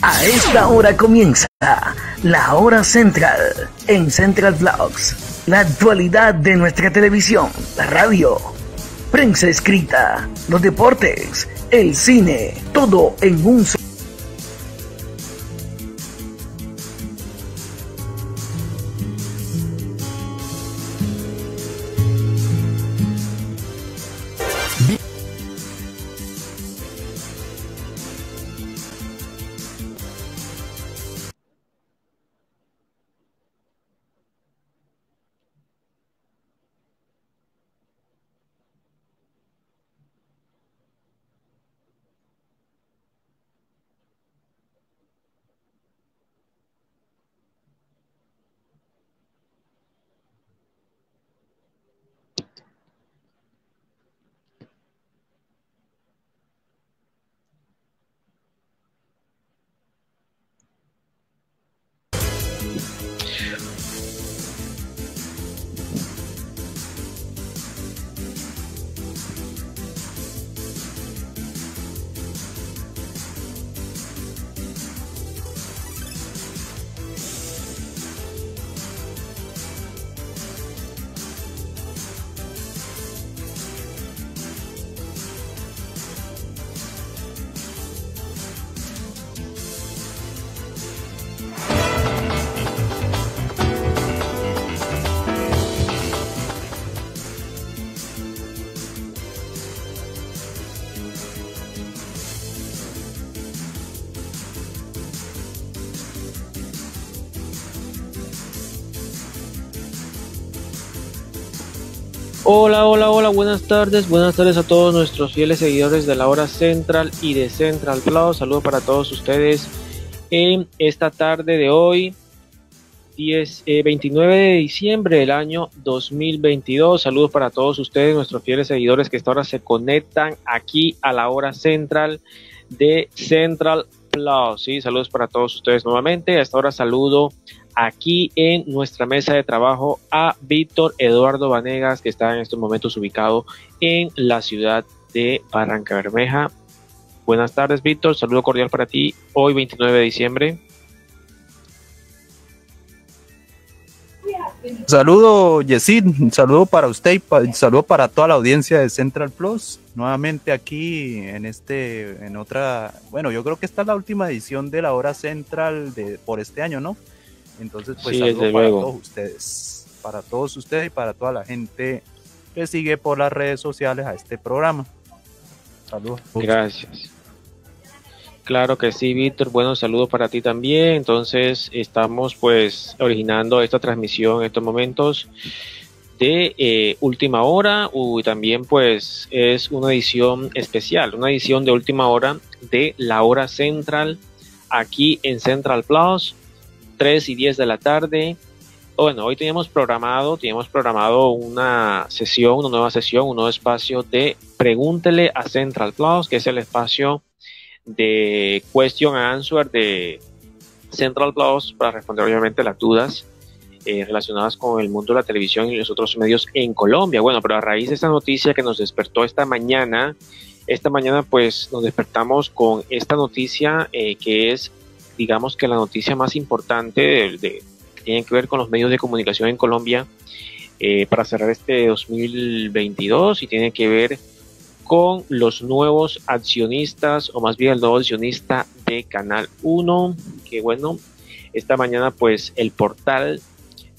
A esta hora comienza la hora central en Central Vlogs. La actualidad de nuestra televisión, la radio, prensa escrita, los deportes, el cine, todo en un solo Hola, hola, hola, buenas tardes, buenas tardes a todos nuestros fieles seguidores de la hora central y de Central Plus. Saludos para todos ustedes en esta tarde de hoy, 10, 29 eh, de diciembre del año 2022. Saludos para todos ustedes, nuestros fieles seguidores que esta hora se conectan aquí a la hora central de Central Plus. Sí, saludos para todos ustedes nuevamente. A esta hora saludo aquí en nuestra mesa de trabajo a Víctor Eduardo Vanegas, que está en estos momentos ubicado en la ciudad de Barranca Bermeja. Buenas tardes, Víctor. Saludo cordial para ti hoy, 29 de diciembre. Saludo, Yesid, saludo para usted y saludo para toda la audiencia de Central Plus. Nuevamente aquí en este, en otra, bueno, yo creo que esta es la última edición de la hora central de por este año, ¿no? Entonces, pues sí, saludo para todos ustedes, para todos ustedes y para toda la gente que sigue por las redes sociales a este programa. Saludos. Gracias. Claro que sí, Víctor. Bueno, saludos para ti también. Entonces, estamos pues originando esta transmisión en estos momentos de eh, última hora y también pues es una edición especial, una edición de última hora de la hora central aquí en Central Plus 3 y 10 de la tarde. Bueno, hoy teníamos programado, teníamos programado una sesión, una nueva sesión, un nuevo espacio de Pregúntele a Central Plus, que es el espacio de question and answer de Central Plus para responder obviamente las dudas eh, relacionadas con el mundo de la televisión y los otros medios en Colombia. Bueno, pero a raíz de esta noticia que nos despertó esta mañana, esta mañana pues nos despertamos con esta noticia eh, que es digamos que la noticia más importante que tiene que ver con los medios de comunicación en Colombia eh, para cerrar este 2022 y tiene que ver con los nuevos accionistas o más bien el nuevo accionista de Canal 1 que bueno esta mañana pues el portal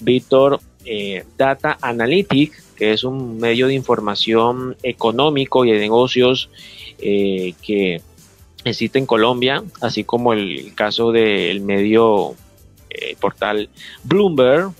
Víctor eh, Data Analytic que es un medio de información económico y de negocios eh, que existe en Colombia, así como el caso del medio eh, portal Bloomberg,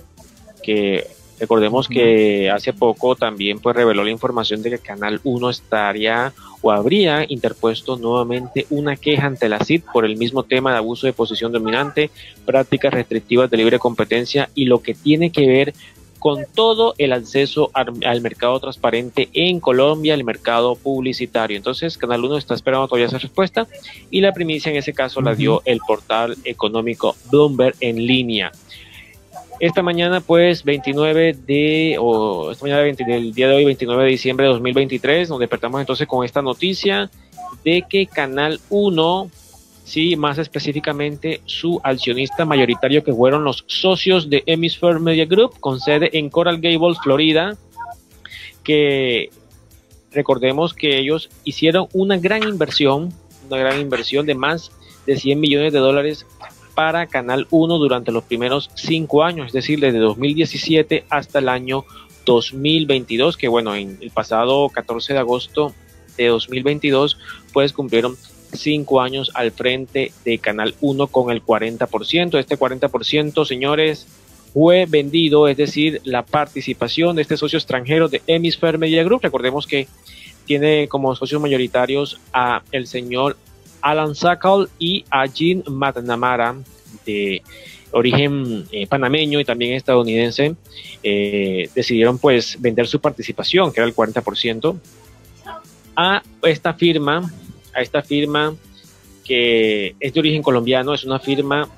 que recordemos que hace poco también pues reveló la información de que Canal 1 estaría o habría interpuesto nuevamente una queja ante la CID por el mismo tema de abuso de posición dominante, prácticas restrictivas de libre competencia y lo que tiene que ver con todo el acceso al, mercado transparente en Colombia, el mercado publicitario. Entonces, Canal 1 está esperando todavía esa respuesta y la primicia en ese caso la dio el portal económico Bloomberg en línea. Esta mañana, pues, 29 de, o esta mañana del día de hoy, 29 de diciembre de 2023, nos despertamos entonces con esta noticia de que Canal 1 sí, más específicamente su accionista mayoritario que fueron los socios de Hemisphere Media Group con sede en Coral Gables, Florida, que recordemos que ellos hicieron una gran inversión, una gran inversión de más de 100 millones de dólares para Canal 1 durante los primeros cinco años, es decir, desde 2017 hasta el año 2022, que bueno, en el pasado 14 de agosto de 2022, pues cumplieron cinco años al frente de Canal 1 con el 40%. Este 40%, señores, fue vendido, es decir, la participación de este socio extranjero de Hemisphere Media Group. Recordemos que tiene como socios mayoritarios a el señor Alan Sakal y a Jean McNamara de origen eh, panameño y también estadounidense eh, decidieron pues vender su participación que era el 40% a esta firma a esta firma que es de origen colombiano, es una firma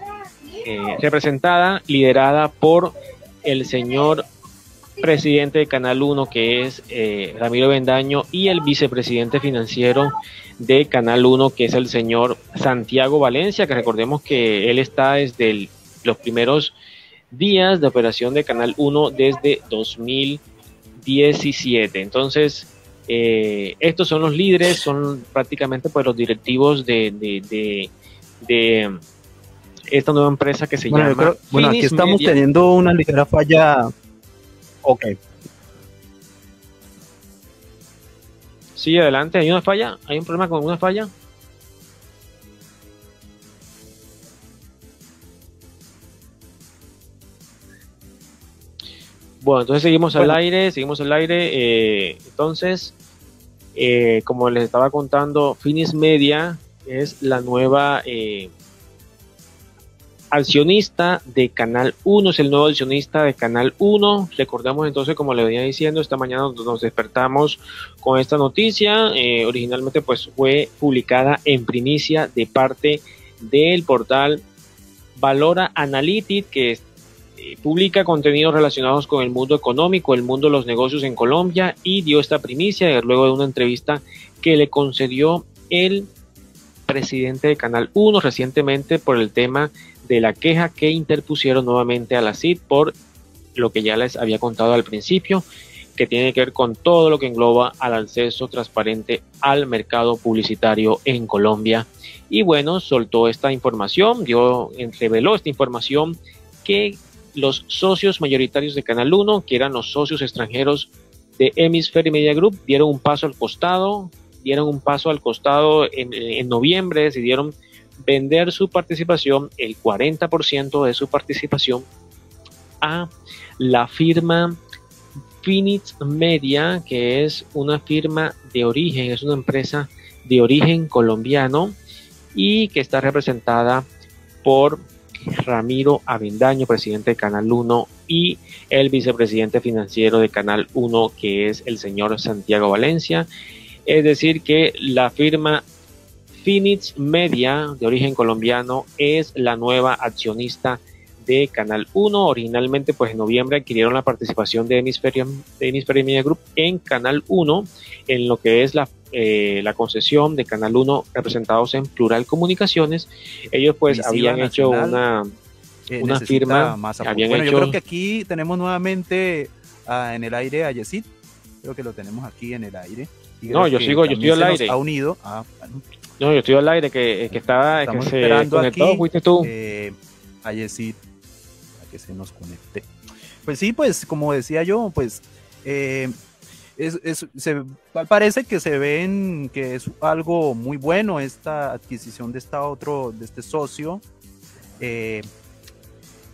eh, representada, liderada por el señor presidente de Canal 1, que es eh, Ramiro Bendaño, y el vicepresidente financiero de Canal 1, que es el señor Santiago Valencia, que recordemos que él está desde los primeros días de operación de Canal 1 desde 2017. Entonces, eh, estos son los líderes, son prácticamente pues los directivos de, de, de, esta nueva empresa que se llama. bueno, aquí estamos teniendo una ligera falla. Ok. Sí, adelante. ¿Hay una falla? ¿Hay un problema con una falla? Bueno, entonces seguimos al aire, seguimos al aire. Eh, entonces, eh, como les estaba contando, Finis Media es la nueva eh, accionista de Canal 1, es el nuevo accionista de Canal 1. Recordamos entonces, como le venía diciendo, esta mañana nos despertamos con esta noticia. originalmente pues fue publicada en primicia de parte del portal Valora Analytics, que eh, publica contenidos relacionados con el mundo económico, el mundo de los negocios en Colombia y dio esta primicia luego de una entrevista que le concedió el presidente de Canal 1 recientemente por el tema de la queja que interpusieron nuevamente a la CID por lo que ya les había contado al principio, que tiene que ver con todo lo que engloba al acceso transparente al mercado publicitario en Colombia. Y bueno, soltó esta información, dio, reveló esta información que los socios mayoritarios de Canal 1, que eran los socios extranjeros de Hemisphere Media Group, dieron un paso al costado, dieron un paso al costado en, noviembre, decidieron vender su participación, el 40% de su participación, a la firma Phoenix Media, que es una firma de origen, es una empresa de origen colombiano y que está representada por Ramiro Avendaño, presidente de Canal 1, y el vicepresidente financiero de Canal 1, que es el señor Santiago Valencia. Es decir, que la firma Phoenix Media, de origen colombiano, es la nueva accionista de Canal 1. Originalmente, pues en noviembre adquirieron la participación de Hemisphere, de Media Group en Canal 1, en lo que es la eh, la concesión de Canal 1 representados en Plural Comunicaciones. Ellos pues habían hecho una, una firma. Más bueno, yo creo que aquí tenemos nuevamente ah, en el aire a Yesid. Creo que lo tenemos aquí en el aire. no, yo sigo, yo estoy al aire. Ha unido. Ah, no, yo estoy al aire, que, que estaba, que se conectó, aquí, fuiste tú. Eh, a Yesid, a que se nos conecte. Pues sí, pues como decía yo, pues eh, es, se, parece que se ven que es algo muy bueno esta adquisición de esta otro, de este socio, eh,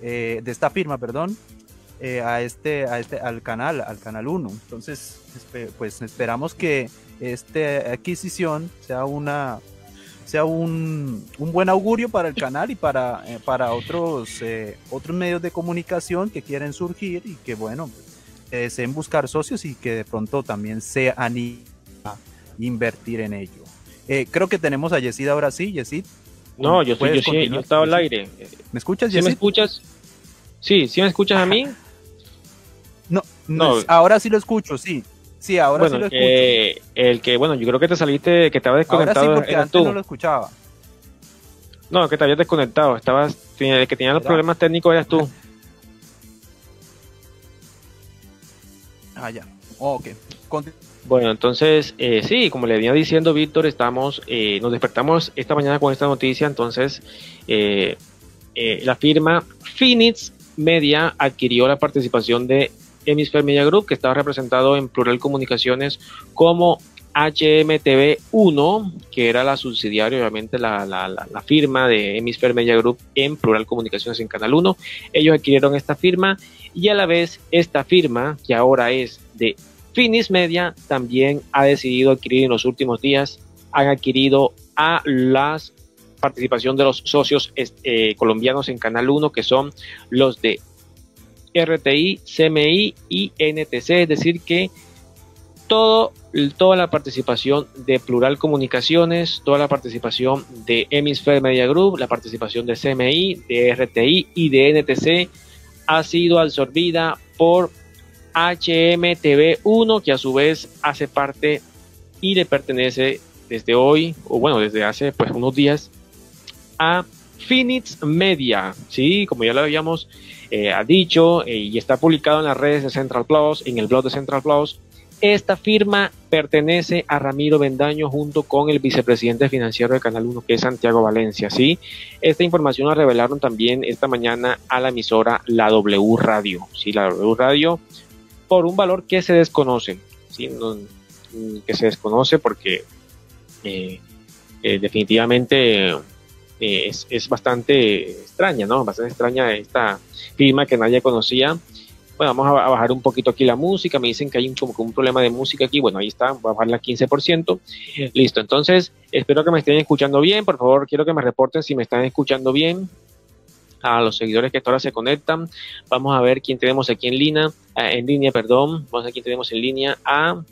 eh, de esta firma, perdón, eh, a este, a este, al canal, al canal 1. Entonces, pues esperamos que esta adquisición sea una sea un, un, buen augurio para el canal y para, para otros, otros medios de comunicación que quieren surgir y que bueno, en buscar socios y que de pronto también se anima a invertir en ello. Eh, creo que tenemos a Yesid ahora sí, Yesid. No, yo, sí, yo, sí, yo estaba al aire. ¿Me escuchas, ¿Sí me escuchas? Sí, ¿sí me escuchas a mí? No, no, ahora sí lo escucho, sí. Sí, ahora sí lo escucho. el que, bueno, yo creo que te saliste, que estaba desconectado. Ahora sí, porque antes no lo escuchaba. No, que te habías desconectado. Estabas, el que tenía los problemas técnicos eras tú. Ah. Oh, ok. Bueno, entonces, eh, sí, como le venía diciendo Víctor, estamos, eh, nos despertamos esta mañana con esta noticia, entonces eh, la firma Phoenix Media adquirió la participación de Hemisphere Media Group, que estaba representado en Plural Comunicaciones como HMTV1, que era la subsidiaria, obviamente la, la, la, firma de Hemisphere Media Group en Plural Comunicaciones en Canal 1. Ellos adquirieron esta firma y a la vez esta firma, que ahora es de Finis Media también ha decidido adquirir en los últimos días, han adquirido a las participación de los socios eh, colombianos en Canal 1, que son los de RTI, CMI y NTC, es decir, que todo, toda la participación de Plural Comunicaciones, toda la participación de Hemisphere Media Group, la participación de CMI, de RTI y de NTC ha sido absorbida por HMTV1, que a su vez hace parte y le pertenece desde hoy, o bueno, desde hace pues unos días, a Phoenix Media, ¿sí? Como ya lo habíamos eh, dicho eh, y está publicado en las redes de Central Plus, en el blog de Central Plus, esta firma pertenece a Ramiro Bendaño junto con el vicepresidente financiero de Canal 1, que es Santiago Valencia, ¿sí? Esta información la revelaron también esta mañana a la emisora La W Radio, ¿sí? La W Radio por un valor que se desconoce, ¿sí? que se desconoce porque eh, eh, definitivamente eh, es, es, bastante extraña, ¿no? Bastante extraña esta firma que nadie conocía. Bueno, vamos a, bajar un poquito aquí la música. Me dicen que hay un, como un problema de música aquí. Bueno, ahí está, voy a bajarla a 15%. Listo, entonces espero que me estén escuchando bien. Por favor, quiero que me reporten si me están escuchando bien a los seguidores que ahora se conectan. Vamos a ver quién tenemos aquí en línea, eh, en línea, perdón. Vamos a ver quién tenemos en línea a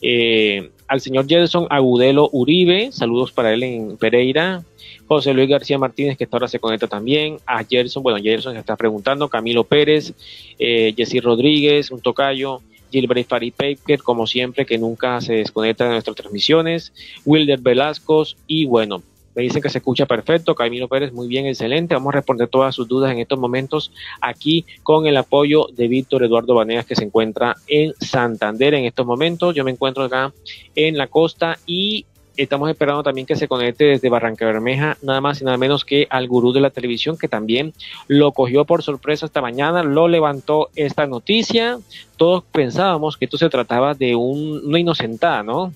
eh, al señor Gerson Agudelo Uribe, saludos para él en Pereira. José Luis García Martínez, que ahora se conecta también. A Gerson, bueno, Gerson se está preguntando. Camilo Pérez, eh, Jessy Rodríguez, un tocayo. Gilbert Farid Paper, como siempre, que nunca se desconecta de nuestras transmisiones. Wilder Velasco y bueno, me dicen que se escucha perfecto. Camilo Pérez, muy bien, excelente. Vamos a responder todas sus dudas en estos momentos aquí con el apoyo de Víctor Eduardo Banegas, que se encuentra en Santander en estos momentos. Yo me encuentro acá en la costa y estamos esperando también que se conecte desde Barranca Bermeja, nada más y nada menos que al gurú de la televisión, que también lo cogió por sorpresa esta mañana, lo levantó esta noticia. Todos pensábamos que esto se trataba de un, una inocentada, ¿no?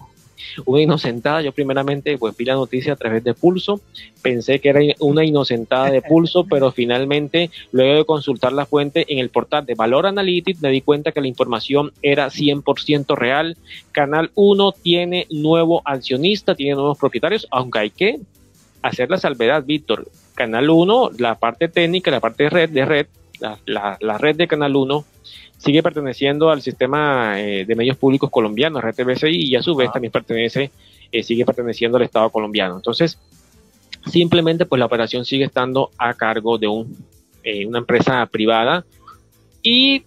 Una inocentada. Yo primeramente pues vi la noticia a través de Pulso, pensé que era una inocentada de Pulso, pero finalmente luego de consultar la fuente en el portal de Valor Analytics me di cuenta que la información era 100% real. Canal 1 tiene nuevo accionista, tiene nuevos propietarios, aunque hay que hacer la salvedad, Víctor. Canal 1, la parte técnica, la parte de red, de red, la, la red de Canal 1 sigue perteneciendo al sistema eh, de medios públicos colombiano, RTBCI, y a su vez también pertenece, eh, sigue perteneciendo al Estado colombiano. Entonces, simplemente pues la operación sigue estando a cargo de un, eh, una empresa privada. Y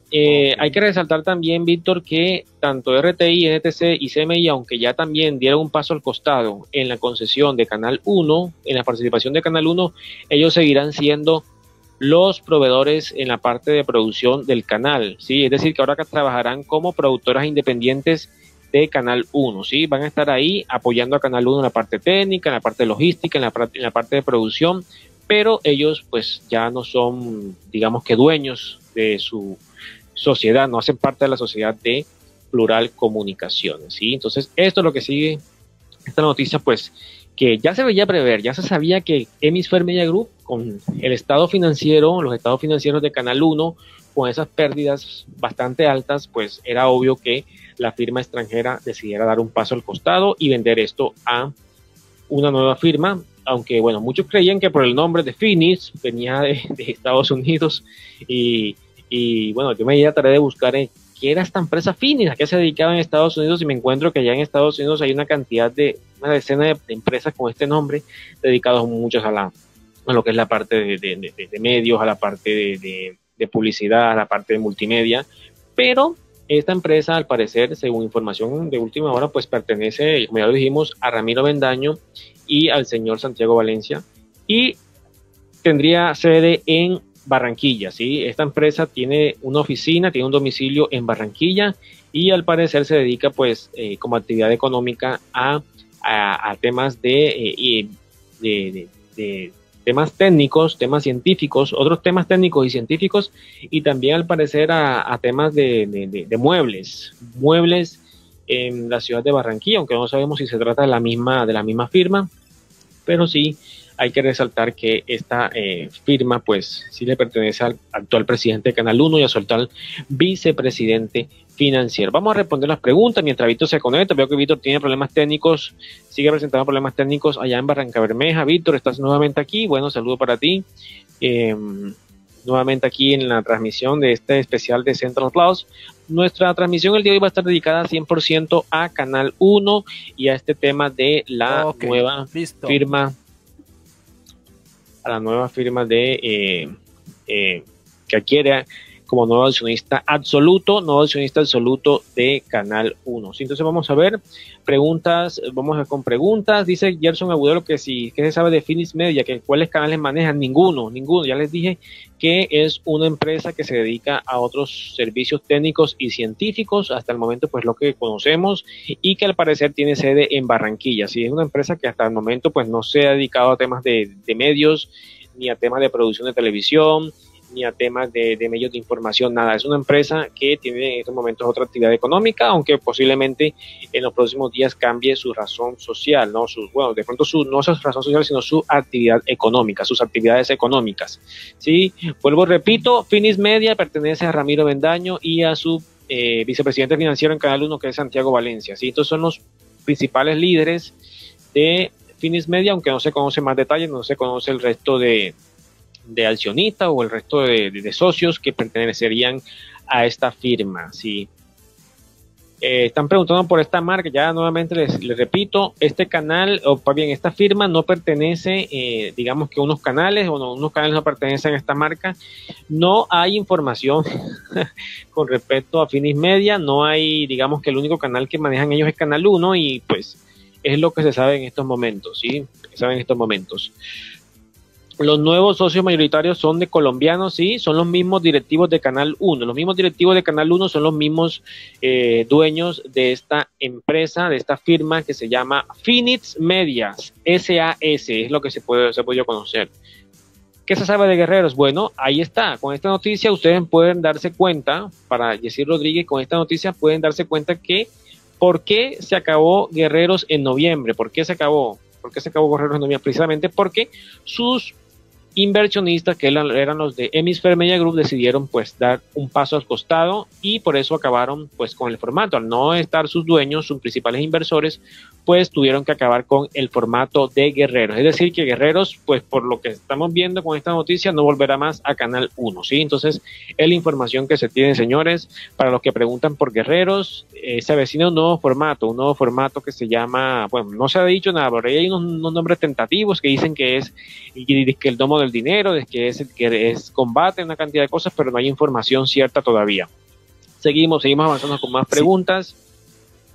hay que resaltar también, Víctor, que tanto RTI, NTC y CMI, aunque ya también dieron un paso al costado en la concesión de Canal 1, en la participación de Canal 1, ellos seguirán siendo los proveedores en la parte de producción del canal, ¿sí? Es decir, que ahora trabajarán como productoras independientes de Canal 1, ¿sí? Van a estar ahí apoyando a Canal 1 en la parte técnica, en la parte logística, en la, en la parte de producción, pero ellos pues ya no son, digamos que dueños de su sociedad, no hacen parte de la sociedad de Plural Comunicaciones, ¿sí? Entonces, esto es lo que sigue, esta noticia pues que ya se veía prever, ya se sabía que Hemisphere Media Group, con el estado financiero, los estados financieros de Canal 1, con esas pérdidas bastante altas, pues era obvio que la firma extranjera decidiera dar un paso al costado y vender esto a una nueva firma, aunque bueno, muchos creían que por el nombre de Phoenix venía de, Estados Unidos y, bueno, yo me tarea de buscar en qué era esta empresa Finis, a qué se dedicaba en Estados Unidos y me encuentro que allá en Estados Unidos hay una cantidad de, una decena de, empresas con este nombre dedicados muchos a, la, a lo que es la parte de, medios, a la parte de, publicidad, a la parte de multimedia, pero Esta empresa, al parecer, según información de última hora, pues pertenece, como ya lo dijimos, a Ramiro Bendaño y al señor Santiago Valencia y tendría sede en Barranquilla, ¿sí? Esta empresa tiene una oficina, tiene un domicilio en Barranquilla y al parecer se dedica pues eh, como actividad económica a, temas eh, de, de, temas técnicos, temas científicos, otros temas técnicos y científicos y también al parecer a, temas de, muebles, muebles en la ciudad de Barranquilla, aunque no sabemos si se trata de la misma, de la misma firma, pero sí hay que resaltar que esta eh, firma, pues, sí le pertenece al actual presidente de Canal 1 y a su actual vicepresidente financiero. Vamos a responder las preguntas mientras Víctor se conecta. Veo que Víctor tiene problemas técnicos, sigue presentando problemas técnicos allá en Barranca Bermeja. Víctor, estás nuevamente aquí. Bueno, saludo para ti. Em, nuevamente aquí en la transmisión de este especial de Central Clouds. Nuestra transmisión el día de hoy va a estar dedicada 100% a Canal 1 y a este tema de la nueva firma a la nueva firma de eh, eh, que adquiere como nuevo accionista absoluto, nuevo accionista absoluto de Canal 1. Entonces vamos a ver preguntas, vamos a ver con preguntas. Dice Gerson Agudelo que si que se sabe de Finis Media, que cuáles canales manejan, ninguno, ninguno. Ya les dije que es una empresa que se dedica a otros servicios técnicos y científicos, hasta el momento pues lo que conocemos, y que al parecer tiene sede en Barranquilla. Sí, es una empresa que hasta el momento pues no se ha dedicado a temas de, de medios, ni a temas de producción de televisión, ni a temas de, medios de información, nada. Es una empresa que tiene en estos momentos otra actividad económica, aunque posiblemente en los próximos días cambie su razón social, ¿no? Sus, bueno, de pronto su, no su razón social, sino su actividad económica, sus actividades económicas. ¿sí? Vuelvo, repito, Finis Media pertenece a Ramiro Bendaño y a su eh, vicepresidente financiero en Canal 1, que es Santiago Valencia. ¿sí? Estos son los principales líderes de Finis Media, aunque no se conoce más detalles, no se conoce el resto de, de accionistas o el resto de, socios que pertenecerían a esta firma. ¿sí? Eh, están preguntando por esta marca, ya nuevamente les, repito, este canal, o bien, esta firma no pertenece, eh, digamos que unos canales, o unos canales no pertenecen a esta marca, no hay información con respecto a Finis Media, no hay, digamos que el único canal que manejan ellos es Canal 1 y pues es lo que se sabe en estos momentos, ¿sí? Se sabe en estos momentos. Los nuevos socios mayoritarios son de colombianos, sí, son los mismos directivos de Canal 1. Los mismos directivos de Canal 1 son los mismos eh, dueños de esta empresa, de esta firma que se llama Phoenix Medias, SAS, es lo que se puede, se puede conocer. ¿Qué se sabe de Guerreros? Bueno, ahí está. Con esta noticia ustedes pueden darse cuenta, para Yesir Rodríguez, con esta noticia pueden darse cuenta que ¿por qué se acabó Guerreros en noviembre? ¿Por qué se acabó? ¿Por qué se acabó Guerreros en noviembre? Precisamente porque sus inversionistas que eran los de Hemisphere Media Group decidieron pues dar un paso al costado y por eso acabaron pues con el formato. Al no estar sus dueños, sus principales inversores, pues tuvieron que acabar con el formato de Guerreros. Es decir, que Guerreros, pues por lo que estamos viendo con esta noticia, no volverá más a Canal 1, ¿sí? Entonces, es la información que se tiene, señores. Para los que preguntan por Guerreros, eh, se avecina un nuevo formato, un nuevo formato que se llama, bueno, no se ha dicho nada, pero hay unos, nombres tentativos que dicen que es que el domo del dinero, que es, que es combate, una cantidad de cosas, pero no hay información cierta todavía. Seguimos, seguimos avanzando con más preguntas.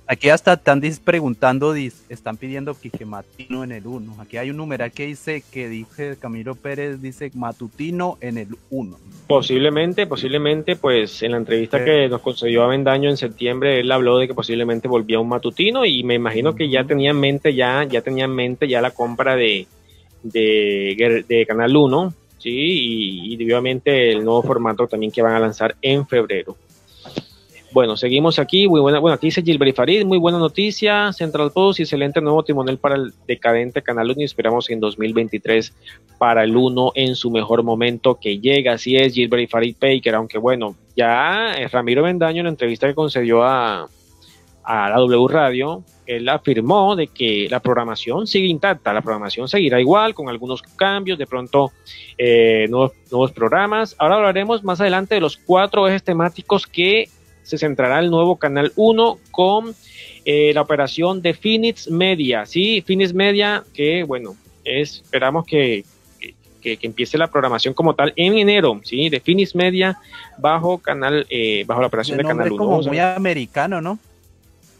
Aquí hasta están preguntando, están pidiendo que Matino en el 1. Aquí hay un numeral que dice que dice Camilo Pérez, dice Matutino en el 1. Posiblemente, posiblemente, pues en la entrevista que nos concedió a Vendaño en septiembre, él habló de que posiblemente volvía un matutino y me imagino que ya tenía en mente ya, ya tenía en mente ya la compra de, de, de Canal 1, sí, y, y obviamente el nuevo formato también que van a lanzar en febrero. Bueno, seguimos aquí. Muy buena, bueno, aquí dice Gilbert Farid, muy buena noticia. Central Post, excelente nuevo timonel para el decadente Canal 1 y esperamos en 2023 para el 1 en su mejor momento que llega. Así es, Gilbert Farid Baker, aunque bueno, ya Ramiro Bendaño en la entrevista que concedió a, a la W Radio, él afirmó de que la programación sigue intacta, la programación seguirá igual, con algunos cambios, de pronto eh, nuevos programas. Ahora hablaremos más adelante de los cuatro ejes temáticos que se centrará el nuevo Canal 1 con eh, la operación de Phoenix Media. Sí, Phoenix Media, que bueno, esperamos que, que, empiece la programación como tal en enero, ¿sí? De Finis Media bajo canal, eh, bajo la operación de, Canal 1. como muy americano, ¿no?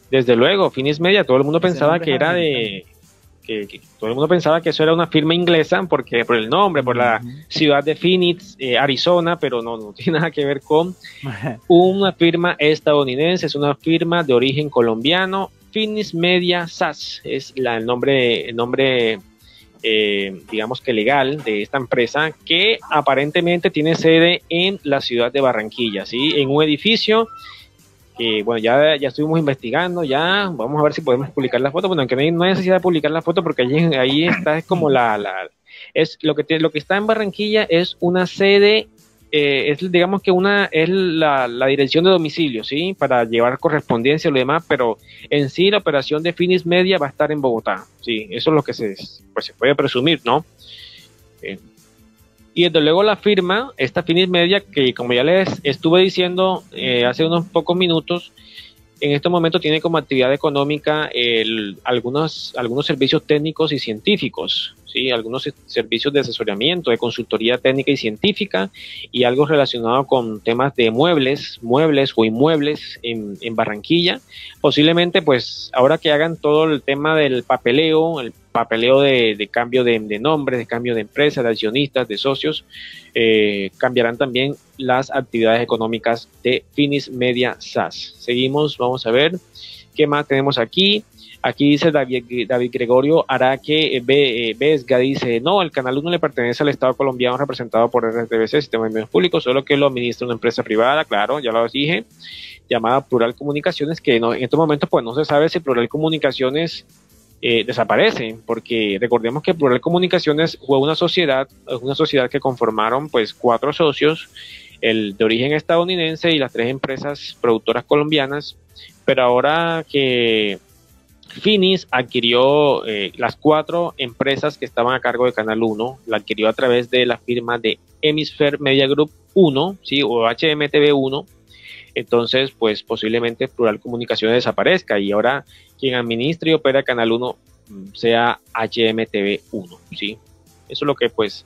Desde luego, Finis Media, todo el mundo pensaba que era de... Que, todo el mundo pensaba que eso era una firma inglesa porque por el nombre, por la ciudad de Phoenix, eh, Arizona, pero no, no tiene nada que ver con una firma estadounidense, es una firma de origen colombiano. Phoenix Media SAS es la, el nombre, el nombre eh, digamos que legal de esta empresa que aparentemente tiene sede en la ciudad de Barranquilla, ¿sí? En un edificio que, bueno, ya, ya estuvimos investigando, ya vamos a ver si podemos publicar la foto, bueno, aunque no hay, necesidad de publicar la foto porque allí, ahí está, es como la, la es lo que, lo que está en Barranquilla es una sede eh, es digamos que una es la, dirección de domicilio, ¿sí? Para llevar correspondencia y lo demás, pero en sí la operación de Finis Media va a estar en Bogotá, ¿sí? Eso es lo que se, pues, se puede presumir, ¿no? Eh, y desde luego la firma, esta Finis Media, que como ya les estuve diciendo eh, hace unos pocos minutos, en este momento tiene como actividad económica algunos, algunos servicios técnicos y científicos, ¿sí? algunos servicios de asesoramiento, de consultoría técnica y científica y algo relacionado con temas de muebles, muebles o inmuebles en, Barranquilla. Posiblemente, pues ahora que hagan todo el tema del papeleo, el papeleo de, cambio de, de, nombres, de cambio de empresas, de accionistas, de socios, eh, cambiarán también las actividades económicas de Finis Media SAS. Seguimos, vamos a ver qué más tenemos aquí. Aquí dice David, David Gregorio Araque eh, Vesga, dice, no, el Canal 1 le pertenece al Estado colombiano representado por RTBC, Sistema de Medios Públicos, solo que lo administra una empresa privada, claro, ya lo dije, llamada Plural Comunicaciones, que en estos momentos pues no se sabe si Plural Comunicaciones eh, desaparecen, porque recordemos que Plural Comunicaciones fue una sociedad, una sociedad que conformaron pues cuatro socios, el de origen estadounidense y las tres empresas productoras colombianas, pero ahora que Finis adquirió eh, las cuatro empresas que estaban a cargo de Canal 1, la adquirió a través de la firma de Hemisphere Media Group 1, ¿sí? o HMTV 1, entonces pues posiblemente Plural Comunicaciones desaparezca y ahora quien administre y opera Canal 1 mm, sea HMTV 1, ¿sí? Eso es lo que pues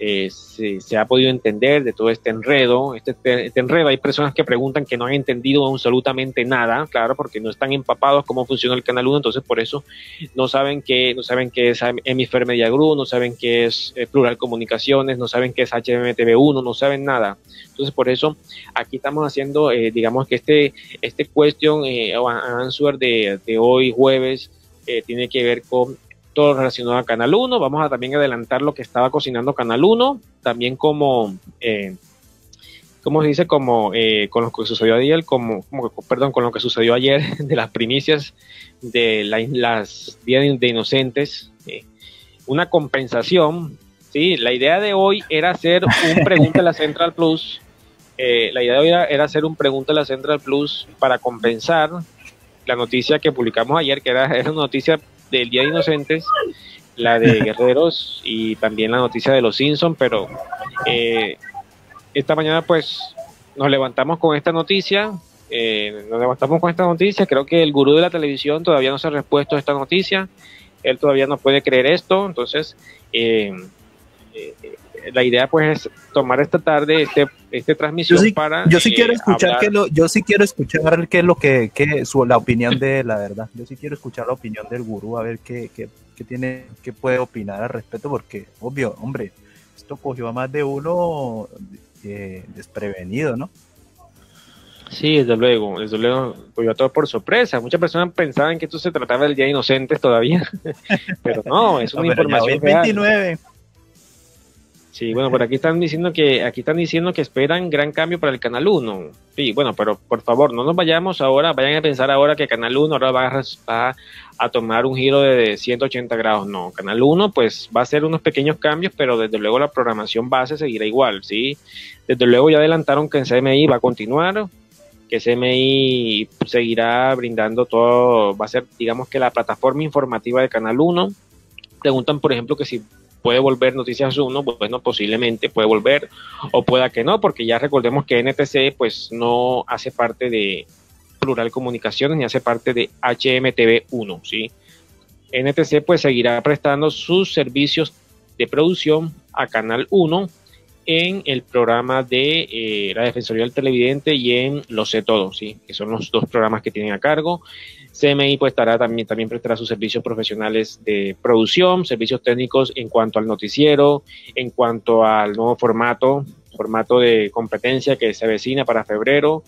eh, se, ha podido entender de todo este enredo, este, este, enredo. Hay personas que preguntan que no han entendido absolutamente nada, claro, porque no están empapados cómo funciona el Canal 1, entonces por eso no saben qué, no saben qué es Hemisphere Media Group, no saben qué es eh, Plural Comunicaciones, no saben qué es HMTV1, no saben nada. Entonces por eso aquí estamos haciendo, eh, digamos que este, este question o answer de, de hoy jueves tiene que ver con todo relacionado a Canal 1. Vamos a también adelantar lo que estaba cocinando Canal 1, también como, eh, ¿cómo se dice? Como eh, con lo que sucedió ayer, como, perdón, con lo que sucedió ayer de las primicias de las Días de Inocentes. Eh, una compensación, ¿sí? La idea de hoy era hacer un pregunta a la Central Plus. Eh, la idea de hoy era, hacer un pregunta a la Central Plus para compensar la noticia que publicamos ayer, que era, era una noticia del Día de Inocentes, la de Guerreros y también la noticia de los Simpsons, pero eh, esta mañana pues nos levantamos con esta noticia, eh, nos levantamos con esta noticia, creo que el gurú de la televisión todavía no se ha respuesto a esta noticia, él todavía no puede creer esto, entonces eh, la idea pues es tomar esta tarde este, este transmisión para yo sí quiero eh, escuchar que lo, yo sí quiero escuchar qué es lo que, que su, la opinión de la verdad yo sí quiero escuchar la opinión del gurú a ver qué, qué, qué tiene qué puede opinar al respecto porque obvio hombre esto cogió a más de uno eh, desprevenido no Sí, desde luego, desde luego, cogió a todo por sorpresa. Muchas personas pensaban que esto se trataba del Día de Inocentes todavía, pero no, es una información. 29. Sí, bueno, por aquí están diciendo que aquí están diciendo que esperan gran cambio para el Canal 1. Sí, bueno, pero por favor, no nos vayamos ahora, vayan a pensar ahora que Canal 1 ahora va a, tomar un giro de 180 grados. No, Canal 1 pues va a hacer unos pequeños cambios, pero desde luego la programación base seguirá igual, ¿sí? Desde luego ya adelantaron que en CMI va a continuar, que CMI seguirá brindando todo, va a ser digamos que la plataforma informativa de Canal 1. Preguntan, por ejemplo, que si puede volver Noticias 1, bueno, posiblemente puede volver o pueda que no, porque ya recordemos que NTC pues no hace parte de Plural Comunicaciones ni hace parte de HMTV 1, ¿sí? NTC pues seguirá prestando sus servicios de producción a Canal 1 en el programa de eh, la Defensoría del Televidente y en Lo sé todo, ¿sí? que son los dos programas que tienen a cargo. CMI pues estará también, también prestará sus servicios profesionales de producción, servicios técnicos en cuanto al noticiero, en cuanto al nuevo formato, formato de competencia que se avecina para febrero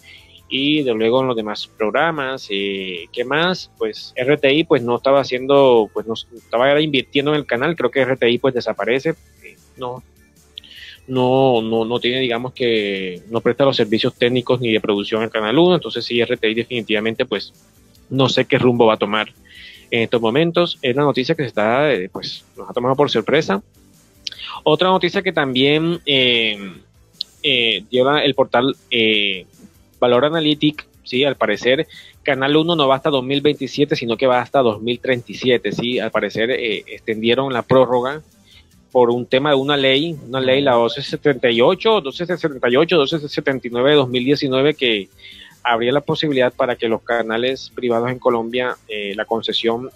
y de luego en los demás programas, eh, ¿qué más? Pues RTI pues no estaba haciendo, pues no estaba invirtiendo en el canal, creo que RTI pues desaparece, eh, no, no, no, no tiene, digamos que, no presta los servicios técnicos ni de producción al Canal 1, entonces sí, RTI definitivamente, pues, no sé qué rumbo va a tomar en estos momentos. Es una noticia que se está, eh, pues, nos ha tomado por sorpresa. Otra noticia que también eh, eh, lleva el portal Valor Analytic, sí, al parecer Canal 1 no va hasta 2027, sino que va hasta 2037, sí, al parecer extendieron la prórroga por un tema de una ley, una ley, la 1278, 1278, 1279 de 2019, que habría la posibilidad para que los canales privados en Colombia, eh, la concesión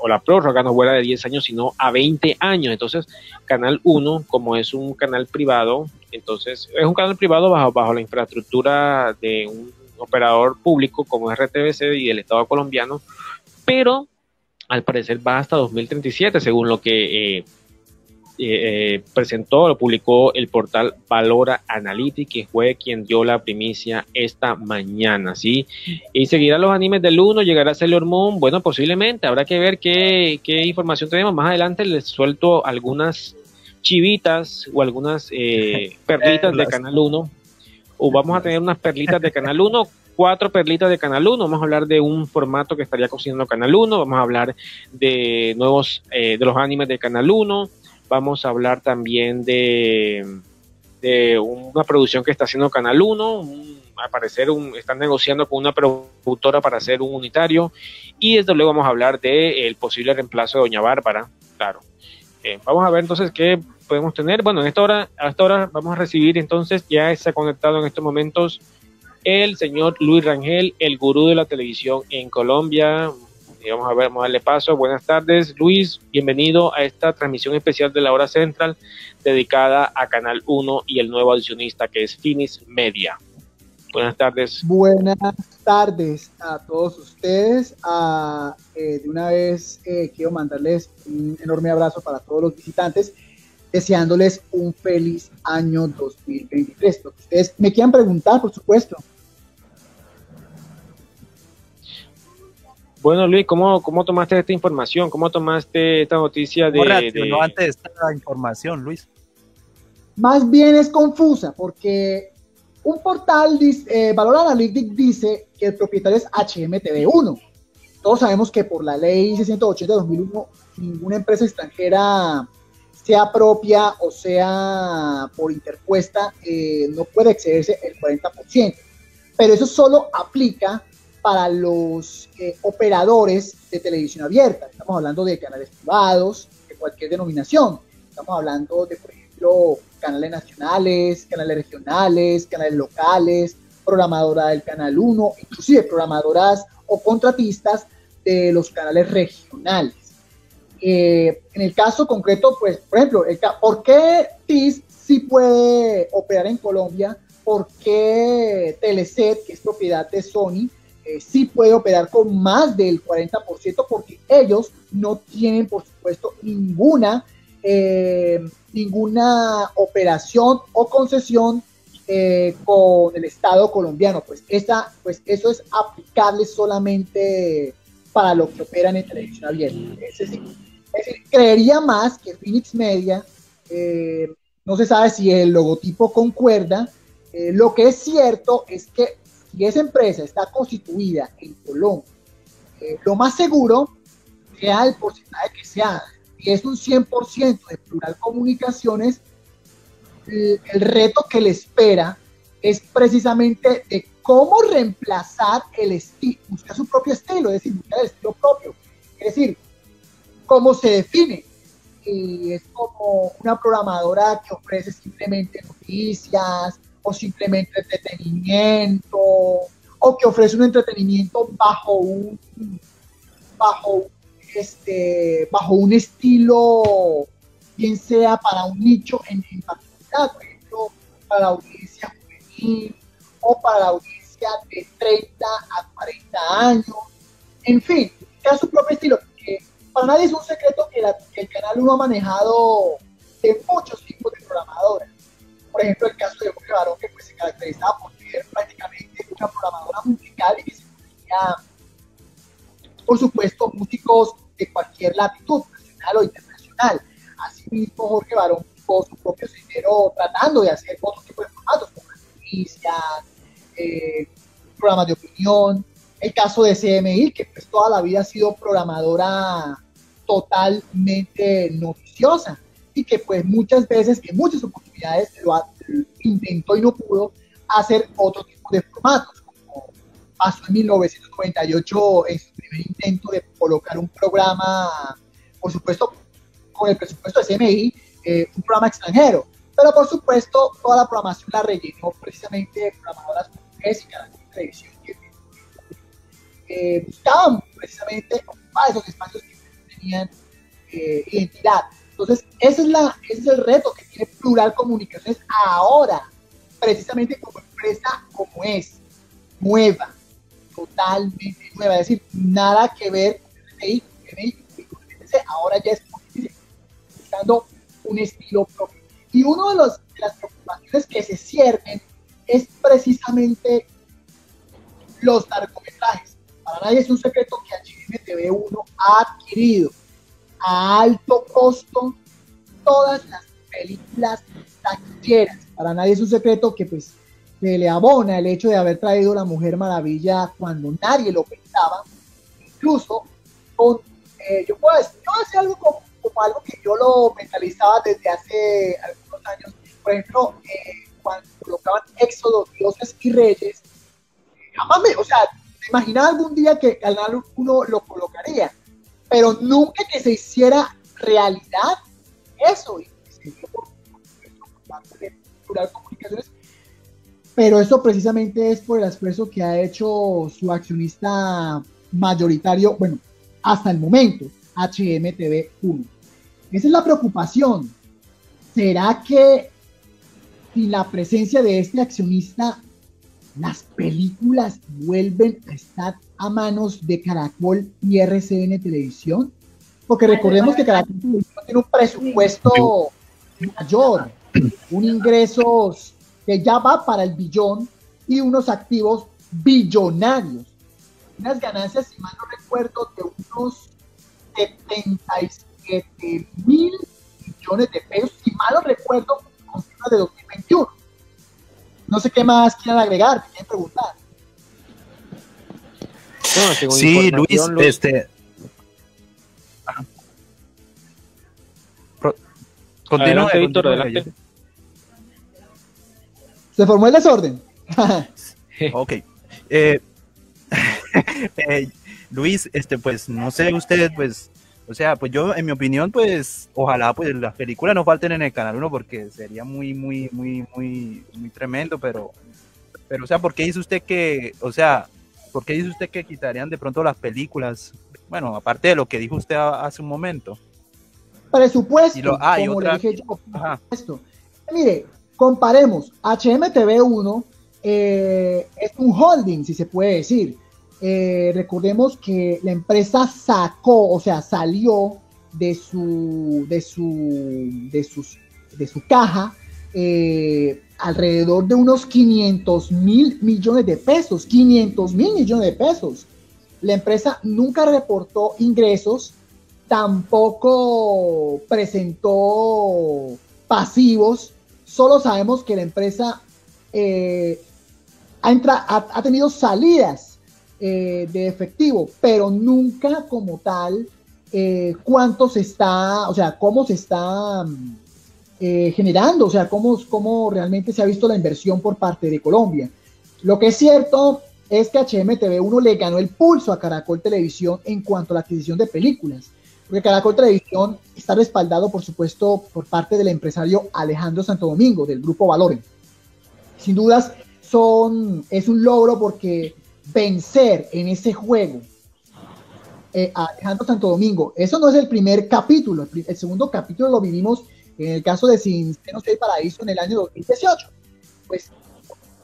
o la prórroga no fuera de 10 años, sino a 20 años. Entonces, Canal 1, como es un canal privado, entonces es un canal privado bajo, bajo la infraestructura de un operador público como RTBC y el Estado colombiano, pero al parecer va hasta 2037, según lo que eh, eh, eh, presentó, lo publicó el portal Valora Analytics, que fue quien dio la primicia esta mañana, ¿sí? Y seguirá los animes del 1, llegará Sailor Moon, bueno, posiblemente, habrá que ver qué, información tenemos. Más adelante les suelto algunas chivitas o algunas eh, perlitas de Canal 1. O vamos a tener unas perlitas de Canal 1 cuatro perlitas de Canal 1. Vamos a hablar de un formato que estaría cocinando Canal 1. Vamos a hablar de nuevos, de los animes de Canal 1. Vamos a hablar también de, de una producción que está haciendo Canal 1, un, al parecer un, están negociando con una productora para hacer un unitario y desde luego vamos a hablar del el posible reemplazo de Doña Bárbara, claro. Eh, vamos a ver entonces qué podemos tener. Bueno, en esta hora, a esta hora vamos a recibir entonces, ya está conectado en estos momentos el señor Luis Rangel, el gurú de la televisión en Colombia, vamos a ver, vamos a darle paso. Buenas tardes, Luis. Bienvenido a esta transmisión especial de la hora central dedicada a Canal 1 y el nuevo adicionista que es Finis Media. Buenas tardes. Buenas tardes a todos ustedes. Eh, de una vez eh, quiero mandarles un enorme abrazo para todos los visitantes, deseándoles un feliz año 2023. Lo que ustedes me quieran preguntar, por supuesto. Bueno, Luis, ¿cómo, ¿cómo tomaste esta información? ¿Cómo tomaste esta noticia de, No antes esta información, Luis? Más bien es confusa, porque un portal, eh, Valor Analytics, dice que el propietario es HMTV1. Todos sabemos que por la ley 680 de 2001, ninguna empresa extranjera, sea propia o sea por interpuesta, eh, no puede excederse el 40%. Pero eso solo aplica para los eh, operadores de televisión abierta. Estamos hablando de canales privados, de cualquier denominación. Estamos hablando de, por ejemplo, canales nacionales, canales regionales, canales locales, programadora del Canal 1, inclusive programadoras o contratistas de los canales regionales. Eh, en el caso concreto, pues, por ejemplo, ¿por qué TIS sí puede operar en Colombia? ¿Por qué Teleset, que es propiedad de Sony, eh, sí puede operar con más del 40% porque ellos no tienen, por supuesto, ninguna, eh, ninguna operación o concesión eh, con el Estado colombiano. Pues, esta, pues eso es aplicable solamente para lo que operan en televisión abierta. Es decir, creería más que Phoenix Media, no se sabe si el logotipo concuerda, lo que es cierto es que si esa empresa está constituida en Colombia, eh, lo más seguro, sea el porcentaje que sea, si es un 100% de plural comunicaciones, el, reto que le espera es precisamente de cómo reemplazar el estilo, buscar su propio estilo, es decir, buscar el estilo propio. Es decir, cómo se define. Y es como una programadora que ofrece simplemente noticias, o simplemente entretenimiento, o que ofrece un entretenimiento bajo un, bajo, este, bajo un estilo bien sea para un nicho en, particular, por ejemplo, para la audiencia juvenil o para la audiencia de 30 a 40 años, en fin, cada su propio estilo. Que para nadie es un secreto que, el canal 1 ha manejado de muchos tipos de programadoras. Por ejemplo, el caso de Jorge Barón, que pues, se caracterizaba por ser prácticamente una programadora musical y que se podía, por supuesto, músicos de cualquier latitud, nacional o internacional. Asimismo, Jorge Barón tuvo su propio sendero tratando de hacer otro tipo de formatos, como noticias, eh, programas de opinión. El caso de CMI, que pues toda la vida ha sido programadora totalmente noticiosa y que pues muchas veces, en muchas oportunidades, lo intentó y no pudo hacer otro tipo de formatos, como pasó en 1998 en su primer intento de colocar un programa, por supuesto, con el presupuesto de CMI, eh, un programa extranjero. Pero por supuesto, toda la programación la rellenó precisamente programadoras mujeres y canales de televisión que buscaban precisamente ocupar esos espacios que tenían eh, identidad. Entonces, ese es, la, ese es el reto que tiene Plural Comunicaciones ahora, precisamente como empresa como es, nueva, totalmente nueva, es decir, nada que ver con el ahora ya es buscando un estilo propio. Y una de, de las preocupaciones que se ciernen es precisamente los largometrajes. Para nadie es un secreto que HMTV1 ha adquirido a alto costo todas las películas taquilleras. Para nadie es un secreto que pues se le abona el hecho de haber traído la Mujer Maravilla cuando nadie lo pensaba. Incluso con, eh, yo puedo decir, yo algo como, algo que yo lo mentalizaba desde hace algunos años. Por ejemplo, eh, cuando colocaban Éxodo, Dioses y Reyes, jamás me, o sea, me imaginaba algún día que Canal uno lo colocaría pero nunca que se hiciera realidad eso. Pero eso precisamente es por el esfuerzo que ha hecho su accionista mayoritario, bueno, hasta el momento, HMTV1. Esa es la preocupación. ¿Será que sin la presencia de este accionista las películas vuelven a estar a manos de Caracol y RCN Televisión? Porque recordemos que Caracol tiene un presupuesto mayor, un ingresos que ya va para el billón y unos activos billonarios. Unas ganancias, si mal no recuerdo, de unos 77 mil millones de pesos, si mal no recuerdo, con cifras de 2021 no sé qué más quieran agregar, qué quieren preguntar. sí, Luis, este. Continúa, Víctor, adelante. Se formó el desorden. ok. Eh, eh, Luis, este, pues, no sé, ustedes, pues, o sea, pues yo, en mi opinión, pues, ojalá pues las películas no falten en el canal 1 porque sería muy, muy, muy, muy, muy tremendo, pero, pero, o sea, ¿por qué dice usted que, o sea, ¿por qué dice usted que quitarían de pronto las películas? Bueno, aparte de lo que dijo usted hace un momento. Presupuesto, ah, como le dije yo, esto. Mire, comparemos, HMTV1 eh, es un holding, si se puede decir eh, recordemos que la empresa sacó, o sea, salió de su, de su, de sus, de su caja eh, alrededor de unos 500 mil millones de pesos, 500 mil millones de pesos. La empresa nunca reportó ingresos, tampoco presentó pasivos, solo sabemos que la empresa eh, ha, ha tenido salidas eh, de efectivo, pero nunca como tal eh, cuánto se está, o sea, cómo se está mm, eh, generando, o sea, cómo, cómo realmente se ha visto la inversión por parte de Colombia. Lo que es cierto es que HMTV1 le ganó el pulso a Caracol Televisión en cuanto a la adquisición de películas, porque Caracol Televisión está respaldado, por supuesto, por parte del empresario Alejandro Santo Domingo, del grupo Valore. Sin dudas, son, es un logro porque vencer en ese juego eh, Alejandro Santo Domingo. Eso no es el primer capítulo, el, segundo capítulo lo vivimos en el caso de Sin Senos hay Paraíso en el año 2018. Pues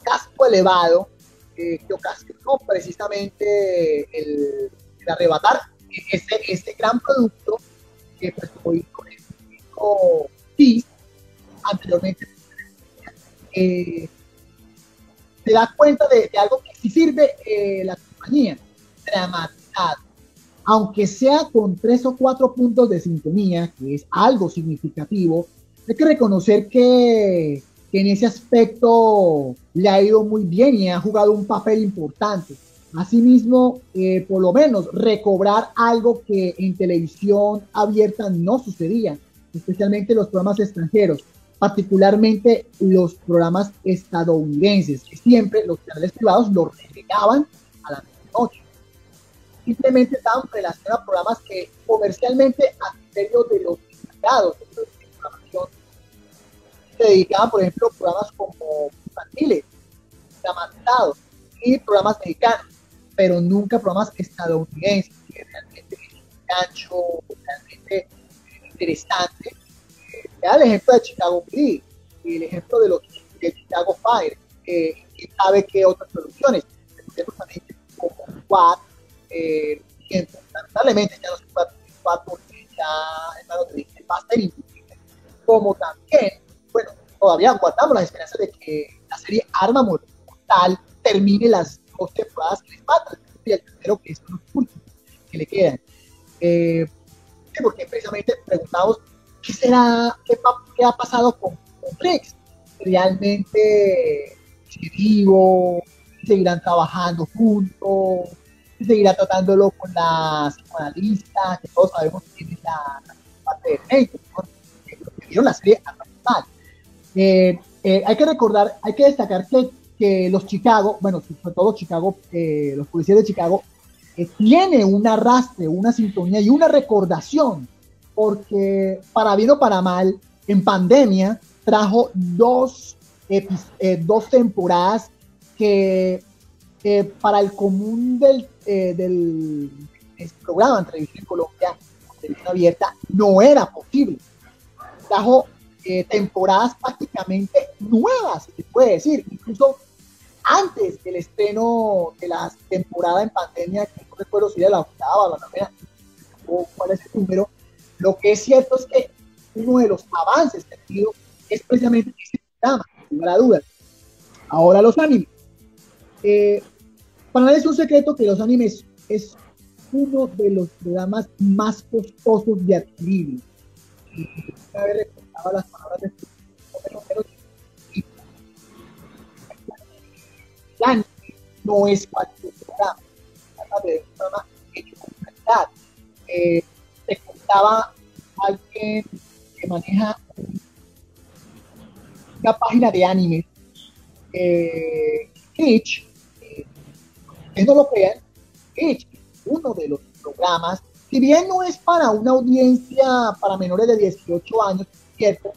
casco elevado eh, que ocasionó precisamente el, arrebatar ese, ese, gran producto que pues como dijo, anteriormente eh, se da cuenta de, algo que sí sirve eh, la compañía, dramatizado. Aunque sea con tres o cuatro puntos de sintonía, que es algo significativo, hay que reconocer que, en ese aspecto le ha ido muy bien y ha jugado un papel importante. Asimismo, eh, por lo menos recobrar algo que en televisión abierta no sucedía, especialmente los programas extranjeros particularmente los programas estadounidenses, que siempre los canales privados los relegaban a la noche. Simplemente estaban relacionados a programas que comercialmente a criterio de los mercados se dedicaban, por ejemplo, a programas como infantiles, dramatizados y programas mexicanos, pero nunca programas estadounidenses, que realmente es un gancho realmente interesante el ejemplo de Chicago PD y el ejemplo de los de Chicago Fire. Eh, ¿Quién sabe qué otras producciones? también como Quad, eh, que lamentablemente ya no se puede porque ya, hermano, dije, va a ser imposible. Como también, bueno, todavía guardamos la esperanza de que la serie Arma Mortal termine las dos temporadas que les faltan, y el tercero que son los últimos que le quedan. Eh, porque precisamente preguntamos ¿qué será, qué, ha pasado con, con ¿Realmente sigue vivo? ¿Seguirán trabajando juntos? ¿Seguirá tratándolo con la psicoanalista? Que todos sabemos que tiene la, parte de médico, que la serie a eh, eh, hay que recordar, hay que destacar que, que los Chicago, bueno, sobre todo Chicago, eh, los policías de Chicago, eh, tiene un arrastre, una sintonía y una recordación porque para bien o para mal, en pandemia trajo dos, eh, dos temporadas que para el común del, eh, del programa en televisión en Colombia, televisión abierta, no era posible. Trajo eh, temporadas prácticamente nuevas, se puede decir, incluso antes del estreno de la temporada en pandemia, que no recuerdo si era la octava o la novena, o cuál es el número, lo que es cierto es que uno de los avances que ha tenido es precisamente este programa, sin la duda. Ahora los animes. Eh, para nadie es un secreto que los animes es uno de los programas más costosos de adquirir. Y una vez recordaba las palabras de no es cualquier programa, es un programa hecho con calidad. Eh, estaba alguien que maneja una página de anime, eh, Twitch, eh, que no lo crean, Twitch, uno de los programas, si bien no es para una audiencia para menores de 18 años, cierto,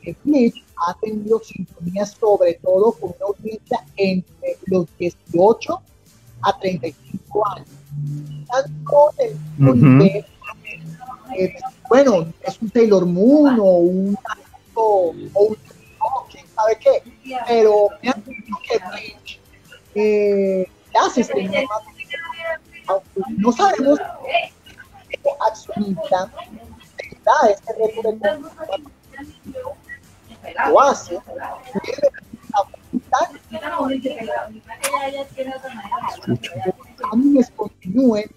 que Twitch ha tenido sintonía sobre todo con una audiencia entre los 18 a 35 años. Tanto el eh, bueno, es un Taylor Moon o un o un no, quién sabe qué, pero me han dicho que Bridge eh, hace este no sabemos qué accionista da este reto de lo hace. A mí me continúen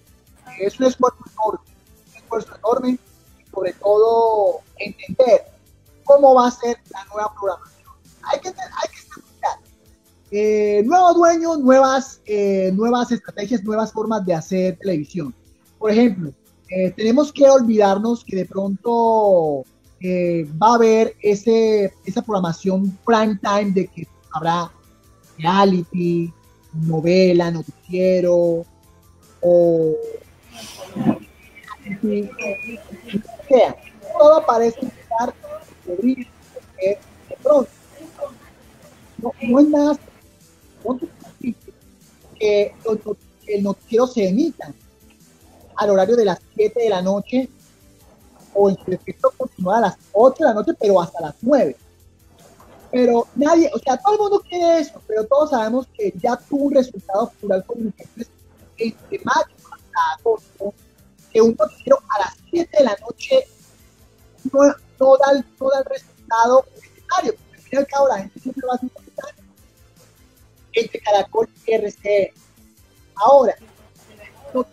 es un esfuerzo enorme esfuerzo enorme y sobre todo entender cómo va a ser la nueva programación. Hay que, hay que estar eh, nuevo dueño, nuevas, eh, nuevas estrategias, nuevas formas de hacer televisión. Por ejemplo, eh, tenemos que olvidarnos que de pronto va a haber ese, esa programación prime time de que habrá reality, novela, noticiero o sea, todo parece estar de pronto. No, es nada que el noticiero se emita al horario de las 7 de la noche o en su defecto continúa a las 8 de la noche, pero hasta las 9. Pero nadie, o sea, todo el mundo quiere eso, pero todos sabemos que ya tuvo un resultado plural entre mayo hasta agosto, que un noticiero a las 7 de la noche no, no, da, no da el resultado necesario, porque al fin y al cabo la gente siempre va a comentario entre Caracol y. Ahora, no,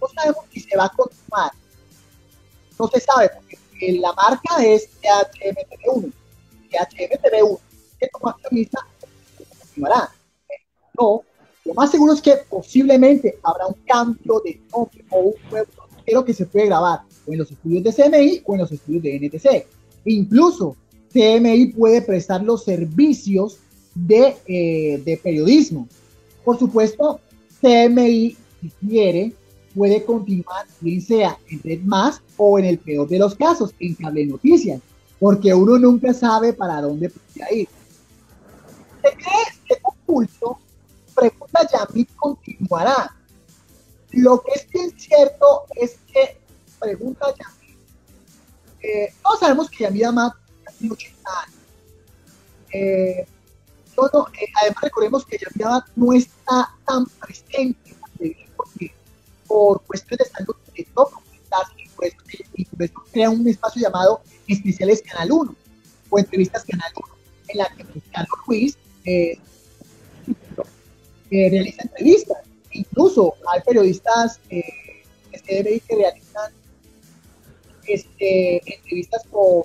no sabemos si se va a continuar. No se sabe, porque la marca es THMTV1. THMTV1, que como accionista continuará. No, lo más seguro es que posiblemente habrá un cambio de nombre o un nuevo noticiero que se puede grabar o en los estudios de CMI o en los estudios de NTC. Incluso CMI puede prestar los servicios de, eh, de periodismo. Por supuesto, CMI, si quiere, puede continuar, bien sea en Red Más o en el peor de los casos, en Cable Noticias, porque uno nunca sabe para dónde puede ir. ¿Se cree que oculto? Pregunta Yamit continuará. Lo que es cierto es que, pregunta Yamit, eh, todos sabemos que Yamit Amat tiene 80 años. Eh, todo, eh, además recordemos que Yamit Amat no está tan presente porque por cuestiones de salud de todo y por, eso, y por eso crea un espacio llamado Especiales Canal 1 o Entrevistas Canal 1, en la que Carlos Ruiz eh, realiza entrevistas. Incluso hay periodistas eh, que realizan este, entrevistas con,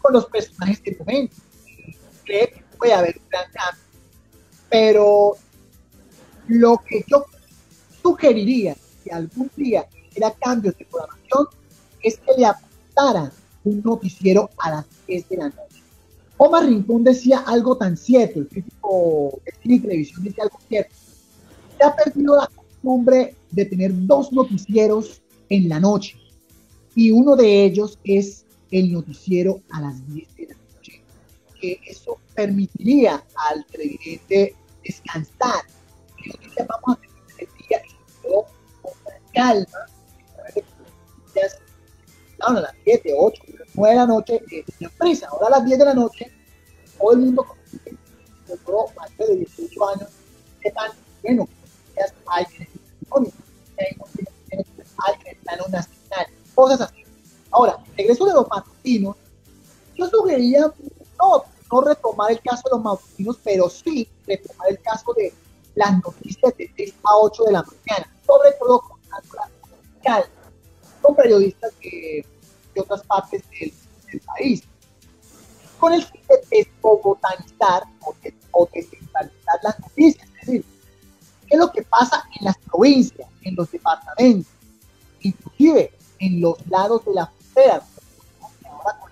con los personajes del momento. Cree que puede haber un gran cambio. Pero lo que yo sugeriría que algún día hiciera cambios de programación es que le apuntara un noticiero a las 10 de la noche. Omar Rincón decía algo tan cierto, el crítico de cine y televisión decía algo cierto. Se ha perdido la costumbre de tener dos noticieros en la noche y uno de ellos es el noticiero a las 10 de la noche, que eso permitiría al televidente descansar. vamos a tener el día y calma, a las 7, 8, 9 de la noche, eh, prisa. Ahora a las 10 de la noche, todo el mundo, todo más de 18 años, están, bueno, ya hay que hay que cosas así. Ahora, regreso de los matutinos, yo sugería no, no retomar el caso de los matutinos, pero sí retomar el caso de las noticias de 6 a 8 de la mañana, sobre todo con con periodistas de, otras partes del, país, con el fin de desbogotanizar o, de, descentralizar las noticias, es decir, qué es lo que pasa en las provincias, en los departamentos, inclusive en los lados de la frontera, ahora con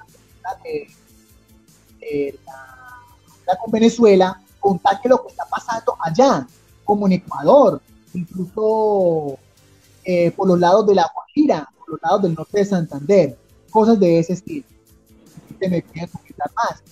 la, con Venezuela, contar qué es lo que está pasando allá, como en Ecuador, incluso eh, por los lados de la Guajira, por los lados del norte de Santander, cosas de ese estilo. Si me quieren comentar más.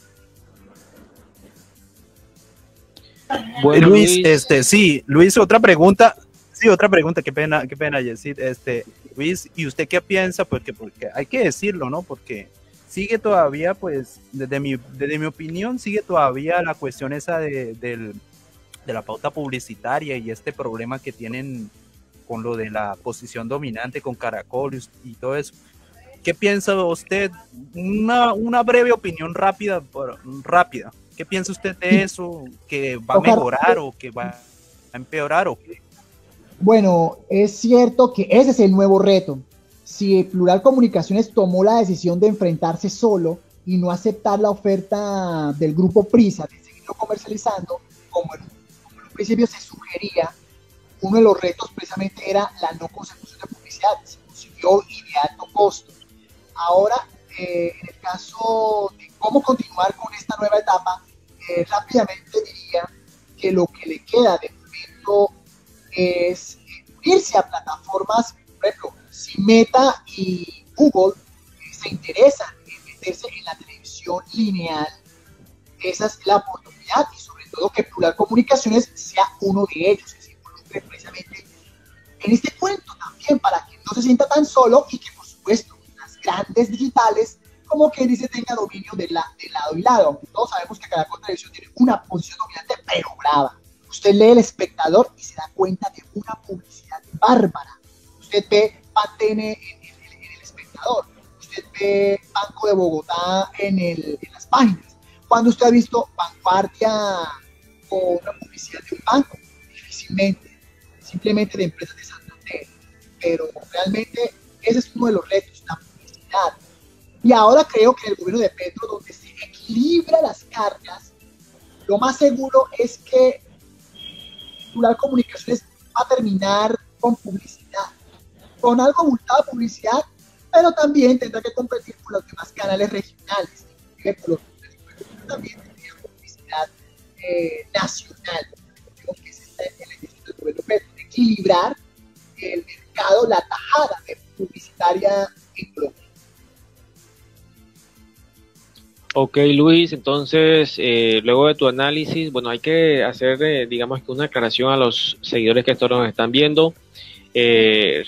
Bueno, Luis, este, sí, Luis, otra pregunta, sí, otra pregunta, qué pena, qué pena, Yesid, este, Luis, ¿y usted qué piensa? Porque, porque hay que decirlo, ¿no? Porque sigue todavía, pues, desde mi, desde mi opinión, sigue todavía la cuestión esa de, de la pauta publicitaria y este problema que tienen con lo de la posición dominante, con Caracol y, todo eso. ¿Qué piensa usted? Una, una breve opinión rápida, rápida. ¿Qué piensa usted de eso? ¿Que va a mejorar o que va a empeorar o qué? Bueno, es cierto que ese es el nuevo reto. Si Plural Comunicaciones tomó la decisión de enfrentarse solo y no aceptar la oferta del grupo Prisa de seguirlo comercializando, como en, como en un principio se sugería, uno de los retos precisamente era la no consecución de publicidad, se consiguió y de alto costo. Ahora, eh, en el caso de cómo continuar con esta nueva etapa, eh, rápidamente diría que lo que le queda de momento es unirse a plataformas, por ejemplo, si Meta y Google eh, se interesan en meterse en la televisión lineal, esa es la oportunidad y sobre todo que Plural Comunicaciones sea uno de ellos precisamente en este cuento también para que no se sienta tan solo y que por supuesto grandes digitales como que dice tenga dominio de, la, de lado y lado, aunque todos sabemos que cada Televisión tiene una posición dominante pero brava. Usted lee el espectador y se da cuenta de una publicidad bárbara. Usted ve Pantene en, el espectador, usted ve Banco de Bogotá en las páginas. Cuando usted ha visto Vanguardia o una publicidad de un banco, difícilmente, simplemente de empresas de Santander. Pero realmente ese es uno de los retos, Y ahora creo que el gobierno de Petro, donde se equilibra las cargas, lo más seguro es que Plural Comunicaciones va a terminar con publicidad, con algo multada publicidad, pero también tendrá que competir con los demás canales regionales, también tendría publicidad eh, nacional. Creo que es el ejercicio del gobierno Petro, equilibrar el mercado, la tajada publicitaria en Colombia. Ok, Luis, entonces, eh, luego de tu análisis, bueno, hay que hacer, eh, digamos que una aclaración a los seguidores que esto nos están viendo, eh,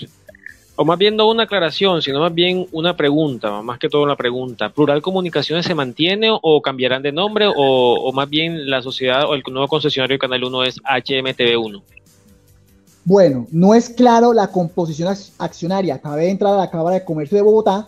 o más bien no una aclaración, sino más bien una pregunta, más que todo una pregunta. ¿Plural Comunicaciones se mantiene o cambiarán de nombre o, o más bien la sociedad o el nuevo concesionario de Canal 1 es HMTV1? Bueno, no es claro la composición accionaria. Acaba de entrar a la Cámara de Comercio de Bogotá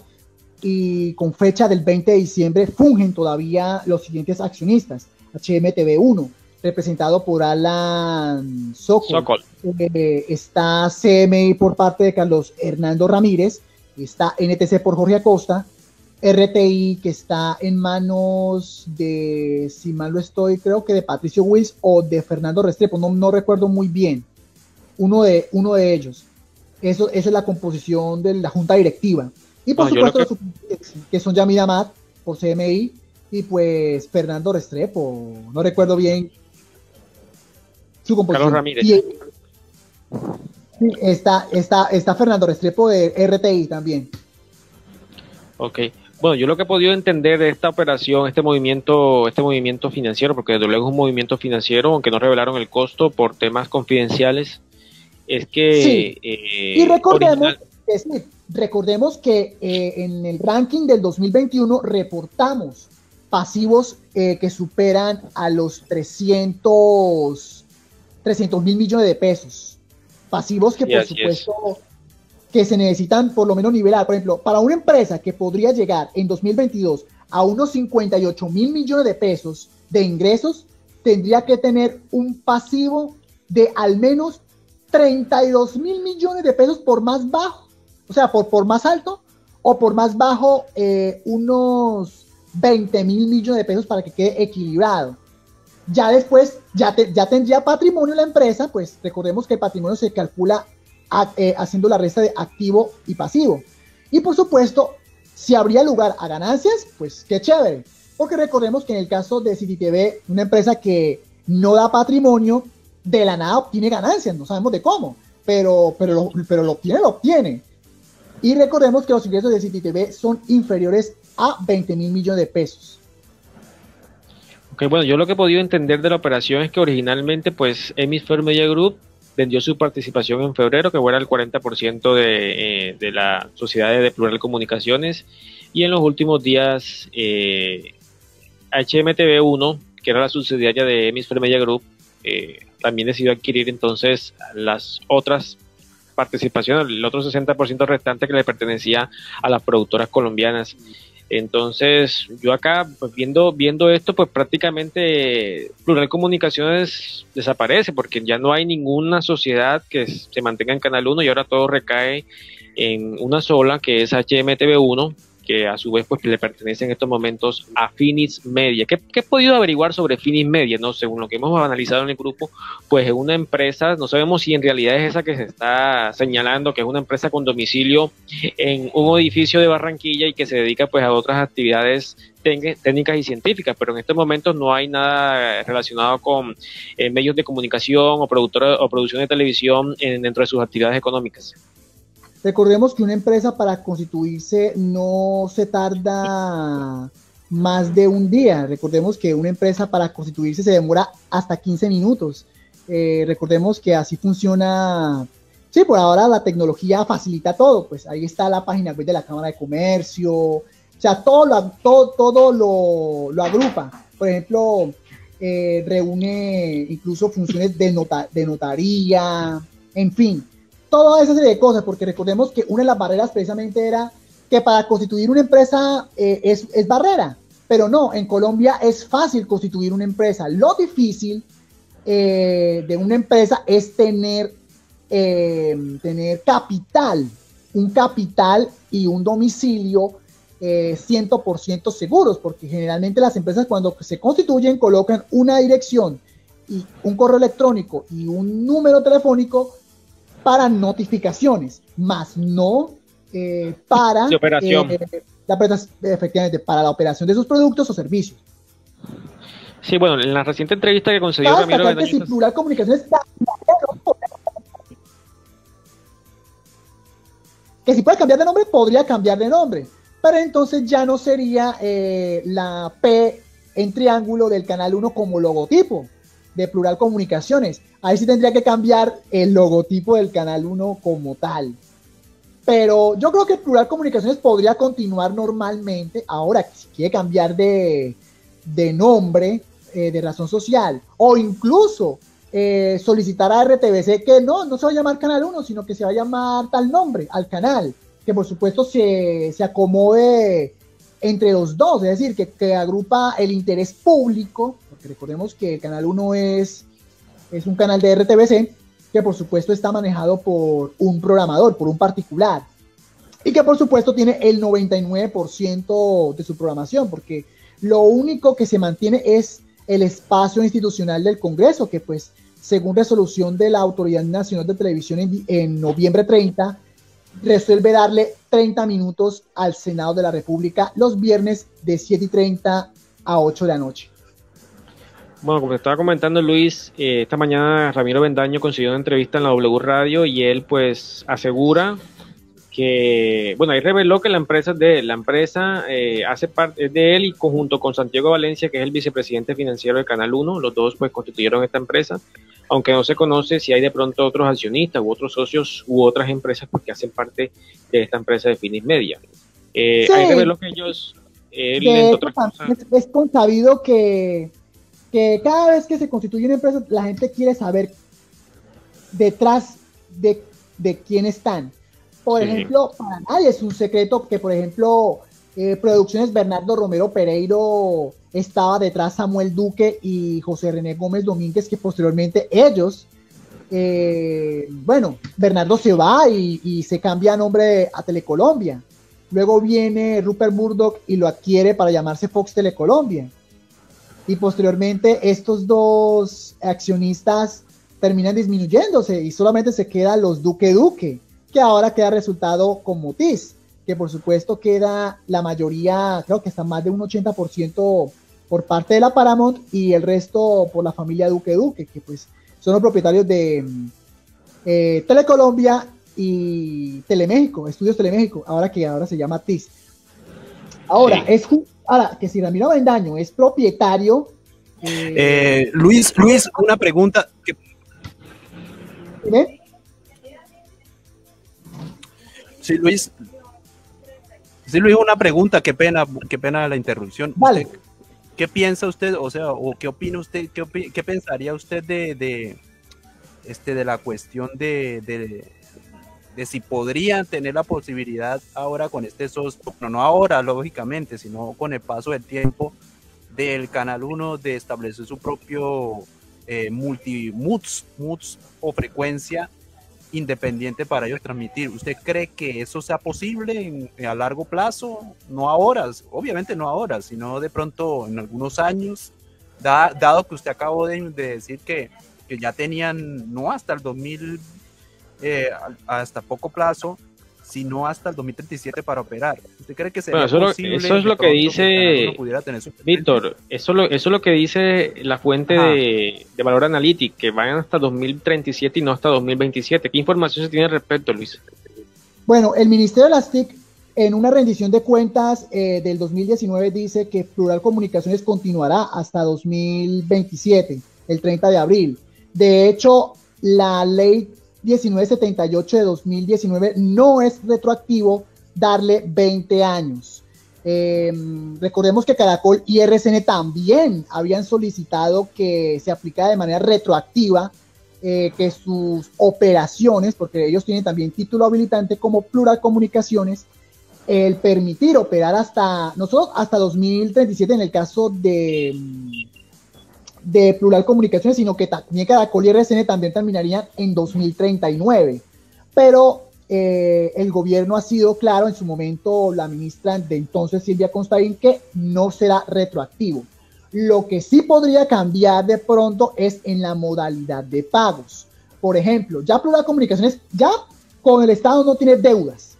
y con fecha del 20 de diciembre fungen todavía los siguientes accionistas. HMTV1, representado por Alan Sokol. Eh, está CMI por parte de Carlos Hernando Ramírez. Está NTC por Jorge Acosta. RTI que está en manos de, si mal lo estoy, creo que de Patricio Wills o de Fernando Restrepo, no, no recuerdo muy bien. Uno de, uno de ellos. Eso, esa es la composición de la junta directiva. Y por supuesto, que... son Yamida Mat por CMI y pues Fernando Restrepo, no recuerdo bien su composición. Carlos Ramírez. está, está, está Fernando Restrepo de RTI también. Ok. Bueno, yo lo que he podido entender de esta operación, este movimiento, este movimiento financiero, porque desde luego es un movimiento financiero, aunque no revelaron el costo por temas confidenciales, es que... Eh, y recordemos, recordemos que eh, en el ranking del 2021 reportamos pasivos eh, que superan a los 300 mil millones de pesos. Pasivos que por supuesto que se necesitan por lo menos nivelar. Por ejemplo, para una empresa que podría llegar en 2022 a unos 58 mil millones de pesos de ingresos, tendría que tener un pasivo de al menos 32 mil millones de pesos por más bajo, o sea, por, por más alto o por más bajo, eh, unos 20 mil millones de pesos para que quede equilibrado. Ya después, ya, ya tendría patrimonio la empresa, pues recordemos que el patrimonio se calcula eh, haciendo la resta de activo y pasivo. Y por supuesto, si habría lugar a ganancias, pues qué chévere. Porque recordemos que en el caso de TV, una empresa que no da patrimonio, de la nada obtiene ganancias, no sabemos de cómo, pero, pero, lo, pero lo obtiene, lo obtiene. Y recordemos que los ingresos de City TV son inferiores a 20 mil millones de pesos. Ok, bueno, yo lo que he podido entender de la operación es que originalmente, pues, Hemisphere Media Group vendió su participación en febrero, que era el 40% de, eh, de la sociedad de Plural Comunicaciones, y en los últimos días, eh, HMTV1, que era la subsidiaria de Hemisphere Media Group, eh, también decidió adquirir entonces las otras participaciones, el otro 60% restante que le pertenecía a las productoras colombianas. Entonces, yo acá, pues, viendo, viendo esto, pues prácticamente Plural Comunicaciones desaparece porque ya no hay ninguna sociedad que se mantenga en Canal 1 y ahora todo recae en una sola, que es HMTV1, que a su vez pues le pertenece en estos momentos a Finis Media. ¿Qué, he podido averiguar sobre Finis Media? No, según lo que hemos analizado en el grupo, pues es una empresa, no sabemos si en realidad es esa que se está señalando, que es una empresa con domicilio en un edificio de Barranquilla y que se dedica pues a otras actividades técnicas y científicas, pero en estos momentos no hay nada relacionado con eh, medios de comunicación o, o producción de televisión dentro de sus actividades económicas. Recordemos que una empresa para constituirse no se tarda más de un día. Recordemos que una empresa para constituirse se demora hasta 15 minutos. Eh, recordemos que así funciona Sí, por ahora la tecnología facilita todo, pues ahí está la página web de la Cámara de Comercio, o sea, todo lo, todo, todo lo, lo agrupa. Por ejemplo, eh, reúne incluso funciones de, nota, de notaría, en fin, toda esa serie de cosas, porque recordemos que una de las barreras precisamente era que para constituir una empresa eh, es, es, barrera, pero no, en Colombia es fácil constituir una empresa. Lo difícil eh, de una empresa es tener eh, tener capital, un capital y un domicilio eh, 100% seguros, porque generalmente las empresas cuando se constituyen colocan una dirección y un correo electrónico y un número telefónico para notificaciones, más no eh, para operación. Eh, la, efectivamente para la operación de sus productos o servicios. Sí, bueno, en la reciente entrevista que concedió Ramiro que si Plural Comunicaciones que si puede cambiar de nombre, podría cambiar de nombre, pero entonces ya no sería eh, la P en triángulo del Canal 1 como logotipo de Plural Comunicaciones. Ahí sí tendría que cambiar el logotipo del Canal 1 como tal. Pero yo creo que Plural Comunicaciones podría continuar normalmente. Ahora, si quiere cambiar de, nombre, eh, de razón social, o incluso eh, solicitar a RTBC que no, no se va a llamar Canal 1, sino que se va a llamar tal nombre al canal, que por supuesto se, se acomode entre los dos, es decir, que, que, agrupa el interés público, recordemos que el Canal 1 es, es un canal de RTBC, que por supuesto está manejado por un programador, por un particular, y que por supuesto tiene el 99% de su programación, porque lo único que se mantiene es el espacio institucional del Congreso, que pues según resolución de la Autoridad Nacional de Televisión en, noviembre 30, resuelve darle 30 minutos al Senado de la República los viernes de 7 y 30 a 8 de la noche. Bueno, como estaba comentando Luis, eh, esta mañana Ramiro Bendaño consiguió una entrevista en la W Radio y él pues asegura que, bueno, ahí reveló que la empresa de la empresa eh, hace parte de él y conjunto con Santiago Valencia, que es el vicepresidente financiero de Canal 1, los dos pues constituyeron esta empresa, aunque no se conoce si hay de pronto otros accionistas u otros socios u otras empresas porque hacen parte de esta empresa de Finis Media. Eh, Ahí reveló que ellos... Eh, es, consabido que, que cada vez que se constituye una empresa, la gente quiere saber detrás de, de quién están por ejemplo, para nadie es un secreto que, por ejemplo, eh, Producciones Bernardo Romero Pereiro estaba detrás Samuel Duque y José René Gómez Domínguez, que posteriormente ellos, eh, bueno, Bernardo se va y, se cambia nombre a Telecolombia. Luego viene Rupert Murdoch y lo adquiere para llamarse Fox Telecolombia. Y posteriormente estos dos accionistas terminan disminuyéndose y solamente se quedan los Duque Duque que ahora queda resultado con Motis, que por supuesto queda la mayoría, creo que está más de un 80% por parte de la Paramount y el resto por la familia Duque Duque, que pues son los propietarios de eh, Telecolombia y Teleméxico, Estudios Teleméxico, ahora que ahora se llama TIS. Ahora, es ahora que si Ramiro Bendaño es propietario. Eh, eh, Luis, Luis, una pregunta. Que... Sí, Luis. Sí, Luis, una pregunta, qué pena, qué pena la interrupción. Vale. ¿Qué piensa usted, o sea, o qué opina usted, qué, pensaría usted de, este, de la cuestión de, de, si podrían tener la posibilidad ahora con este socio, no, ahora, lógicamente, sino con el paso del tiempo del Canal 1 de establecer su propio eh, multi moods, moods o frecuencia independiente para ellos transmitir. ¿Usted cree que eso sea posible a largo plazo? No ahora, obviamente no ahora, sino de pronto en algunos años, dado que usted acabó de, decir que, que, ya tenían, no hasta el 2000, eh, hasta poco plazo, sino hasta el 2037 para operar. ¿Usted cree que sería eso, posible eso es lo que dice Víctor, eso, lo, eso es lo que dice la fuente de, Valor Analytics, que van hasta 2037 y no hasta 2027. ¿Qué información se tiene al respecto, Luis? Bueno, el Ministerio de las TIC en una rendición de cuentas eh, del 2019 dice que Plural Comunicaciones continuará hasta 2027, el 30 de abril. De hecho, la ley 1978 de 2019 no es retroactivo darle 20 años. Em, recordemos que Caracol y RCN también habían solicitado que se aplicara de manera retroactiva eh, que sus operaciones, porque ellos tienen también título habilitante como Plural Comunicaciones, el permitir operar hasta, nosotros hasta 2037 en el caso de, de Plural Comunicaciones, sino que también Caracol y RCN también terminarían en 2039. Pero eh, el gobierno ha sido claro en su momento, la ministra de entonces Silvia Constaín, que no será retroactivo. Lo que sí podría cambiar de pronto es en la modalidad de pagos. Por ejemplo, ya Plural Comunicaciones, ya con el Estado no tiene deudas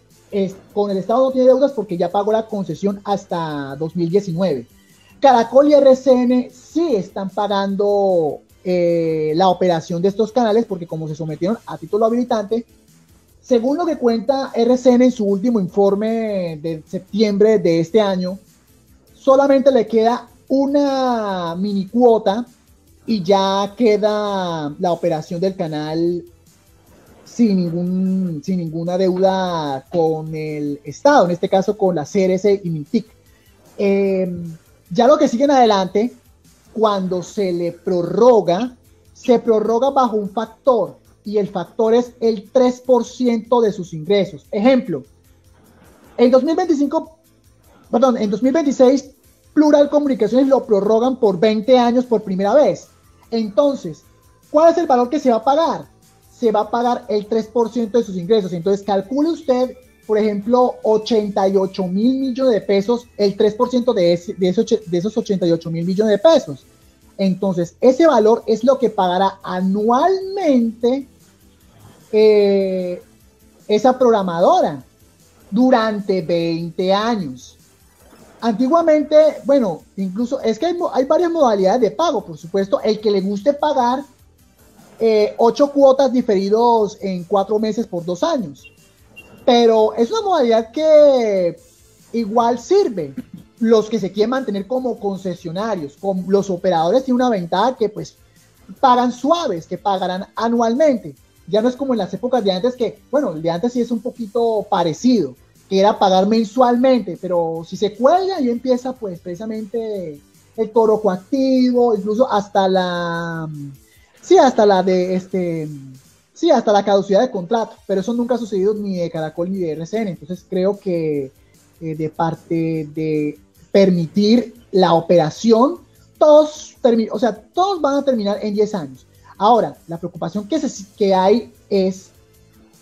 con el Estado no tiene deudas porque ya pagó la concesión hasta 2019. Caracol y RCN sí están pagando eh, la operación de estos canales porque como se sometieron a título habilitante, según lo que cuenta RCN en su último informe de septiembre de este año, solamente le queda una mini cuota y ya queda la operación del canal sin, ningún, sin ninguna deuda con el Estado, en este caso con la CRC y MINTIC. Em, ya lo que sigue en adelante, cuando se le prorroga, se prorroga bajo un factor y el factor es el 3% de sus ingresos. Ejemplo, en 2025, perdón, en 2026, Plural Comunicaciones lo prorrogan por 20 años por primera vez. Entonces, ¿cuál es el valor que se va a pagar? se va a pagar el 3% de sus ingresos. Entonces, calcule usted, por ejemplo, 88 mil millones de pesos, el 3% de, esos, de esos 88 mil millones de pesos. Entonces, ese valor es lo que pagará anualmente eh, esa programadora durante 20 años. Antiguamente, bueno, incluso es que hay, hay varias modalidades de pago, por supuesto, el que le guste pagar eh, ocho cuotas diferidos en cuatro meses por dos años. Pero es una modalidad que igual sirve. Los que se quieren mantener como concesionarios, con los operadores tienen una ventaja que pues pagan suaves, que pagarán anualmente. Ya no es como en las épocas de antes que, bueno, el de antes sí es un poquito parecido, que era pagar mensualmente, pero si se cuelga y empieza pues precisamente el toro coactivo, incluso hasta la Sí, hasta la de este. Sí, hasta la caducidad de contrato, pero eso nunca ha sucedido ni de Caracol ni de RCN. Entonces creo que eh, de parte de permitir la operación, todos, o sea, todos van a terminar en 10 años. Ahora, la preocupación que, se, que hay es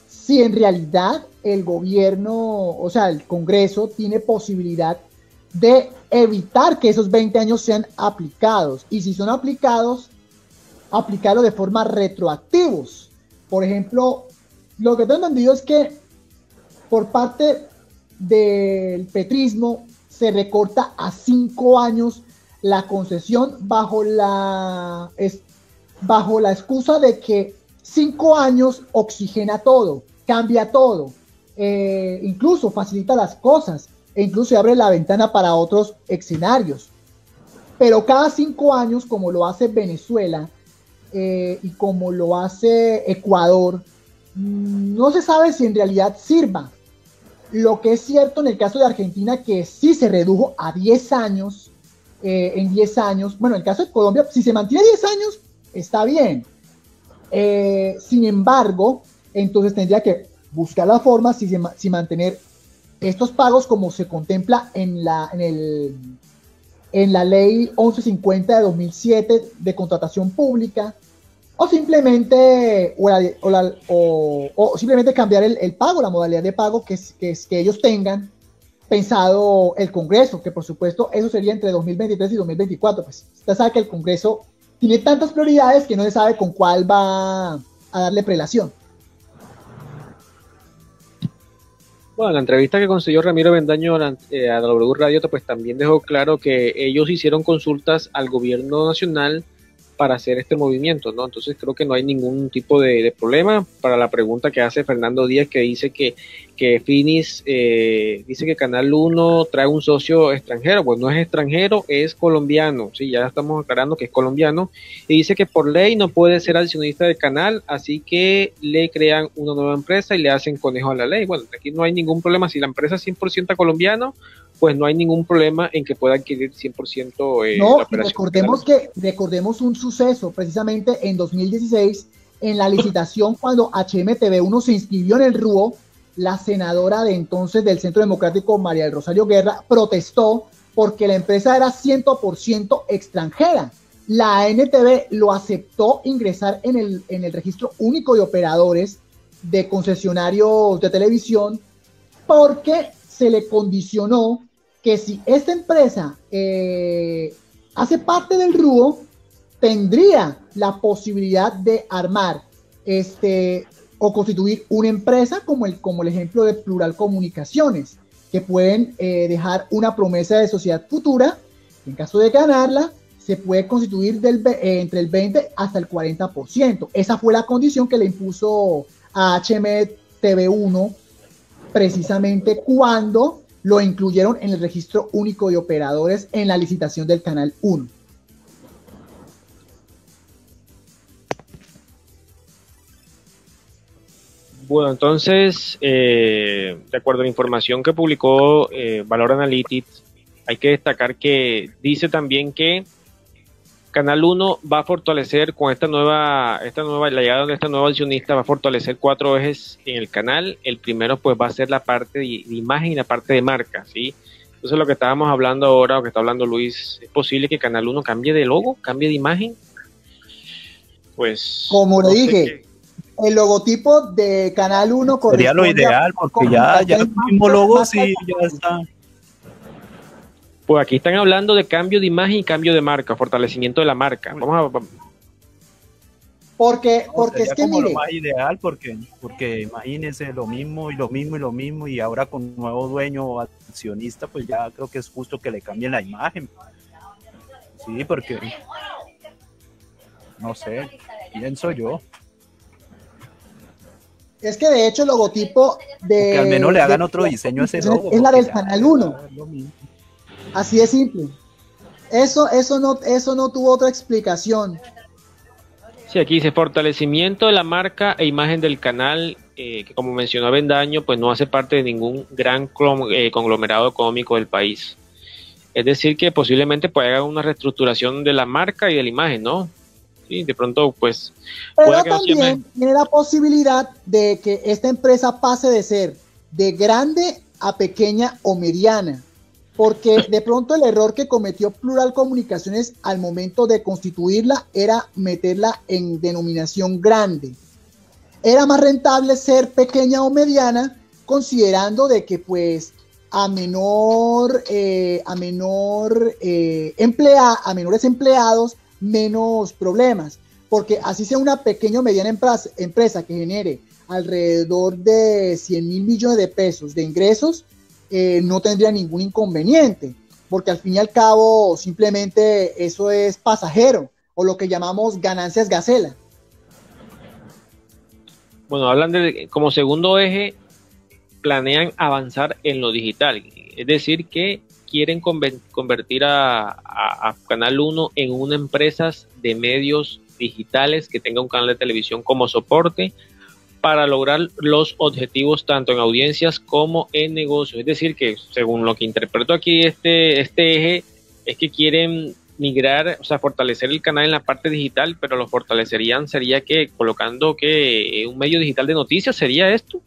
si en realidad el gobierno, o sea, el Congreso tiene posibilidad de evitar que esos 20 años sean aplicados. Y si son aplicados, aplicarlo de forma retroactivos. Por ejemplo, lo que tengo entendido es que por parte del petrismo se recorta a cinco años la concesión bajo la, es, bajo la excusa de que cinco años oxigena todo, cambia todo, eh, incluso facilita las cosas e incluso abre la ventana para otros escenarios. Pero cada cinco años, como lo hace Venezuela, eh, y como lo hace Ecuador, mm, no se sabe si en realidad sirva. Lo que es cierto en el caso de Argentina, que sí se redujo a 10 años, eh, en 10 años, bueno, en el caso de Colombia, si se mantiene 10 años, está bien. Eh, sin embargo, entonces tendría que buscar la forma si, si mantener estos pagos como se contempla en la, en el, en la ley 1150 de 2007 de contratación pública, o simplemente, o, simplemente cambiar el, pago, la modalidad de pago que, que, que ellos tengan pensado el Congreso, que por supuesto eso sería entre 2023 y 2024. Pues usted sabe que el Congreso tiene tantas prioridades que no se sabe con cuál va a darle prelación. Bueno, la entrevista que consiguió Ramiro Bendaño eh, a, la W Radio, pues también dejó claro que ellos hicieron consultas al gobierno nacional para hacer este movimiento, ¿no? Entonces creo que no hay ningún tipo de, problema para la pregunta que hace Fernando Díaz que dice que, que Finis eh, dice que Canal 1 trae un socio extranjero, pues no es extranjero, es colombiano, sí, ya estamos aclarando que es colombiano, y dice que por ley no puede ser accionista del canal, así que le crean una nueva empresa y le hacen conejo a la ley. Bueno, aquí no hay ningún problema, si la empresa es 100% colombiano, pues no hay ningún problema en que pueda adquirir 100% eh, no, recordemos que recordemos un suceso precisamente en 2016 en la licitación cuando HMTV1 se inscribió en el RUO, la senadora de entonces del Centro Democrático María del Rosario Guerra protestó porque la empresa era 100% extranjera. La NTV lo aceptó ingresar en el, en el registro único de operadores de concesionarios de televisión porque se le condicionó que si esta empresa eh, hace parte del RUO, tendría la posibilidad de armar este o constituir una empresa como el, como el ejemplo de Plural Comunicaciones, que pueden eh, dejar una promesa de sociedad futura. En caso de ganarla, se puede constituir del, eh, entre el 20 hasta el 40%. Esa fue la condición que le impuso a HMTV1 precisamente cuando lo incluyeron en el registro único de operadores en la licitación del Canal 1. Bueno, entonces, eh, de acuerdo a la información que publicó eh, Valor Analytics, hay que destacar que dice también que Canal 1 va a fortalecer con esta nueva, esta nueva, la llegada de esta nueva accionista va a fortalecer cuatro ejes en el canal. El primero pues va a ser la parte de, imagen y la parte de marca, ¿sí? Entonces lo que estábamos hablando ahora, o que está hablando Luis, ¿es posible que Canal 1 cambie de logo, cambie de imagen? Pues... Como le dije, el logotipo de Canal 1 sería lo ideal, porque ya, ya el mismo logo sí ya está pues aquí están hablando de cambio de imagen y cambio de marca, fortalecimiento de la marca. Vamos a. Porque, porque es que mire. Lo más ideal, porque, porque imagínense lo mismo y lo mismo y lo mismo, y ahora con nuevo dueño o accionista, pues ya creo que es justo que le cambien la imagen. Sí, porque. No sé, pienso yo. Es que de hecho el logotipo de. Que al menos le hagan otro diseño a ese logo. Es la del Canal 1. Así de simple. Eso, eso, no, eso no tuvo otra explicación. Sí, aquí dice fortalecimiento de la marca e imagen del canal, eh, que como mencionó Bendaño, pues no hace parte de ningún gran eh, conglomerado económico del país. Es decir, que posiblemente pueda haber una reestructuración de la marca y de la imagen, ¿no? Sí, de pronto, pues. Pero también tiene la posibilidad de que esta empresa pase de ser de grande a pequeña o mediana porque de pronto el error que cometió Plural Comunicaciones al momento de constituirla era meterla en denominación grande. Era más rentable ser pequeña o mediana, considerando de que pues a menor, eh, a menor eh, emplea, a menores empleados, menos problemas. Porque así sea una pequeña o mediana empresa, que genere alrededor de 100 mil millones de pesos de ingresos, eh, no tendría ningún inconveniente, porque al fin y al cabo simplemente eso es pasajero o lo que llamamos ganancias gacela. Bueno, hablan de como segundo eje, planean avanzar en lo digital, es decir, que quieren convertir a, a Canal 1 en una empresa de medios digitales que tenga un canal de televisión como soporte, para lograr los objetivos tanto en audiencias como en negocios. Es decir, que según lo que interpreto aquí este, este eje, es que quieren migrar, o sea, fortalecer el canal en la parte digital, pero lo fortalecerían sería que colocando que un medio digital de noticias sería esto.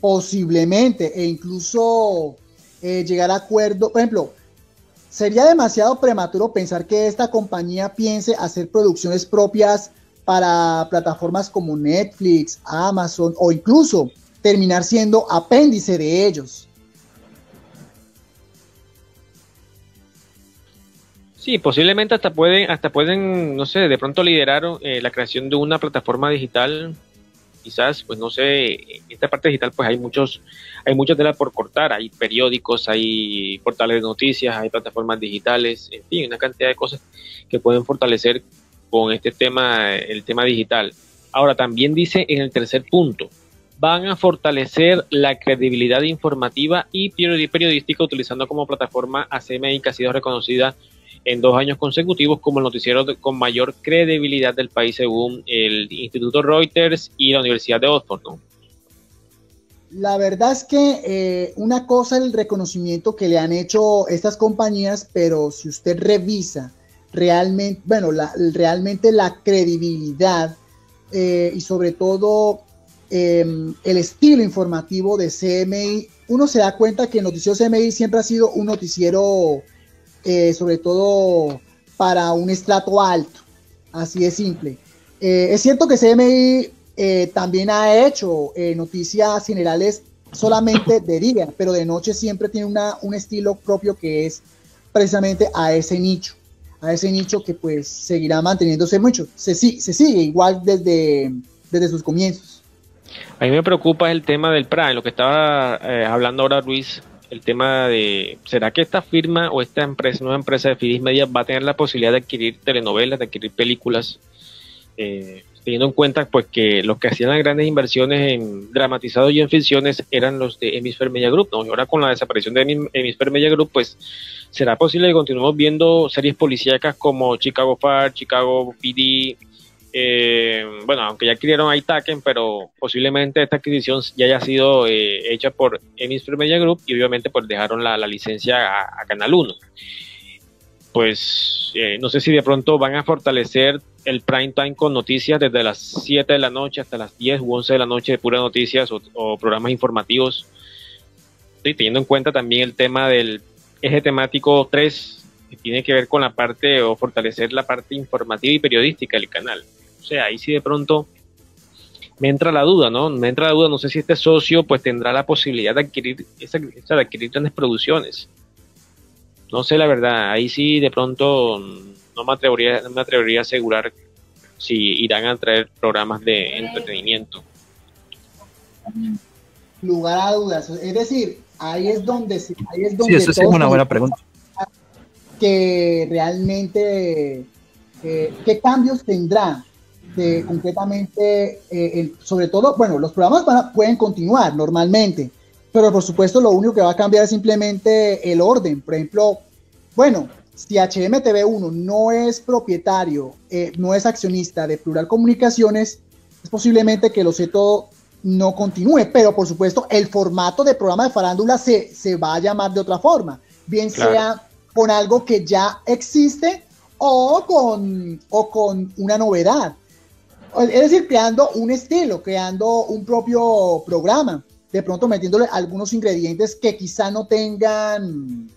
Posiblemente, e incluso eh, llegar a acuerdo, por ejemplo, sería demasiado prematuro pensar que esta compañía piense hacer producciones propias para plataformas como Netflix, Amazon o incluso terminar siendo apéndice de ellos. Sí, posiblemente hasta pueden, hasta pueden, no sé, de pronto liderar eh, la creación de una plataforma digital quizás, pues no sé, en esta parte digital pues hay muchos, hay mucha tela por cortar, hay periódicos, hay portales de noticias, hay plataformas digitales, en fin, una cantidad de cosas que pueden fortalecer con este tema, el tema digital. Ahora, también dice en el tercer punto, van a fortalecer la credibilidad informativa y periodística utilizando como plataforma a CMI que ha sido reconocida en dos años consecutivos como el noticiero con mayor credibilidad del país según el Instituto Reuters y la Universidad de Oxford. La verdad es que eh, una cosa es el reconocimiento que le han hecho estas compañías, pero si usted revisa realmente, bueno, realmente la credibilidad eh, y sobre todo em, el estilo informativo de CMI, uno se da cuenta que el noticiero CMI siempre ha sido un noticiero eh, sobre todo para un estrato alto, así de simple. Eh, es cierto que CMI también ha hecho noticias generales solamente de día, pero de noche siempre tiene una, un estilo propio que es precisamente a ese nicho, a ese nicho que pues seguirá manteniéndose mucho, se, se sigue igual desde, desde sus comienzos. A mí me preocupa el tema del Prime, lo que estaba hablando ahora Luis, el tema de, ¿será que esta firma o esta empresa, nueva empresa de Fidis Media va a tener la posibilidad de adquirir telenovelas, de adquirir películas? Eh, teniendo en cuenta pues que los que hacían las grandes inversiones en dramatizados y en ficciones eran los de Hemisphere Media Group. Y ahora con la desaparición de Hemisphere Media Group, pues será posible que continuemos viendo series policíacas como Chicago Fire, Chicago PD, eh, bueno, aunque ya adquirieron a Itaken, pero posiblemente esta adquisición ya haya sido eh, hecha por Hemisphere Media Group y obviamente pues dejaron la, licencia a, Canal 1. Pues eh, no sé si de pronto van a fortalecer el prime time con noticias desde las 7 de la noche hasta las 10 u 11 de la noche de puras noticias o, programas informativos. Y teniendo en cuenta también el tema del eje temático 3, que tiene que ver con la parte o fortalecer la parte informativa y periodística del canal. O sea, ahí sí de pronto me entra la duda, ¿no? Me entra la duda, no sé si este socio pues tendrá la posibilidad de adquirir, esa, de adquirir grandes producciones. No sé la verdad, ahí sí de pronto no me atrevería, no me atrevería a asegurar si irán a traer programas de entretenimiento. Lugar a dudas, es decir, ahí es donde ahí es donde sí, eso sí es una buena pregunta. Que realmente eh, qué cambios tendrá concretamente, eh, sobre todo, bueno, los programas pueden continuar normalmente, pero por supuesto lo único que va a cambiar es simplemente el orden. Por ejemplo, bueno, si HMTV1 no es propietario, eh, no es accionista de Plural Comunicaciones, es posiblemente que lo sé todo no continúe, pero por supuesto el formato de programa de farándula se, se va a llamar de otra forma, bien sea con algo que ya existe o con, o con una novedad. Es decir, creando un estilo, creando un propio programa, de pronto metiéndole algunos ingredientes que quizá no tengan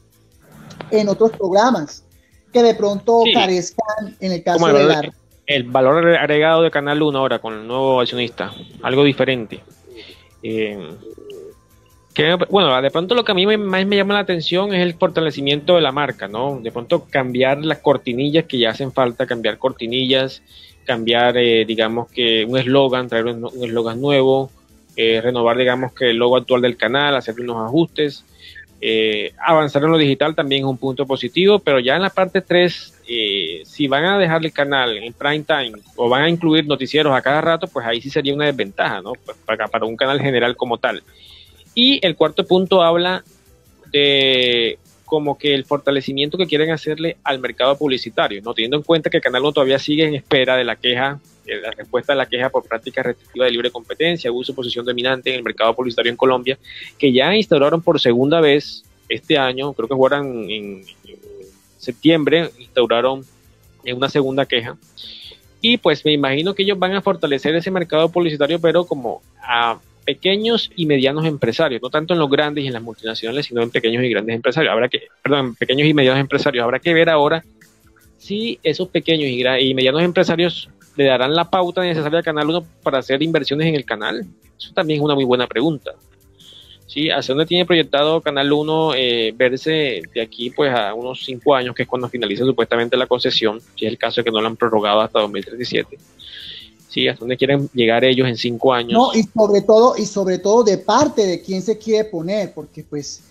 en otros programas, que de pronto carezcan en el caso de la... El valor agregado de Canal 1 ahora con el nuevo accionista, algo diferente. Eh, bueno, de pronto lo que a mí más me llama la atención es el fortalecimiento de la marca, ¿no? De pronto cambiar las cortinillas que ya hacen falta, cambiar cortinillas, cambiar, eh, digamos que un eslogan, traer un eslogan nuevo, eh, renovar, digamos que el logo actual del canal, hacer unos ajustes, eh, avanzar en lo digital también es un punto positivo, pero ya en la parte 3, si van a dejar el canal en prime time o van a incluir noticieros a cada rato, pues ahí sí sería una desventaja, ¿no? Pues para, para un canal general como tal. Y el cuarto punto habla de como que el fortalecimiento que quieren hacerle al mercado publicitario, no teniendo en cuenta que el Canal 1 todavía sigue en espera de la queja, de la respuesta de la queja por práctica restrictiva de libre competencia, uso posición dominante en el mercado publicitario en Colombia, que ya instauraron por segunda vez este año, creo que fueron en, septiembre, instauraron una segunda queja. Y pues me imagino que ellos van a fortalecer ese mercado publicitario, pero como a pequeños y medianos empresarios, no tanto en los grandes y en las multinacionales, sino en pequeños y grandes empresarios. Habrá que, perdón, pequeños y medianos empresarios. Habrá que ver ahora si esos pequeños y, medianos empresarios le darán la pauta necesaria al Canal 1 para hacer inversiones en el canal. Eso también es una muy buena pregunta. ¿Sí? ¿Hacia dónde tiene proyectado Canal 1 eh, verse de aquí pues a unos cinco años, que es cuando finaliza supuestamente la concesión, si es el caso de que no lo han prorrogado hasta 2037? Sí, hasta dónde quieren llegar ellos en cinco años. No, y sobre todo, y sobre todo de parte de quién se quiere poner, porque pues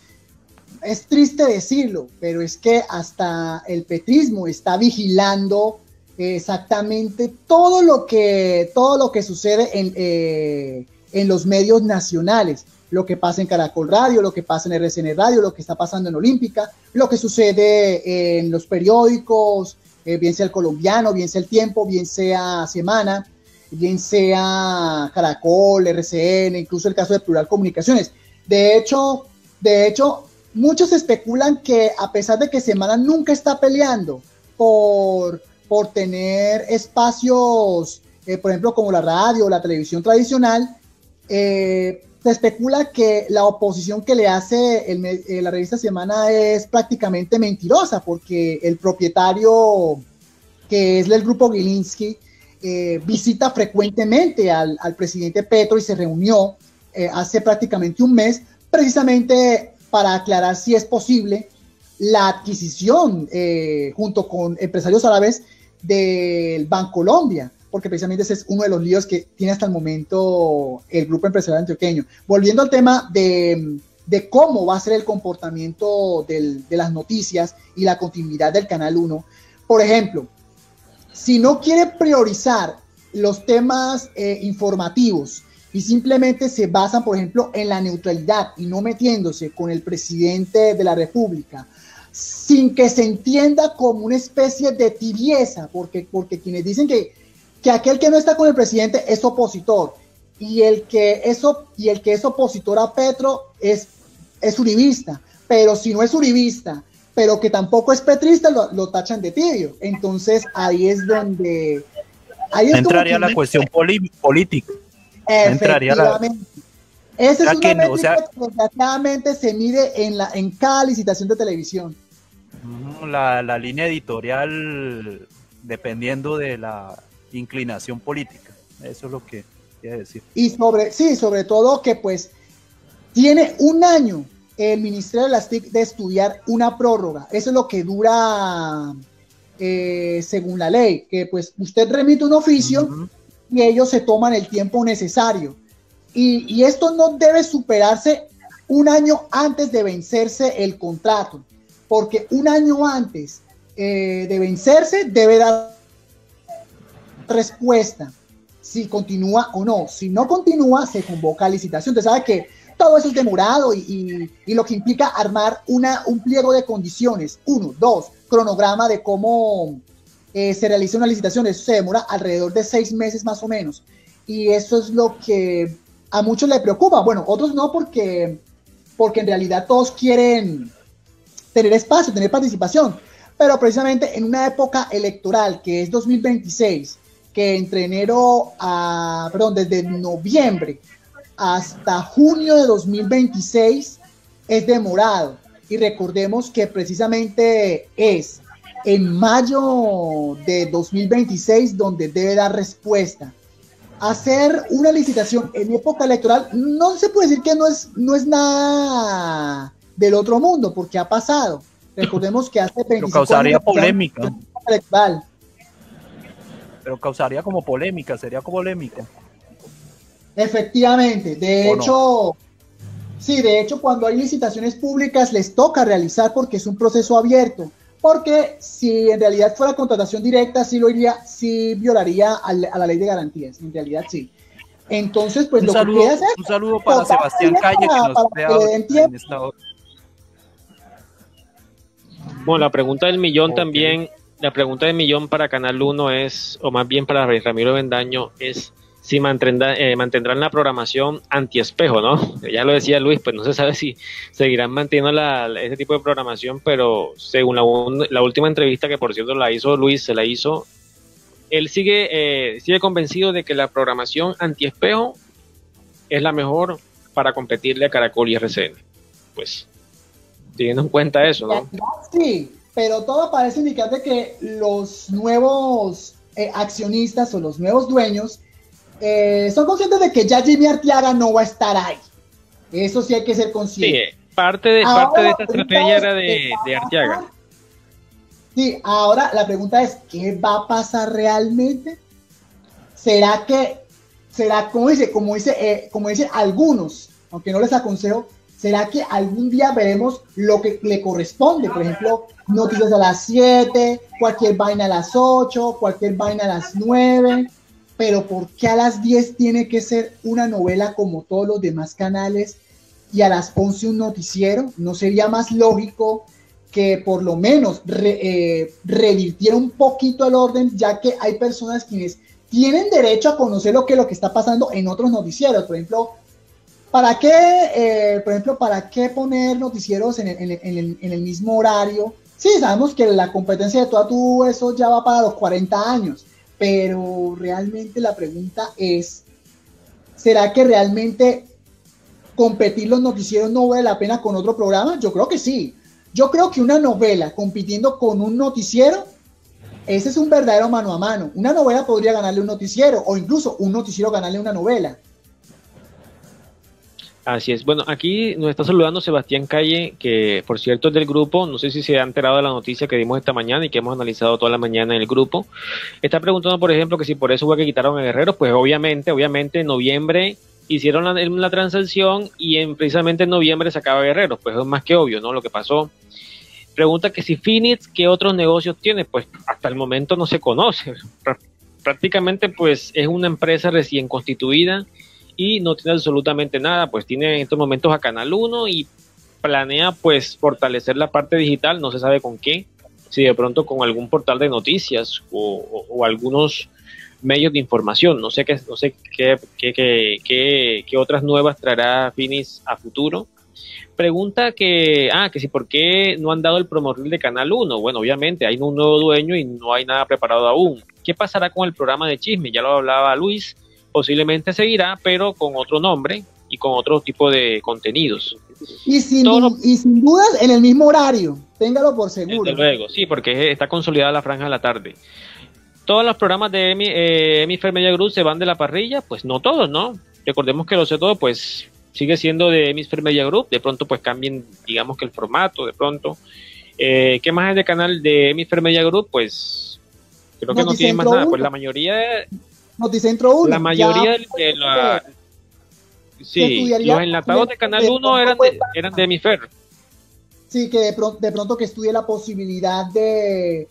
es triste decirlo, pero es que hasta el petrismo está vigilando exactamente todo lo que, todo lo que sucede en, eh, en los medios nacionales, lo que pasa en Caracol Radio, lo que pasa en RCN Radio, lo que está pasando en Olímpica, lo que sucede en los periódicos, eh, bien sea el colombiano, bien sea el tiempo, bien sea Semana, bien sea Caracol, RCN, incluso el caso de Plural Comunicaciones. De hecho, de hecho, muchos especulan que a pesar de que Semana nunca está peleando por, por tener espacios, eh, por ejemplo, como la radio o la televisión tradicional, eh, se especula que la oposición que le hace eh, la revista Semana es prácticamente mentirosa, porque el propietario, que es del grupo Gilinski, eh, visita frecuentemente al, presidente Petro y se reunió eh, hace prácticamente un mes, precisamente para aclarar si es posible la adquisición junto con empresarios árabes del Banco Colombia porque precisamente ese es uno de los líos que tiene hasta el momento el grupo empresarial antioqueño. Volviendo al tema de, cómo va a ser el comportamiento de las noticias y la continuidad del Canal 1, por ejemplo, si no quiere priorizar los temas eh, informativos y simplemente se basan, por ejemplo, en la neutralidad y no metiéndose con el presidente de la República, sin que se entienda como una especie de tibieza, porque, porque quienes dicen que que aquel que no está con el presidente es opositor y el que es, y el que es opositor a Petro es, es uribista, pero si no es uribista, pero que tampoco es petrista, lo, tachan de tibio. Entonces ahí es donde... Ahí entraría la cuestión política. Efectivamente. Esa es una que, que se mide en, la, en cada licitación de televisión. La, la línea editorial, dependiendo de la, inclinación política. Eso es lo que quiere decir. Y sobre, sí, sobre todo que pues tiene un año el Ministerio de las TIC de estudiar una prórroga. Eso es lo que dura eh, según la ley, que pues usted remite un oficio y ellos se toman el tiempo necesario. Y, esto no debe superarse un año antes de vencerse el contrato, porque un año antes eh, de vencerse debe dar respuesta si continúa o no. Si no continúa, se convoca a licitación. Usted sabe que todo eso es demorado y, lo que implica armar una, un pliego de condiciones. Uno, dos, cronograma de cómo eh, se realiza una licitación. Eso se demora alrededor de seis meses más o menos. Y eso es lo que a muchos le preocupa. Bueno, otros no porque, porque en realidad todos quieren tener espacio, tener participación. Pero precisamente en una época electoral que es 2026, que entre enero a, perdón, desde noviembre hasta junio de 2026 es demorado. Y recordemos que precisamente es en mayo de 2026 donde debe dar respuesta. Hacer una licitación en época electoral no se puede decir que no es, no es nada del otro mundo, porque ha pasado. Recordemos que hace 25 causaría polémica pero causaría como polémica, sería como polémica. Efectivamente, de hecho, sí, de hecho cuando hay licitaciones públicas les toca realizar porque es un proceso abierto, porque si en realidad fuera contratación directa, sí lo iría, sí violaría a la, ley de garantías, en realidad sí. Entonces, pues un lo saludo, que Un saludo para Sebastián Calle que nos vea en esta hora. Bueno, la pregunta del millón también la pregunta de millón para Canal 1 es, o más bien para Ramiro Bendaño, es si eh, mantendrán la programación anti-espejo, ¿no? Ya lo decía Luis, pues no se sabe si seguirán manteniendo la, ese tipo de programación, pero según la, última entrevista que por cierto la hizo Luis, se la hizo, él sigue, eh, sigue convencido de que la programación anti-espejo es la mejor para competirle a Caracol y RCN. Pues, teniendo en cuenta eso, ¿no? Sí, pero todo parece indicar de que los nuevos eh, accionistas o los nuevos dueños eh, son conscientes de que ya Jimmy Arteaga no va a estar ahí. Eso sí hay que ser consciente. Sí, parte de, parte de esta estrategia era de, de Arteaga. Sí, ahora la pregunta es, ¿qué va a pasar realmente? ¿será que, será, como dice, como dice, eh, como dice algunos, aunque no les aconsejo, ¿será que algún día veremos lo que le corresponde? Por ejemplo, noticias a las 7, cualquier vaina a las 8, cualquier vaina a las 9, pero ¿por qué a las 10 tiene que ser una novela como todos los demás canales y a las 11 un noticiero? ¿No sería más lógico que por lo menos eh, revirtiera un poquito el orden, ya que hay personas quienes tienen derecho a conocer lo que, lo que está pasando en otros noticieros? Por ejemplo, ¿para qué, eh, por ejemplo, ¿para qué poner noticieros en el, mismo horario? Sí, sabemos que la competencia de toda tu eso ya va para los 40 años, pero realmente la pregunta es, ¿será que realmente competir los noticieros no vale la pena con otro programa? Yo creo que sí. Yo creo que una novela compitiendo con un noticiero, ese es un verdadero mano a mano. Una novela podría ganarle un noticiero o incluso un noticiero ganarle una novela. Así es. Bueno, aquí nos está saludando Sebastián Calle, que por cierto es del grupo, no sé si se ha enterado de la noticia que dimos esta mañana y que hemos analizado toda la mañana en el grupo. Está preguntando, por ejemplo, que si por eso fue que quitaron a Guerrero, pues obviamente, obviamente en noviembre hicieron la, transacción y en, precisamente en noviembre se acaba Guerrero, pues es más que obvio, ¿no? Lo que pasó. Pregunta que si Phoenix, ¿qué otros negocios tiene? Pues hasta el momento no se conoce. Prácticamente pues es una empresa recién constituida y no tiene absolutamente nada, pues tiene en estos momentos a Canal 1 y planea pues fortalecer la parte digital, no se sabe con qué, si de pronto con algún portal de noticias o, algunos medios de información, no sé qué, no sé qué, qué, qué, qué, otras nuevas traerá Finis a futuro. Pregunta que, ah, que si por qué no han dado el promorril de Canal 1. Bueno, obviamente hay un nuevo dueño y no hay nada preparado aún. ¿Qué pasará con el programa de chisme? Ya lo hablaba Luis, posiblemente seguirá, pero con otro nombre y con otro tipo de contenidos. Y sin, y sin dudas en el mismo horario, téngalo por seguro. Desde luego, sí, porque está consolidada la franja de la tarde. Todos los programas de Emi, eh, Media Group se van de la parrilla, pues no todos, ¿no? Recordemos que lo sé todo, pues sigue siendo de Hemisfer Media Group, de pronto pues cambien, digamos que el formato, de pronto. Eh, ¿Qué más es de canal de Hemisfer Media Group? Pues creo que no tiene más nada, pues la mayoría Noticentro 1. La mayoría de la, Sí, los enlatados de Canal 1 eran de, eran de. Sí, que de pronto, de pronto que estudie la posibilidad de,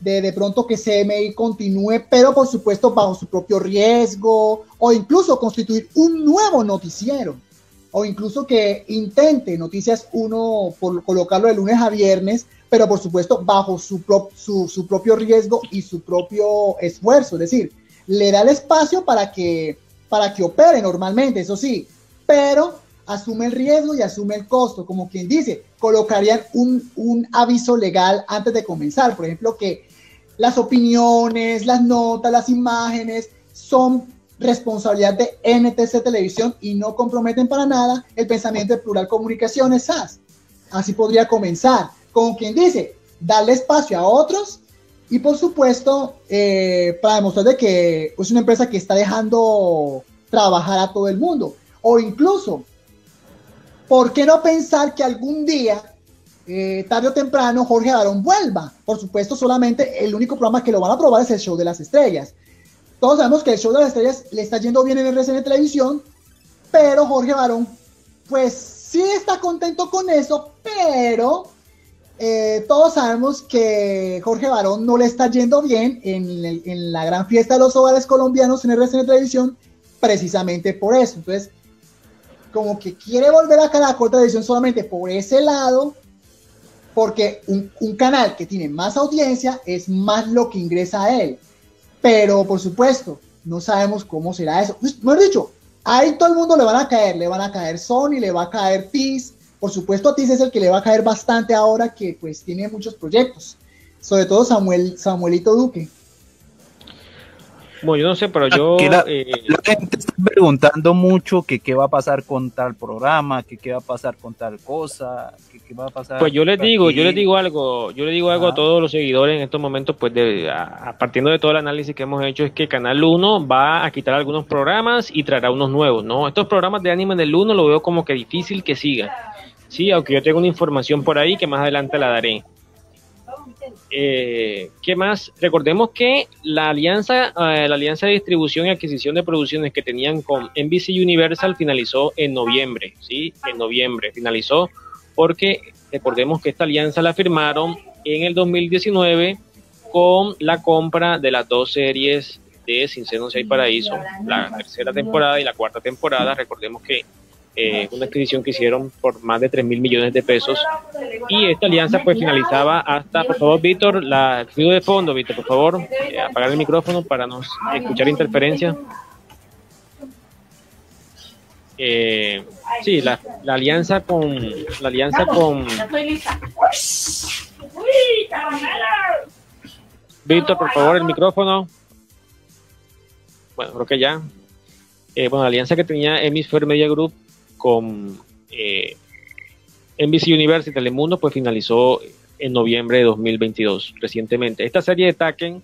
de, de pronto que CMI continúe, pero por supuesto bajo su propio riesgo, o incluso constituir un nuevo noticiero, o incluso que intente Noticias 1 por colocarlo de lunes a viernes, pero por supuesto bajo su, su, su propio riesgo y su propio esfuerzo. Es decir, le da el espacio para que, para que opere normalmente, eso sí, pero asume el riesgo y asume el costo, como quien dice, colocarían un, un aviso legal antes de comenzar, por ejemplo, que las opiniones, las notas, las imágenes son responsabilidad de NTC Televisión y no comprometen para nada el pensamiento de Plural Comunicaciones SAS. Así podría comenzar, como quien dice, darle espacio a otros y por supuesto, eh, para demostrar de que es una empresa que está dejando trabajar a todo el mundo. O incluso, ¿por qué no pensar que algún día, eh, tarde o temprano, Jorge Barón vuelva? Por supuesto, solamente el único programa que lo van a probar es el Show de las Estrellas. Todos sabemos que el Show de las Estrellas le está yendo bien en RCN Televisión, pero Jorge Barón, pues sí está contento con eso, pero eh, todos sabemos que Jorge Barón no le está yendo bien en, la gran fiesta de los hogares colombianos en RCN Televisión, precisamente por eso. Entonces, como que quiere volver a Caracol Televisión solamente por ese lado, porque un, un, canal que tiene más audiencia es más lo que ingresa a él. Pero, por supuesto, no sabemos cómo será eso. Pues, mejor dicho, ahí todo el mundo le van a caer, le van a caer Sony, le va a caer PIS, por supuesto, a ti es el que le va a caer bastante ahora que pues tiene muchos proyectos, sobre todo Samuel, Samuelito Duque. Bueno, yo no sé, pero yo... Eh, la, gente está preguntando mucho que qué va a pasar con tal programa, que qué va a pasar con tal cosa, que qué va a pasar... Pues yo les digo, yo les digo algo, yo les digo algo a todos los seguidores en estos momentos, pues de, a, partiendo de todo el análisis que hemos hecho, es que Canal 1 va a quitar algunos programas y traerá unos nuevos, ¿no? Estos programas de anime del 1 lo veo como que difícil que sigan Sí, aunque yo tengo una información por ahí que más adelante la daré. eh, ¿qué más? Recordemos que la alianza, eh, la alianza de distribución y adquisición de producciones que tenían con NBC Universal finalizó en noviembre, ¿sí? En noviembre finalizó porque recordemos que esta alianza la firmaron en el 2019 con la compra de las dos series de Sin Seno Paraíso, la tercera temporada y la cuarta temporada. Recordemos que eh, una adquisición que hicieron por más de 3 mil millones de pesos. Y esta alianza pues finalizaba hasta, por favor, Víctor, la, ruido de fondo, Víctor, por favor, eh, apagar el micrófono para no escuchar interferencia. Eh, sí, la, la, alianza con la alianza con Víctor, por favor, el micrófono. Bueno, creo que ya. Eh, bueno, la alianza que tenía Hemisphere Media Group con eh, NBC Universal y Telemundo, pues finalizó en noviembre de 2022, recientemente. Esta serie de Taken,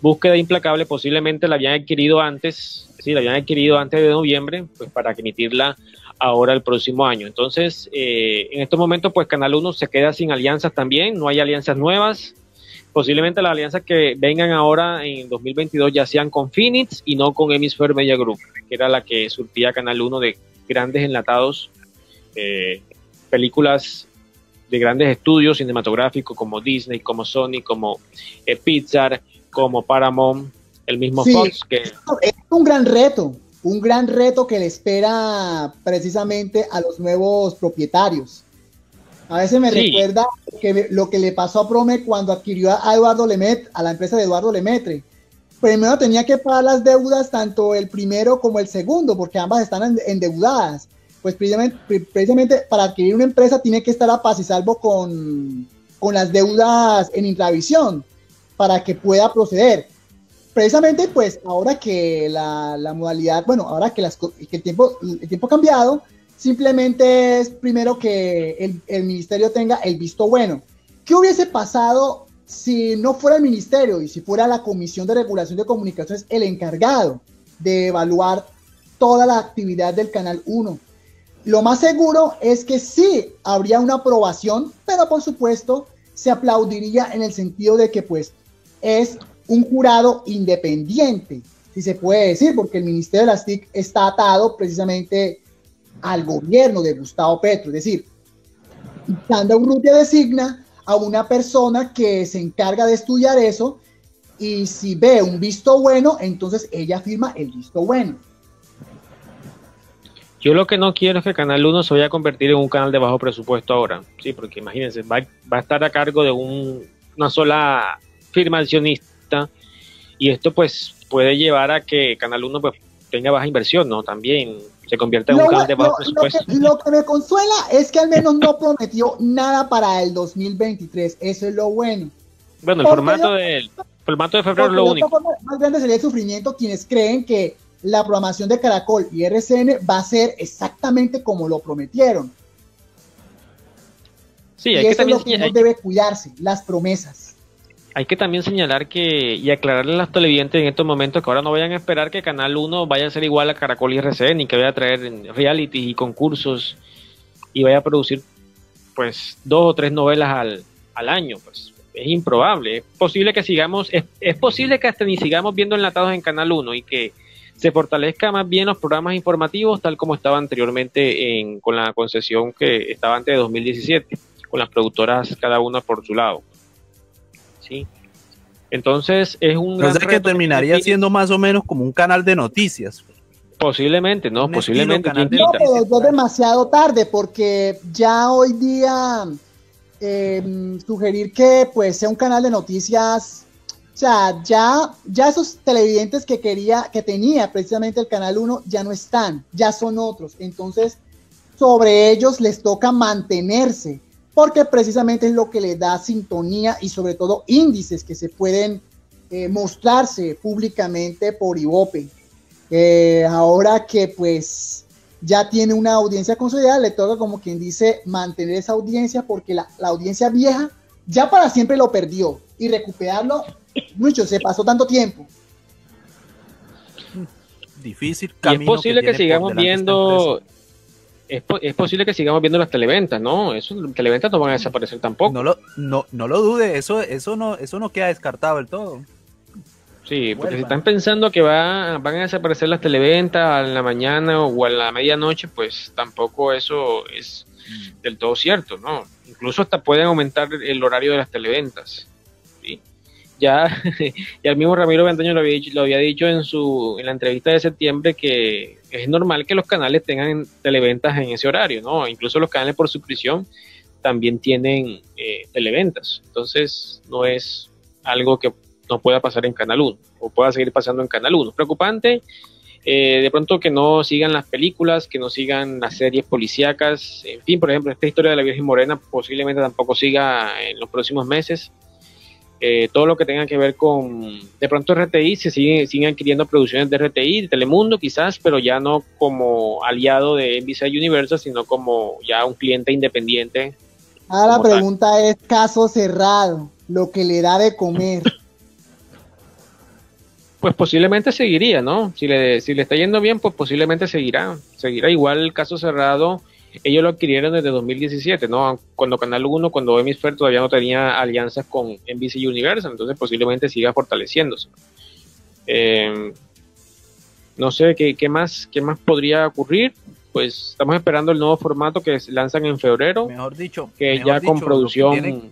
Búsqueda Implacable, posiblemente la habían adquirido antes, sí, la habían adquirido antes de noviembre, pues para emitirla ahora el próximo año. Entonces, eh, en estos momentos, pues Canal 1 se queda sin alianzas también, no hay alianzas nuevas. Posiblemente las alianzas que vengan ahora en 2022 ya sean con Phoenix y no con Hemisphere Media Group, que era la que surtía Canal 1 de grandes enlatados, eh, películas de grandes estudios cinematográficos como Disney, como Sony, como eh, Pixar, como Paramount, el mismo Fox. Que... Es un gran reto, un gran reto que le espera precisamente a los nuevos propietarios. A veces me recuerda que lo que le pasó a Prome cuando adquirió a Eduardo Lemet, a la empresa de Eduardo Lemetre primero tenía que pagar las deudas, tanto el primero como el segundo, porque ambas están endeudadas. Pues precisamente, para adquirir una empresa tiene que estar a paz y salvo con, con las deudas en intravisión para que pueda proceder. Precisamente, pues ahora que la, la modalidad, bueno, ahora que, las, que el, tiempo, el tiempo ha cambiado, simplemente es primero que el, el ministerio tenga el visto bueno. ¿Qué hubiese pasado si no fuera el ministerio y si fuera la Comisión de Regulación de Comunicaciones el encargado de evaluar toda la actividad del Canal 1. Lo más seguro es que sí habría una aprobación, pero por supuesto se aplaudiría en el sentido de que pues es un jurado independiente, si se puede decir, porque el Ministerio de las TIC está atado precisamente al gobierno de Gustavo Petro, es decir, Sandra Urrutia designa a una persona que se encarga de estudiar eso y si ve un visto bueno, entonces ella firma el visto bueno. Yo lo que no quiero es que Canal 1 se vaya a convertir en un canal de bajo presupuesto ahora, sí, porque imagínense, va, a estar a cargo de una sola firma accionista y esto pues puede llevar a que Canal 1 pues tenga baja inversión, ¿no? También se convierte en un canal de bajo presupuesto. Lo que, me consuela es que al menos no prometió nada para el 2023. Eso es lo bueno. Bueno, el formato, del, formato de febrero es lo único. Más grande sería el sufrimiento quienes creen que la programación de Caracol y RCN va a ser exactamente como lo prometieron. Sí, hay que también es lo que debe cuidarse, las promesas hay que también señalar que y aclararle a los televidentes en estos momentos que ahora no vayan a esperar que Canal 1 vaya a ser igual a Caracol y RCN y que vaya a traer reality y concursos y vaya a producir pues dos o tres novelas al, al año, pues es improbable. Es posible que sigamos, es, es posible que hasta ni sigamos viendo enlatados en Canal 1 y que se fortalezca más bien los programas informativos tal como estaba anteriormente en, con la concesión que estaba antes de 2017, con las productoras cada una por su lado. ¿Sí? Entonces es un... Gran que terminaría siendo más o menos como un canal de noticias. Posiblemente, no, posiblemente. No, pero es demasiado tarde porque ya hoy día em, sugerir que pues sea un canal de noticias, o sea, ya, ya esos televidentes que quería, que tenía precisamente el canal 1 ya no están, ya son otros. Entonces, sobre ellos les toca mantenerse porque precisamente es lo que le da sintonía y sobre todo índices que se pueden eh, mostrarse públicamente por Ibope. Eh, ahora que pues ya tiene una audiencia consolidada, le toca como quien dice mantener esa audiencia porque la, audiencia vieja ya para siempre lo perdió y recuperarlo mucho, se pasó tanto tiempo. Difícil. Y es posible que sigamos viendo es, es, posible que sigamos viendo las televentas, ¿no? Eso, las televentas no van a desaparecer tampoco. No lo, no, no lo dude, eso, eso, no, eso no queda descartado del todo. Sí, porque si están pensando que va, van a desaparecer las televentas a la mañana o a la medianoche, pues tampoco eso es mm. del todo cierto, ¿no? Incluso hasta pueden aumentar el horario de las televentas. Ya, ya el mismo Ramiro Vendaño lo había dicho, lo había dicho en, su, en la entrevista de septiembre que es normal que los canales tengan televentas en ese horario, ¿no? Incluso los canales por suscripción también tienen eh, televentas. Entonces, no es algo que no pueda pasar en Canal 1 o pueda seguir pasando en Canal 1. Preocupante, eh, de pronto que no sigan las películas, que no sigan las series policíacas, en fin, por ejemplo, esta historia de la Virgen Morena posiblemente tampoco siga en los próximos meses. Eh, todo lo que tenga que ver con, de pronto RTI, se siguen, siguen adquiriendo producciones de RTI, de Telemundo quizás, pero ya no como aliado de NBC Universal, sino como ya un cliente independiente. Ah, la pregunta es caso cerrado, lo que le da de comer. pues posiblemente seguiría, ¿no? Si le, si le está yendo bien, pues posiblemente seguirá. Seguirá igual el caso cerrado. Ellos lo adquirieron desde 2017, ¿no? Cuando Canal 1, cuando Hemisfer todavía no tenía alianzas con NBC Universal, entonces posiblemente siga fortaleciéndose. Eh, no sé ¿qué, qué, más, qué más podría ocurrir. Pues estamos esperando el nuevo formato que lanzan en febrero. Mejor dicho, que ya con producción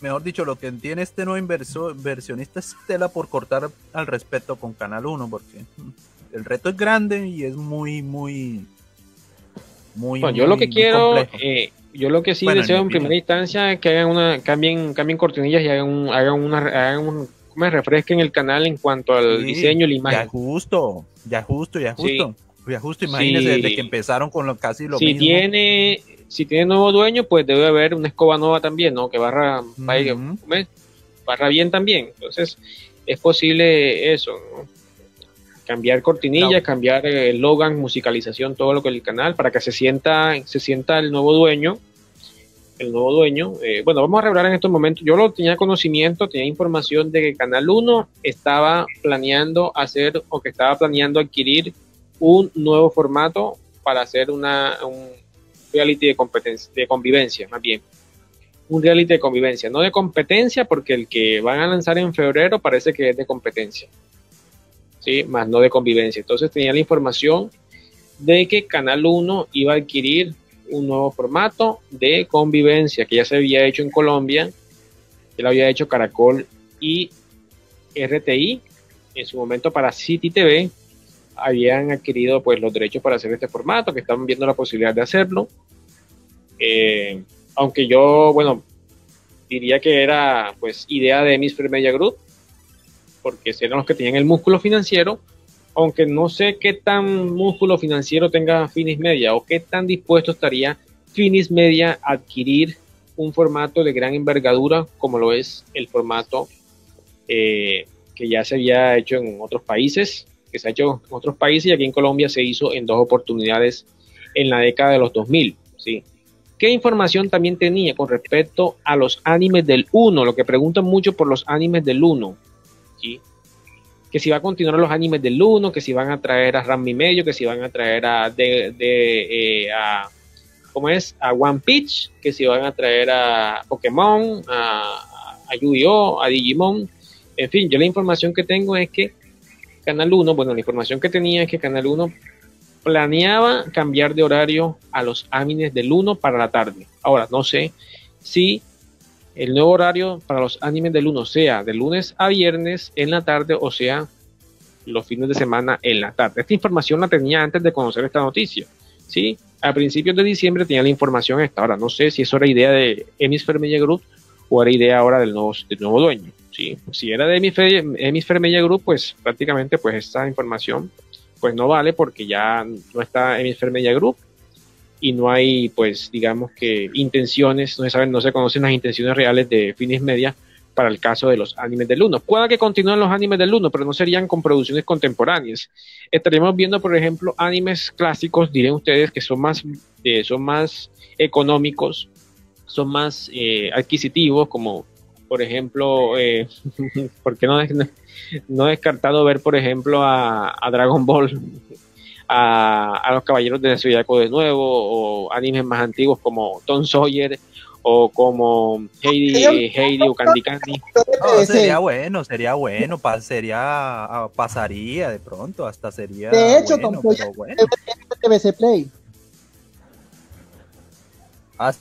mejor dicho, lo que tiene este nuevo inversionista es tela por cortar al respeto con Canal 1, porque el reto es grande y es muy, muy, muy. Bueno, yo lo que quiero, eh, yo lo que sí deseo en, primera instancia es que hagan una, cambien, cambien cortinillas y hagan, un, hagan una, hagan un, me refresquen el canal en cuanto al diseño y la imagen. Ya justo, ya justo, ya justo. Ya justo, imagínense desde que empezaron con lo, casi lo si tiene si tiene nuevo dueño, pues debe haber una escoba nueva también, ¿no? Que barra, barra bien también. Entonces, es posible eso, ¿no? Cambiar cortinillas, cambiar el logan, musicalización, todo lo que el canal, para que se sienta, se sienta el nuevo dueño. El nuevo dueño. Eh, bueno, vamos a revelar en estos momentos. Yo lo tenía conocimiento, tenía información de que Canal 1 estaba planeando hacer o que estaba planeando adquirir un nuevo formato para hacer una, un, reality de, competencia, de convivencia, más bien. Un reality de convivencia, no de competencia, porque el que van a lanzar en febrero parece que es de competencia, ¿sí? Más no de convivencia. Entonces tenía la información de que Canal 1 iba a adquirir un nuevo formato de convivencia que ya se había hecho en Colombia, que lo había hecho Caracol y RTI en su momento para City TV habían adquirido pues los derechos para hacer este formato, que estaban viendo la posibilidad de hacerlo. Eh, aunque yo, bueno, diría que era pues idea de Hemisphere Media Group, porque eran los que tenían el músculo financiero, aunque no sé qué tan músculo financiero tenga Finis Media o qué tan dispuesto estaría Finis Media a adquirir un formato de gran envergadura como lo es el formato eh, que ya se había hecho en otros países que se ha hecho en otros países y aquí en Colombia se hizo en dos oportunidades en la década de los 2000. ¿sí? ¿Qué información también tenía con respecto a los animes del 1? Lo que preguntan mucho por los animes del 1. Que si va a continuar los animes del 1, que si van a traer a Rami Medio, que si van a traer a, de, de eh, a ¿cómo es? A One Piece, que si van a traer a Pokémon, a, a Yu-Gi-Oh, a Digimon. En fin, yo la información que tengo es que Canal 1, bueno, la información que tenía es que Canal 1 planeaba cambiar de horario a los animes del 1 para la tarde. Ahora, no sé si el nuevo horario para los animes del 1 sea de lunes a viernes en la tarde o sea los fines de semana en la tarde. Esta información la tenía antes de conocer esta noticia. ¿sí? A principios de diciembre tenía la información esta. Ahora, no sé si eso era idea de Hemisphere Media Group o era idea ahora del nuevo, del nuevo dueño. ¿sí? Si era de Hemisphere Media Group, pues prácticamente pues esta información pues no vale porque ya no está Hemisphere Media Group y no hay pues digamos que intenciones, no se saben, no se conocen las intenciones reales de Finis Media para el caso de los animes del 1. Pueda que continúen los animes del 1, pero no serían con producciones contemporáneas. Estaríamos viendo, por ejemplo, animes clásicos, dirían ustedes, que son más, eh, son más económicos, son más eh, adquisitivos, como por ejemplo, eh, ¿por qué no, no he descartado ver, por ejemplo, a, Dragon Ball, a, los Caballeros de Zodiaco de nuevo, o animes más antiguos como Tom Sawyer, o como Heidi, Heidi o Candy Candy. sería bueno, sería bueno, sería, ah, pasaría de pronto, hasta sería. De hecho, bueno, Tom bueno. TVC Play. Ah,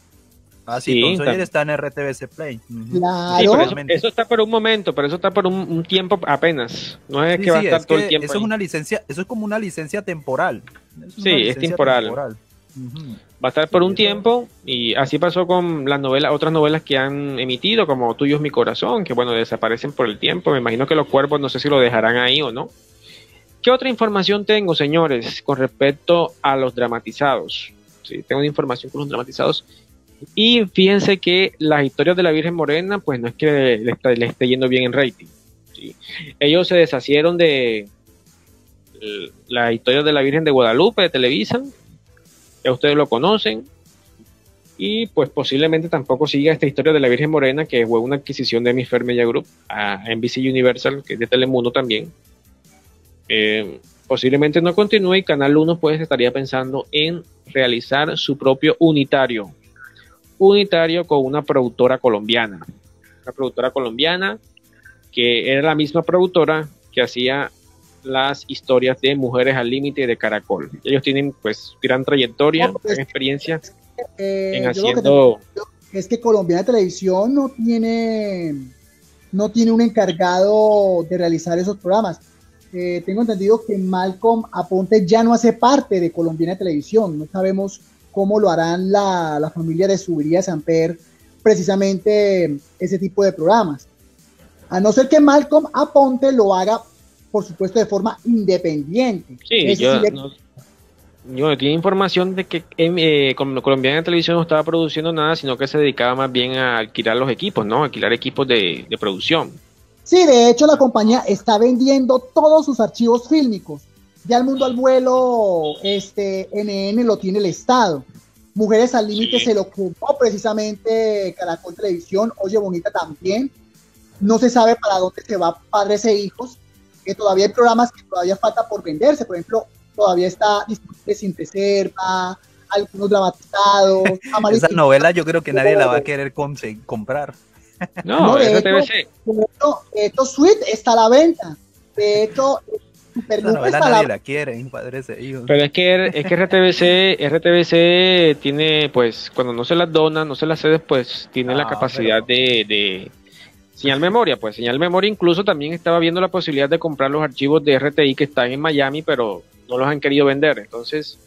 Ah, sí, está en RTBC Play. Claro. eso, está por un momento, pero eso está por un, tiempo apenas. No es que va a estar todo el tiempo. Eso es una licencia, eso es como una licencia temporal. sí, es temporal. Va a estar por un tiempo y así pasó con las novelas, otras novelas que han emitido, como Tuyo es mi corazón, que bueno, desaparecen por el tiempo. Me imagino que los cuerpos no sé si lo dejarán ahí o no. ¿Qué otra información tengo, señores, con respecto a los dramatizados? Sí, tengo información con los dramatizados y fíjense que las historias de la Virgen Morena, pues no es que le, esté yendo bien en rating. Ellos se deshacieron de las historias de la Virgen de Guadalupe de Televisa, ya ustedes lo conocen, y pues posiblemente tampoco siga esta historia de la Virgen Morena, que fue una adquisición de Hemisfer Media Group a NBC Universal, que es de Telemundo también. Eh, posiblemente no continúe y Canal 1 pues estaría pensando en realizar su propio unitario unitario con una productora colombiana. Una productora colombiana que era la misma productora que hacía las historias de Mujeres al Límite de Caracol. Ellos tienen pues gran trayectoria, pues, gran experiencia eh, en haciendo... es que Colombiana Televisión no tiene, no tiene un encargado de realizar esos programas. Eh, tengo entendido que Malcolm Aponte ya no hace parte de Colombiana Televisión. No sabemos cómo lo harán la, familia de Subiría Samper precisamente ese tipo de programas. A no ser que Malcolm Aponte lo haga, por supuesto, de forma independiente. Sí, yo, no, tiene información de que eh, Colombiana Televisión no estaba produciendo nada, sino que se dedicaba más bien a alquilar los equipos, ¿no? Alquilar equipos de, de producción. Sí, de hecho la compañía está vendiendo todos sus archivos fílmicos ya el mundo al vuelo, este NN lo tiene el Estado. Mujeres al límite se lo ocupó precisamente Caracol Televisión, Oye Bonita también. No se sabe para dónde se va Padres e Hijos, que todavía hay programas que todavía falta por venderse. Por ejemplo, todavía está disponible Sin Reserva, algunos dramatizados. Esa novela yo creo que nadie la va a querer comprar. No, de hecho, de hecho, Sweet está a la venta. De hecho, pero nadie la quiere, padres hijos. Pero es que, es que RTBC, RTBC tiene, pues, cuando no se las dona, no se las cede, pues, tiene la ah, capacidad de, de señal memoria, pues señal memoria incluso también estaba viendo la posibilidad de comprar los archivos de RTI que están en Miami, pero no los han querido vender, entonces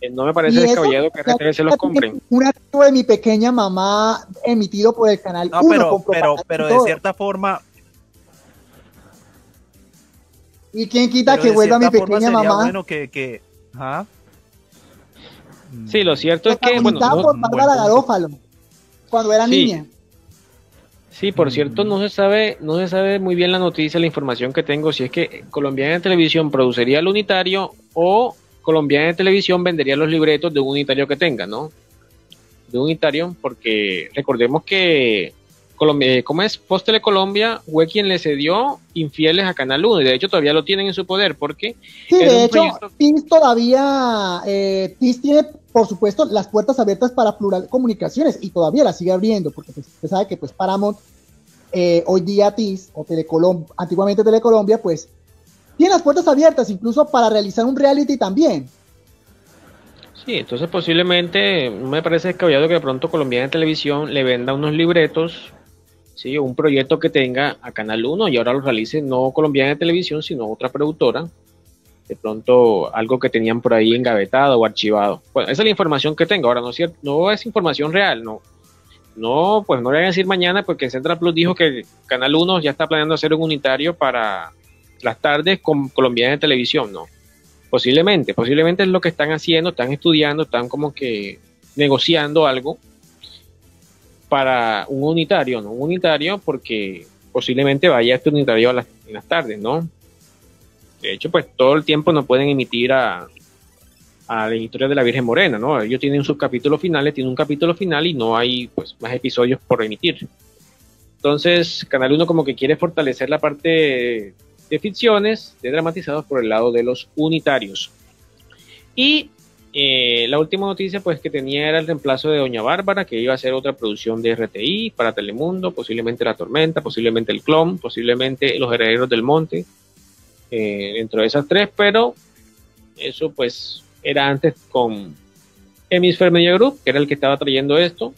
eh, no me parece descabellado que RTBC los compren. Un archivo de mi pequeña mamá emitido por el canal. No, pero, pero, pero de cierta forma, ¿Y quién quita que vuelva mi pequeña mamá? Bueno que, que Sí, lo cierto es que bueno, por Garófalo cuando era niña. Sí, por cierto, no se sabe, no se sabe muy bien la noticia, la información que tengo, si es que Colombiana de Televisión produciría el unitario o Colombiana de Televisión vendería los libretos de un unitario que tenga, ¿no? De un unitario, porque recordemos que Colombia, eh, ¿cómo es? Post Colombia fue quien le cedió infieles a Canal 1 y de hecho todavía lo tienen en su poder porque... Sí, de hecho, TIS todavía, eh, TIS tiene por supuesto las puertas abiertas para Plural Comunicaciones y todavía las sigue abriendo porque pues, usted sabe que pues Paramount, eh, hoy día TIS o Telecolombia, antiguamente Telecolombia, pues tiene las puertas abiertas incluso para realizar un reality también. Sí, entonces posiblemente me parece descabellado que de pronto Colombiana Televisión le venda unos libretos ¿sí? un proyecto que tenga a Canal 1 y ahora lo realice no colombiana de televisión, sino otra productora. De pronto algo que tenían por ahí engavetado o archivado. Bueno, esa es la información que tengo. Ahora no es, cierto, no es información real, no. No, pues no le voy a decir mañana porque Central Plus dijo que Canal 1 ya está planeando hacer un unitario para las tardes con colombiana de televisión, no. Posiblemente, posiblemente es lo que están haciendo, están estudiando, están como que negociando algo para un unitario, ¿no? Un unitario porque posiblemente vaya este unitario a las, en las tardes, ¿no? De hecho, pues todo el tiempo no pueden emitir a, a la historia de la Virgen Morena, ¿no? Ellos tienen sus capítulos finales, tienen un capítulo final y no hay pues más episodios por emitir. Entonces, Canal 1 como que quiere fortalecer la parte de ficciones, de dramatizados por el lado de los unitarios. Y eh, la última noticia pues que tenía era el reemplazo de Doña Bárbara, que iba a hacer otra producción de RTI para Telemundo, posiblemente La Tormenta, posiblemente El Clon, posiblemente Los Herederos del Monte, eh, dentro de esas tres, pero eso pues era antes con Hemisphere Media Group, que era el que estaba trayendo esto,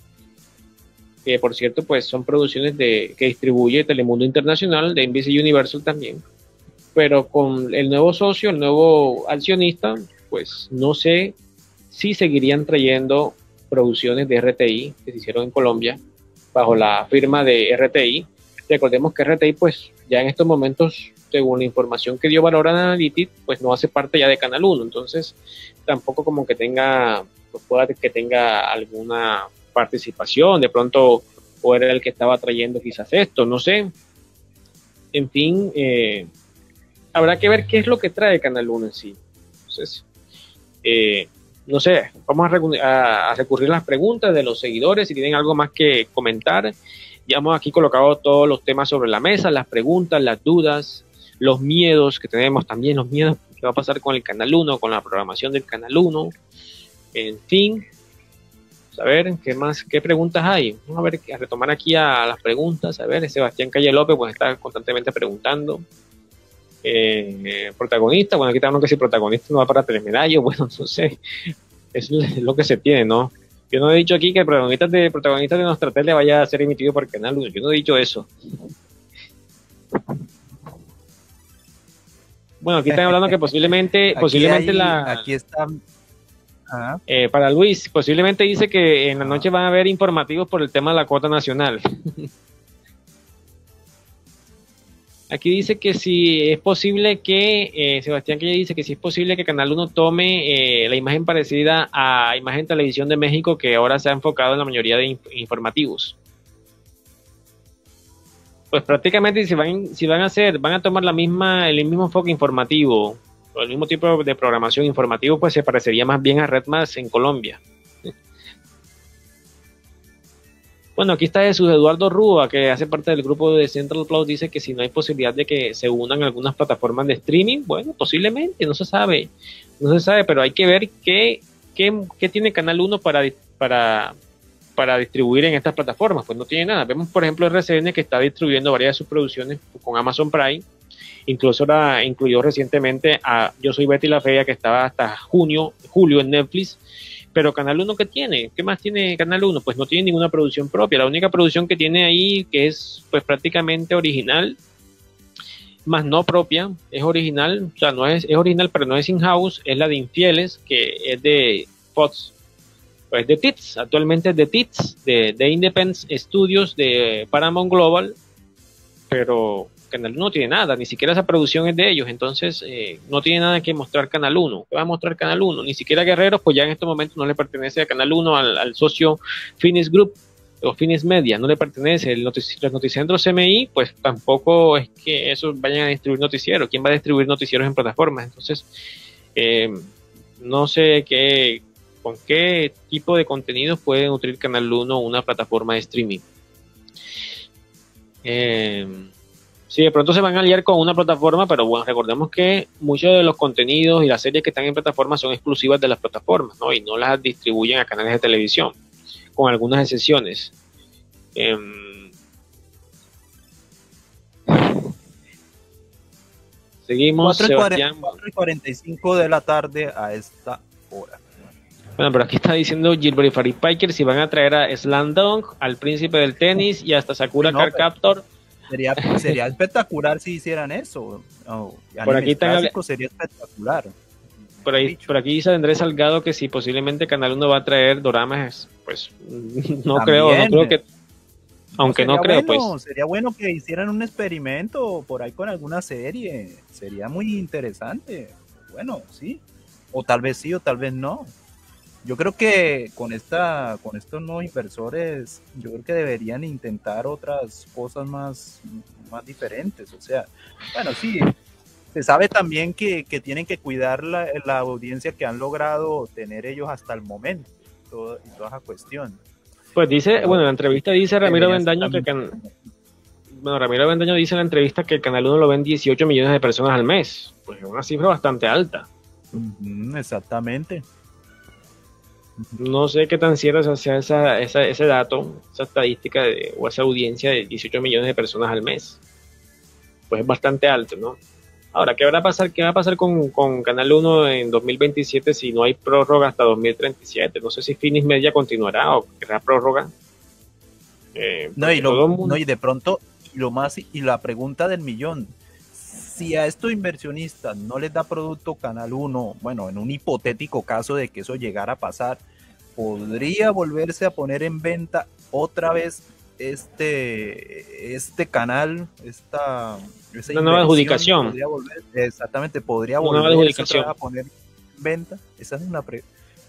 que por cierto pues son producciones de que distribuye Telemundo Internacional, de NBC Universal también, pero con el nuevo socio, el nuevo accionista, pues no sé sí seguirían trayendo producciones de RTI que se hicieron en Colombia bajo la firma de RTI. Recordemos que RTI, pues ya en estos momentos, según la información que dio Valor Analytics, pues no hace parte ya de Canal 1, entonces tampoco como que tenga, pues pueda que tenga alguna participación, de pronto o era el que estaba trayendo quizás esto, no sé. En fin, eh, habrá que ver qué es lo que trae Canal 1 en sí. Entonces, eh, no sé, vamos a, recurrir a las preguntas de los seguidores, si tienen algo más que comentar. Ya hemos aquí colocado todos los temas sobre la mesa, las preguntas, las dudas, los miedos que tenemos también, los miedos que va a pasar con el Canal 1, con la programación del Canal 1, en fin. A ver, ¿qué más? ¿Qué preguntas hay? Vamos a ver, a retomar aquí a las preguntas. A ver, Sebastián Calle López pues está constantemente preguntando. Eh, protagonista, bueno, aquí estamos que si protagonista no va para tres medallas, bueno, no sé, es lo que se tiene, ¿no? Yo no he dicho aquí que el protagonista de, protagonista de nuestra tele vaya a ser emitido por Canal 1, yo no he dicho eso. Bueno, aquí están hablando que posiblemente, posiblemente la... Aquí está... Eh, para Luis, posiblemente dice que en la noche van a haber informativos por el tema de la cuota nacional. Aquí dice que si es posible que, eh, Sebastián que dice que si es posible que Canal 1 tome eh, la imagen parecida a Imagen Televisión de México que ahora se ha enfocado en la mayoría de informativos. Pues prácticamente si van, si van a hacer, van a tomar la misma, el mismo enfoque informativo, o el mismo tipo de programación informativo, pues se parecería más bien a Red Más en Colombia. Bueno, aquí está Jesús Eduardo Rúa, que hace parte del grupo de Central Cloud, dice que si no hay posibilidad de que se unan algunas plataformas de streaming, bueno, posiblemente, no se sabe, no se sabe, pero hay que ver qué, qué, tiene Canal 1 para, para, para distribuir en estas plataformas, pues no tiene nada. Vemos, por ejemplo, RCN que está distribuyendo varias de sus producciones con Amazon Prime, incluso la incluyó recientemente a Yo Soy Betty la Fea, que estaba hasta junio, julio en Netflix, pero Canal 1, ¿qué tiene? ¿Qué más tiene Canal 1? Pues no tiene ninguna producción propia. La única producción que tiene ahí, que es pues prácticamente original, más no propia, es original, o sea, no es, es original, pero no es in-house, es la de Infieles, que es de Fox, pues de TITS, actualmente es de TITS, de, de Independence Studios, de Paramount Global, pero Canal 1 no tiene nada, ni siquiera esa producción es de ellos, entonces eh, no tiene nada que mostrar Canal 1. ¿Qué va a mostrar Canal 1? Ni siquiera Guerreros, pues ya en este momento no le pertenece a Canal 1, al, socio Finis Group o Finis Media, no le pertenece. El notici los CMI, pues tampoco es que esos vayan a distribuir noticieros. ¿Quién va a distribuir noticieros en plataformas? Entonces, eh, no sé qué, con qué tipo de contenidos puede nutrir Canal 1 una plataforma de streaming. Eh, Sí, de pronto se van a aliar con una plataforma, pero bueno, recordemos que muchos de los contenidos y las series que están en plataformas son exclusivas de las plataformas, ¿no? Y no las distribuyen a canales de televisión, con algunas excepciones. Em, seguimos. 4 y 45 de la tarde a esta hora. Bueno, pero aquí está diciendo Gilbert y Farid Piker si van a traer a Slandong, al príncipe del tenis y hasta Sakura Car Captor Sería, sería espectacular si hicieran eso. por aquí sería espectacular. Por, ahí, por aquí dice Andrés Salgado que si posiblemente Canal 1 va a traer doramas, pues no creo, no creo que... Aunque no, creo, pues... Sería bueno que hicieran un experimento por ahí con alguna serie. Sería muy interesante. Bueno, sí. O tal vez sí, o tal vez no yo creo que con esta con estos nuevos inversores yo creo que deberían intentar otras cosas más más diferentes o sea bueno sí se sabe también que, que tienen que cuidar la, la, audiencia que han logrado tener ellos hasta el momento todo, y toda esa cuestión pues dice bueno en la entrevista dice Ramiro Bendaño que bueno Ramiro Bendaño dice en la entrevista que el canal 1 lo ven 18 millones de personas al mes pues es una cifra bastante alta exactamente. No sé qué tan cierto sea esa, ese dato, esa estadística de, o esa audiencia de 18 millones de personas al mes. Pues es bastante alto, ¿no? Ahora, ¿qué va a pasar, qué va a pasar con, Canal 1 en 2027 si no hay prórroga hasta 2037? No sé si Finis Media continuará o querrá prórroga. Eh, no, y no, y de pronto, lo más, y la pregunta del millón, si a estos inversionistas no les da producto Canal 1, bueno, en un hipotético caso de que eso llegara a pasar, podría volverse a poner en venta otra vez este, este canal, esta, una nueva adjudicación. exactamente, podría volverse a poner en venta. Esa es una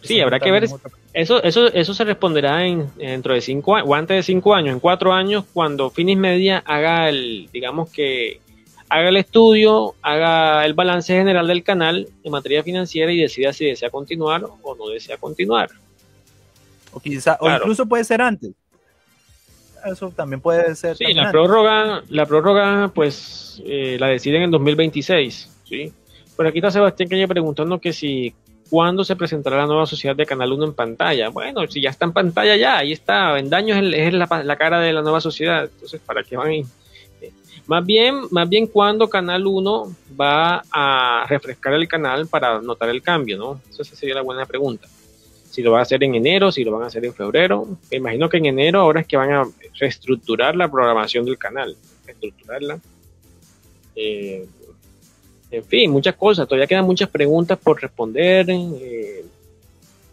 Sí, habrá que ver. Eso, eso, eso se responderá en, dentro de cinco años, o antes de cinco años, en cuatro años, cuando Finis Media haga el, digamos que haga el estudio, haga el balance general del canal en materia financiera y decida si desea continuar o no desea continuar. O quizá, o incluso puede ser antes. Eso también puede ser. Sí, la prórroga, la prórroga, pues eh, la deciden en 2026, ¿sí? Por aquí está Sebastián que preguntando que si cuándo se presentará la nueva sociedad de Canal 1 en pantalla. Bueno, si ya está en pantalla ya, ahí está. Vendaños es, es la, la, cara de la nueva sociedad. Entonces, ¿para qué van a ir? Más bien, más bien cuando Canal 1 va a refrescar el canal para notar el cambio, ¿no? Esa sería la buena pregunta. Si lo van a hacer en enero, si lo van a hacer en febrero. Me imagino que en enero ahora es que van a reestructurar la programación del canal, reestructurarla. Eh, en fin, muchas cosas. Todavía quedan muchas preguntas por responder. Eh,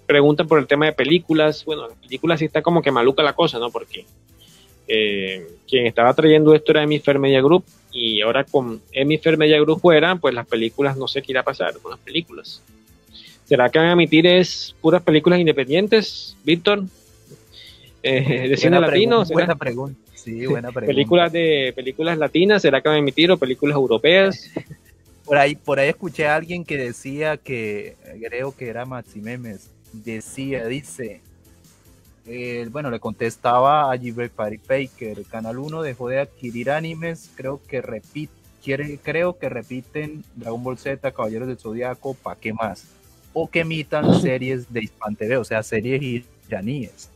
preguntas por el tema de películas. Bueno, las películas sí está como que maluca la cosa, ¿no? Porque eh, quien estaba trayendo esto era Emifer Media Group y ahora con Emifer Media Group fuera, pues las películas no sé qué irá a pasar con las películas. ¿Será que van a emitir es puras películas independientes, Víctor? Eh, de cine latino. Buena pregunta. Sí, buena pregunta. Películas de películas latinas, ¿será que van a emitir o películas europeas? Por ahí, por ahí escuché a alguien que decía que, creo que era Maximemes, decía, dice, bueno, le contestaba a J. Baker, Canal 1 dejó de adquirir animes, creo que repite, quiere, creo que repiten Dragon Ball Z, Caballeros del Zodiaco, ¿para qué más? O que emitan series de Hispan TV, o sea, series iraníes.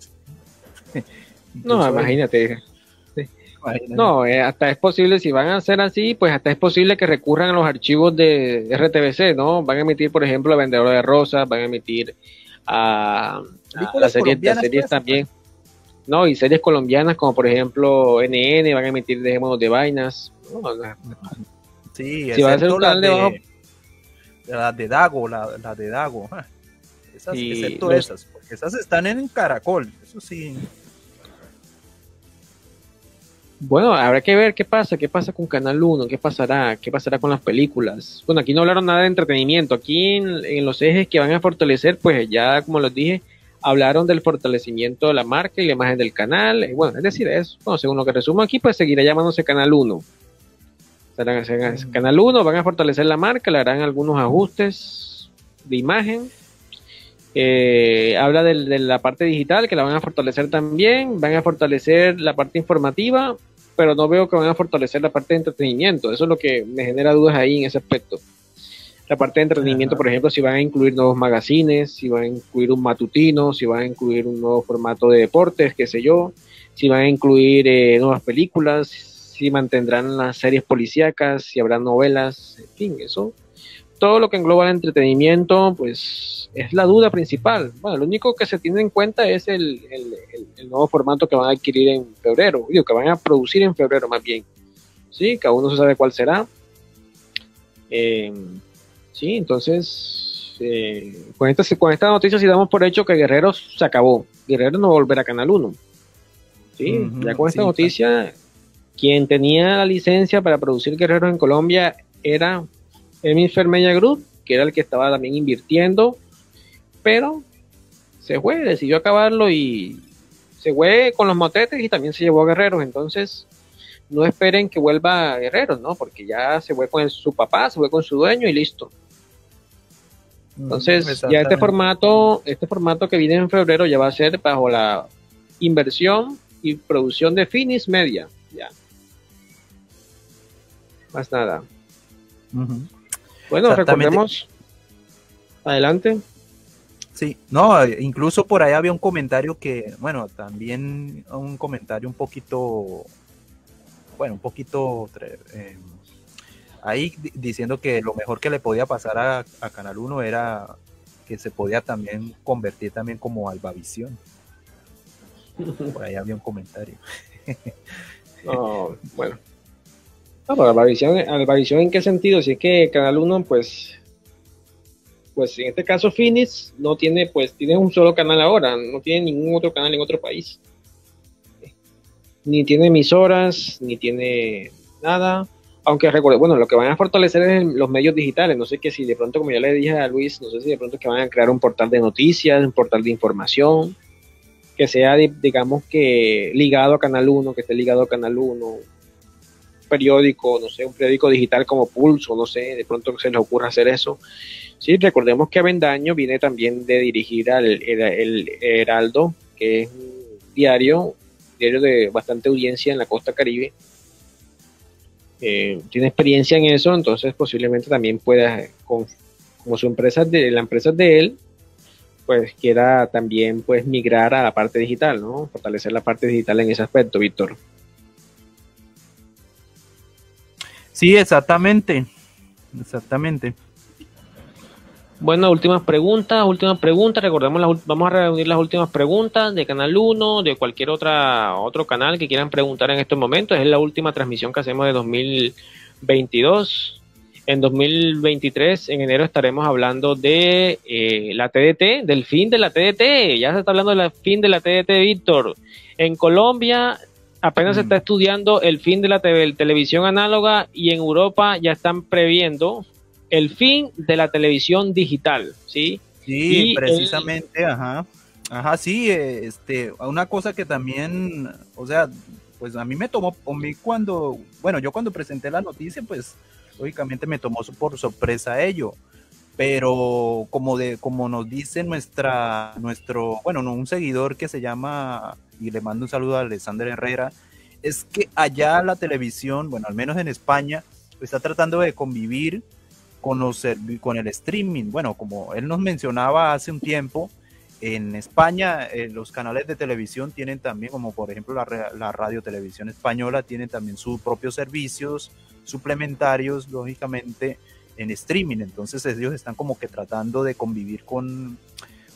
no, imagínate. No, eh, hasta es posible, si van a hacer así, pues hasta es posible que recurran a los archivos de RTBC, ¿no? Van a emitir, por ejemplo, La Vendedora de Rosas, van a emitir a, las series, series también. No, y series colombianas como por ejemplo NN van a emitir Dejémonos de Vainas. Sí, si va a ser un canal de, La de Dago, la, de Dago. Esas, excepto esas, porque esas están en Caracol, eso sí. Bueno, habrá que ver qué pasa, qué pasa con Canal 1, qué pasará, qué pasará con las películas. Bueno, aquí no hablaron nada de entretenimiento, aquí en, los ejes que van a fortalecer, pues ya como les dije, hablaron del fortalecimiento de la marca y la imagen del canal. Bueno, es decir, eso, bueno, según lo que resumo aquí, pues seguirá llamándose Canal 1. Será, mm. Canal 1, van a fortalecer la marca, le harán algunos ajustes de imagen. Eh, habla de, de, la parte digital que la van a fortalecer también, van a fortalecer la parte informativa pero no veo que van a fortalecer la parte de entretenimiento. Eso es lo que me genera dudas ahí en ese aspecto. La parte de entretenimiento, por ejemplo, si van a incluir nuevos magazines, si van a incluir un matutino, si van a incluir un nuevo formato de deportes, qué sé yo, si van a incluir eh, nuevas películas, si mantendrán las series policíacas, si habrá novelas, en fin, eso todo lo que engloba el entretenimiento, pues es la duda principal. Bueno, lo único que se tiene en cuenta es el, nuevo formato que van a adquirir en febrero, digo, que van a producir en febrero más bien. Sí, cada uno se sabe cuál será. Eh, sí, entonces, eh, con, esta, con esta noticia sí damos por hecho que Guerreros se acabó. Guerreros no volverá a Canal 1. Sí, ya con esta noticia, quien tenía la licencia para producir Guerreros en Colombia era Hemisfer Media Group, que era el que estaba también invirtiendo, pero se fue, decidió acabarlo y se fue con los motetes y también se llevó a Guerreros. Entonces, no esperen que vuelva Guerreros, ¿no? Porque ya se fue con su papá, se fue con su dueño y listo. Entonces, ya este formato, este formato que viene en febrero ya va a ser bajo la inversión y producción de Finis Media. Ya. Más nada. Bueno, recordemos. Adelante. Sí, no, incluso por ahí había un comentario que, bueno, también un comentario un poquito, bueno, un poquito eh, ahí diciendo que lo mejor que le podía pasar a, Canal 1 era que se podía también convertir también como Albavisión. Por ahí había un comentario. no, bueno. No, Albavisión, Albavisión en qué sentido? Si es que Canal 1 pues pues en este caso Finis no tiene, pues tiene un solo canal ahora, no tiene ningún otro canal en otro país. Ni tiene emisoras, ni tiene nada. Aunque recuerde, bueno, lo que van a fortalecer es los medios digitales. No sé que si de pronto, como ya le dije a Luis, no sé si de pronto que van a crear un portal de noticias, un portal de información, que sea, digamos que ligado a Canal 1, que esté ligado a Canal 1, periódico, no sé, un periódico digital como Pulso, no sé, de pronto se les ocurra hacer eso Sí, recordemos que Avendaño viene también de dirigir al el, Heraldo, que es un diario, diario de bastante audiencia en la costa caribe. Eh, tiene experiencia en eso, entonces posiblemente también pueda, con, como su empresa de la empresa de él, pues quiera también pues migrar a la parte digital, ¿no? Fortalecer la parte digital en ese aspecto, Víctor. Sí, exactamente. Exactamente. Bueno, últimas preguntas, últimas preguntas. Recordemos, las, vamos a reunir las últimas preguntas de Canal 1, de cualquier otra otro canal que quieran preguntar en estos momentos. Es la última transmisión que hacemos de 2022. En 2023, en enero, estaremos hablando de eh, la TDT, del fin de la TDT. Ya se está hablando del fin de la TDT, Víctor. En Colombia apenas se está mm. estudiando el fin de la televisión análoga y en Europa ya están previendo el fin de la televisión digital, ¿sí? Sí, precisamente, ajá. Ajá, sí, este, una cosa que también, o sea, pues a mí me tomó, a mí cuando, bueno, yo cuando presenté la noticia, pues lógicamente me tomó por sorpresa ello, pero como de, como nos dice nuestra, nuestro, bueno, un seguidor que se llama, y le mando un saludo a Alexander Herrera, es que allá la televisión, bueno, al menos en España, está tratando de convivir con, con el streaming. Bueno, como él nos mencionaba hace un tiempo, en España eh, los canales de televisión tienen también, como por ejemplo la, radio televisión española, tienen también sus propios servicios suplementarios, lógicamente, en streaming. Entonces ellos están como que tratando de convivir con,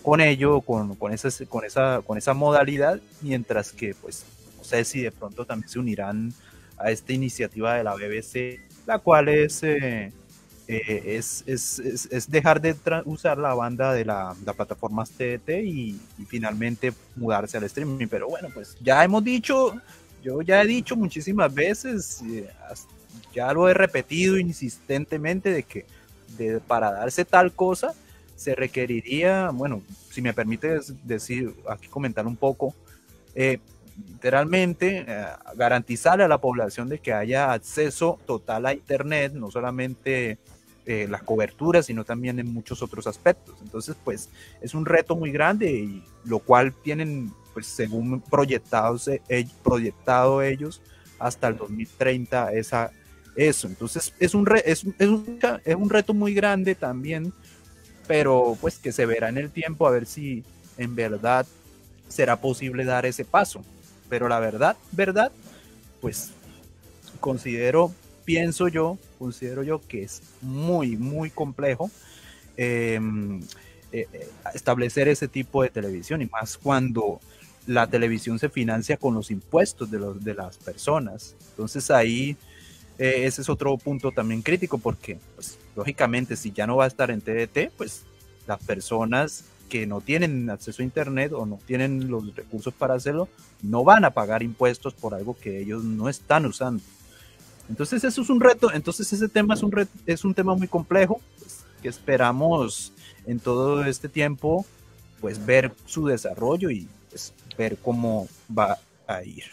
con ello, con, con, esa, con, esa, con esa modalidad, mientras que pues no sé si de pronto también se unirán a esta iniciativa de la BBC, la cual es... Eh, eh, es, es, es, dejar de usar la banda de la, la plataforma TDT y, finalmente mudarse al streaming. Pero bueno, pues ya hemos dicho, yo ya he dicho muchísimas veces, eh, ya lo he repetido insistentemente de que de, para darse tal cosa se requeriría, bueno, si me permites decir, aquí comentar un poco, eh, literalmente garantizarle a la población de que haya acceso total a Internet, no solamente eh, las coberturas, sino también en muchos otros aspectos. Entonces, pues es un reto muy grande y lo cual tienen, pues según proyectados, eh, proyectado ellos, hasta el 2030 esa, eso. Entonces, es un, es, un, es un reto muy grande también, pero pues que se verá en el tiempo a ver si en verdad será posible dar ese paso. Pero la verdad, verdad, pues considero pienso yo, considero yo que es muy, muy complejo em, eh, eh, establecer ese tipo de televisión y más cuando la televisión se financia con los impuestos de, los, de las personas. Entonces ahí eh, ese es otro punto también crítico porque, pues, lógicamente, si ya no va a estar en TDT, pues las personas que no tienen acceso a Internet o no tienen los recursos para hacerlo, no van a pagar impuestos por algo que ellos no están usando. Entonces eso es un reto, entonces ese tema es un, es un tema muy complejo pues, que esperamos en todo este tiempo pues ver su desarrollo y pues, ver cómo va a ir.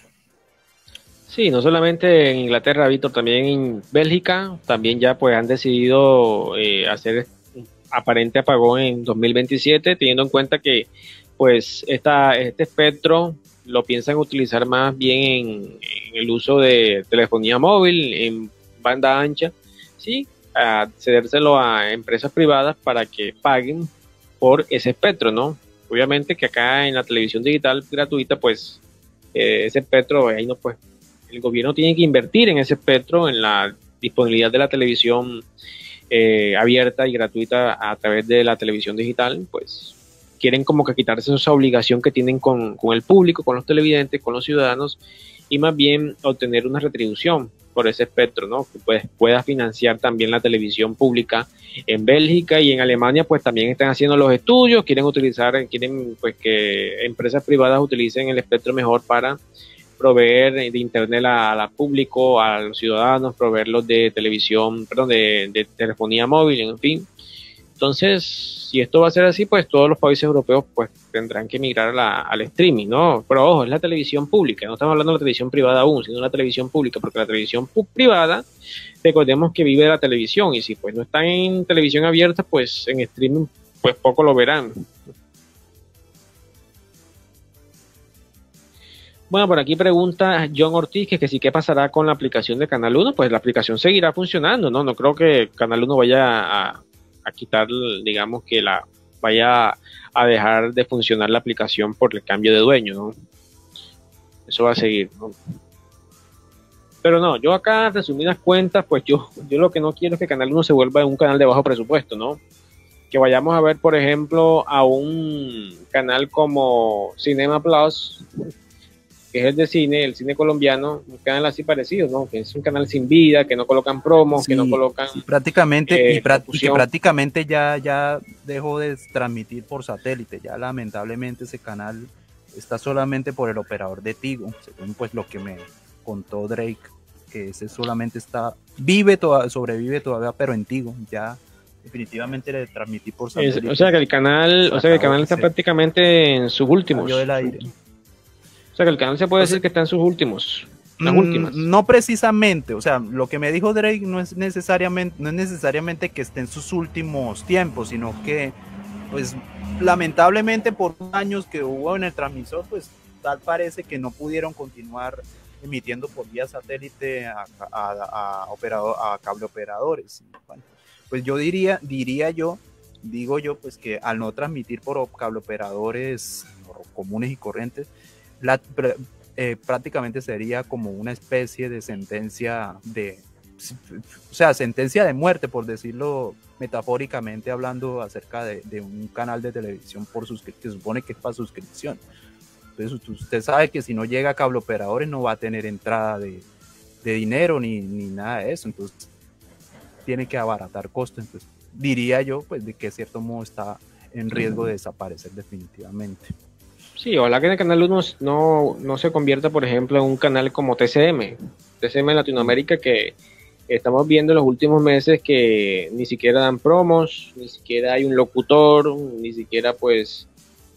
Sí, no solamente en Inglaterra, Víctor, también en Bélgica, también ya pues han decidido eh, hacer aparente apagón en 2027, teniendo en cuenta que pues esta, este espectro lo piensan utilizar más bien en, el uso de telefonía móvil, en banda ancha. Sí, a cedérselo a empresas privadas para que paguen por ese espectro, ¿no? Obviamente que acá en la televisión digital gratuita, pues eh, ese espectro, ahí no, pues el gobierno tiene que invertir en ese espectro, en la disponibilidad de la televisión eh, abierta y gratuita a través de la televisión digital, pues quieren como que quitarse esa obligación que tienen con, el público, con los televidentes, con los ciudadanos y más bien obtener una retribución por ese espectro, ¿no? Que pues, pueda financiar también la televisión pública en Bélgica y en Alemania, pues también están haciendo los estudios, quieren utilizar, quieren pues que empresas privadas utilicen el espectro mejor para proveer de internet al público, a los ciudadanos, proveerlos de televisión, perdón, de telefonía móvil, en fin. Entonces, si esto va a ser así, pues todos los países europeos pues tendrán que migrar al streaming, ¿no? Pero ojo, es la televisión pública, no estamos hablando de la televisión privada aún, sino la televisión pública, porque la televisión privada, recordemos que vive de la televisión, y si pues no están en televisión abierta, pues en streaming pues poco lo verán. Bueno, por aquí pregunta John Ortiz que, que sí, ¿qué pasará con la aplicación de Canal 1? Pues la aplicación seguirá funcionando, ¿no? No creo que Canal 1 vaya a, a quitar, digamos, que la vaya a dejar de funcionar la aplicación por el cambio de dueño, ¿no? Eso va a seguir. Pero no, yo acá, resumidas cuentas, pues yo, yo lo que no quiero es que Canal 1 se vuelva un canal de bajo presupuesto, ¿no? Que vayamos a ver, por ejemplo, a un canal como Cinema Plus, que es el de cine, el cine colombiano, un canal así parecido, ¿no? Que es un canal sin vida, que no colocan promos, que no colocan... prácticamente, y, eh, que prácticamente ya, ya dejó de transmitir por satélite, ya lamentablemente ese canal está solamente por el operador de Tigo, según pues lo que me contó Drake, que ese solamente está, vive, toda, sobrevive todavía, pero en Tigo, ya definitivamente le transmití por satélite. o sea que el canal, o sea que el canal está prácticamente en sus últimos. Del aire. Sea que el canal se puede decir que está en sus últimos. Las mm, últimas. No precisamente, o sea, lo que me dijo Drake no es necesariamente, no es necesariamente que esté en sus últimos tiempos, sino que, pues, lamentablemente por años que hubo en el transmisor, pues tal parece que no pudieron continuar emitiendo por vía satélite a, a, a cable operadores. pues yo diría, diría yo, digo yo, pues que al no transmitir por cable operadores comunes y corrientes, la, eh, prácticamente sería como una especie de sentencia de, o sea, sentencia de muerte, por decirlo metafóricamente hablando acerca de, un canal de televisión por que supone que es para suscripción. Entonces usted sabe que si no llega a cable operadores no va a tener entrada de, de dinero ni, ni, nada de eso, entonces tiene que abaratar costos. Entonces diría yo pues de que cierto modo está en riesgo de desaparecer definitivamente. Sí, ojalá que el Canal 1 no, no se convierta, por ejemplo, en un canal como TCM, TCM en Latinoamérica, que estamos viendo en los últimos meses que ni siquiera dan promos, ni siquiera hay un locutor, ni siquiera pues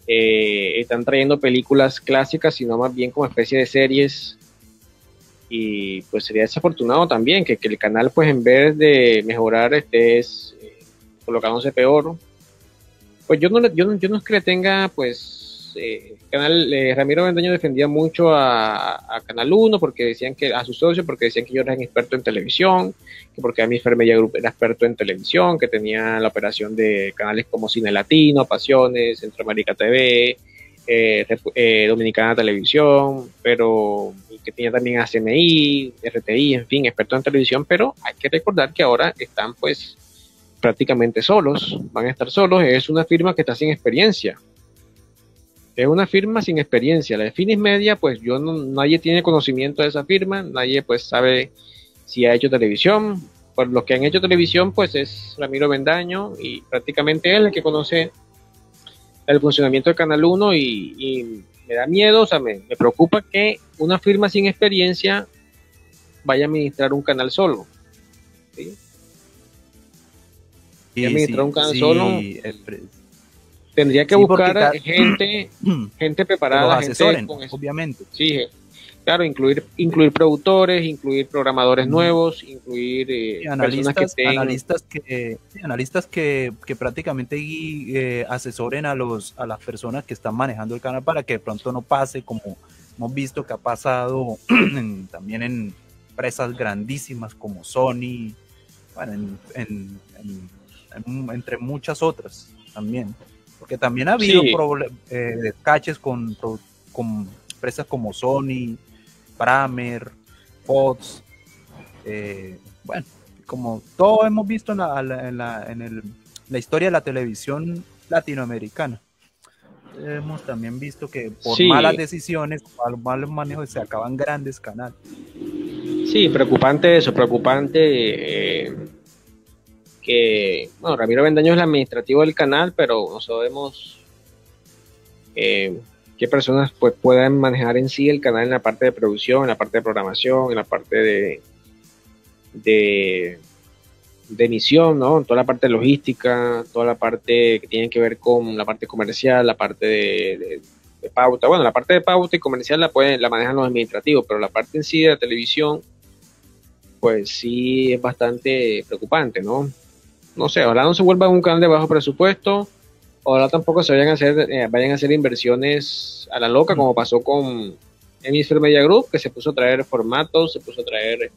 eh, están trayendo películas clásicas, sino más bien como especie de series. Y pues sería desafortunado también que, el canal pues en vez de mejorar estés eh, colocándose peor. Pues yo no, yo, yo no es que le tenga pues eh, canal, eh, Ramiro Bendaño defendía mucho a, Canal 1 porque decían que a sus socios, porque decían que yo era un experto en televisión, que porque a mi Fermella Group era experto en televisión, que tenía la operación de canales como Cine Latino, Pasiones, Centroamérica TV, eh, Dominicana Televisión, pero que tenía también ACMI, RTI, en fin, experto en televisión, pero hay que recordar que ahora están pues prácticamente solos, van a estar solos, es una firma que está sin experiencia, es una firma sin experiencia. La de Finis Media, pues yo no, nadie tiene conocimiento de esa firma, nadie pues sabe si ha hecho televisión. Por los que han hecho televisión, pues es Ramiro Bendaño y prácticamente él el que conoce el funcionamiento del Canal 1 y, me da miedo, o sea, me, preocupa que una firma sin experiencia vaya a administrar un canal solo. ¿sí? Y administrar un canal solo. Tendría que buscar gente, gente preparada, gente obviamente. Sí, claro, incluir, incluir productores, incluir programadores nuevos, incluir eh, analistas, que analistas que analistas que, que prácticamente eh, asesoren a los a las personas que están manejando el canal para que de pronto no pase como hemos visto que ha pasado también en empresas grandísimas como Sony, bueno, entre muchas otras también. Porque también ha habido eh, caches con, con empresas como Sony, Bramer, Fox, eh, bueno, como todo hemos visto en, la, en, la historia de la televisión latinoamericana. Hemos también visto que por malas decisiones, por malos manejos, se acaban grandes canales. Sí, preocupante eso, preocupante eh, que, bueno, Ramiro Bendaño es el administrativo del canal, pero no sabemos eh, qué personas pues puedan manejar en sí el canal en la parte de producción, en la parte de programación, en la parte de, de, emisión, ¿no? Toda la parte de logística, toda la parte que tiene que ver con la parte comercial, la parte de, pauta. Bueno, la parte de pauta y comercial la pueden, la manejan los administrativos, pero la parte en sí de la televisión, pues sí es bastante preocupante, ¿no? No sé, ojalá no se vuelva un canal de bajo presupuesto, ojalá tampoco se vayan a hacer, eh, vayan a hacer inversiones a la loca, como pasó con Hemisphere Media Group, que se puso a traer formatos, se puso a traer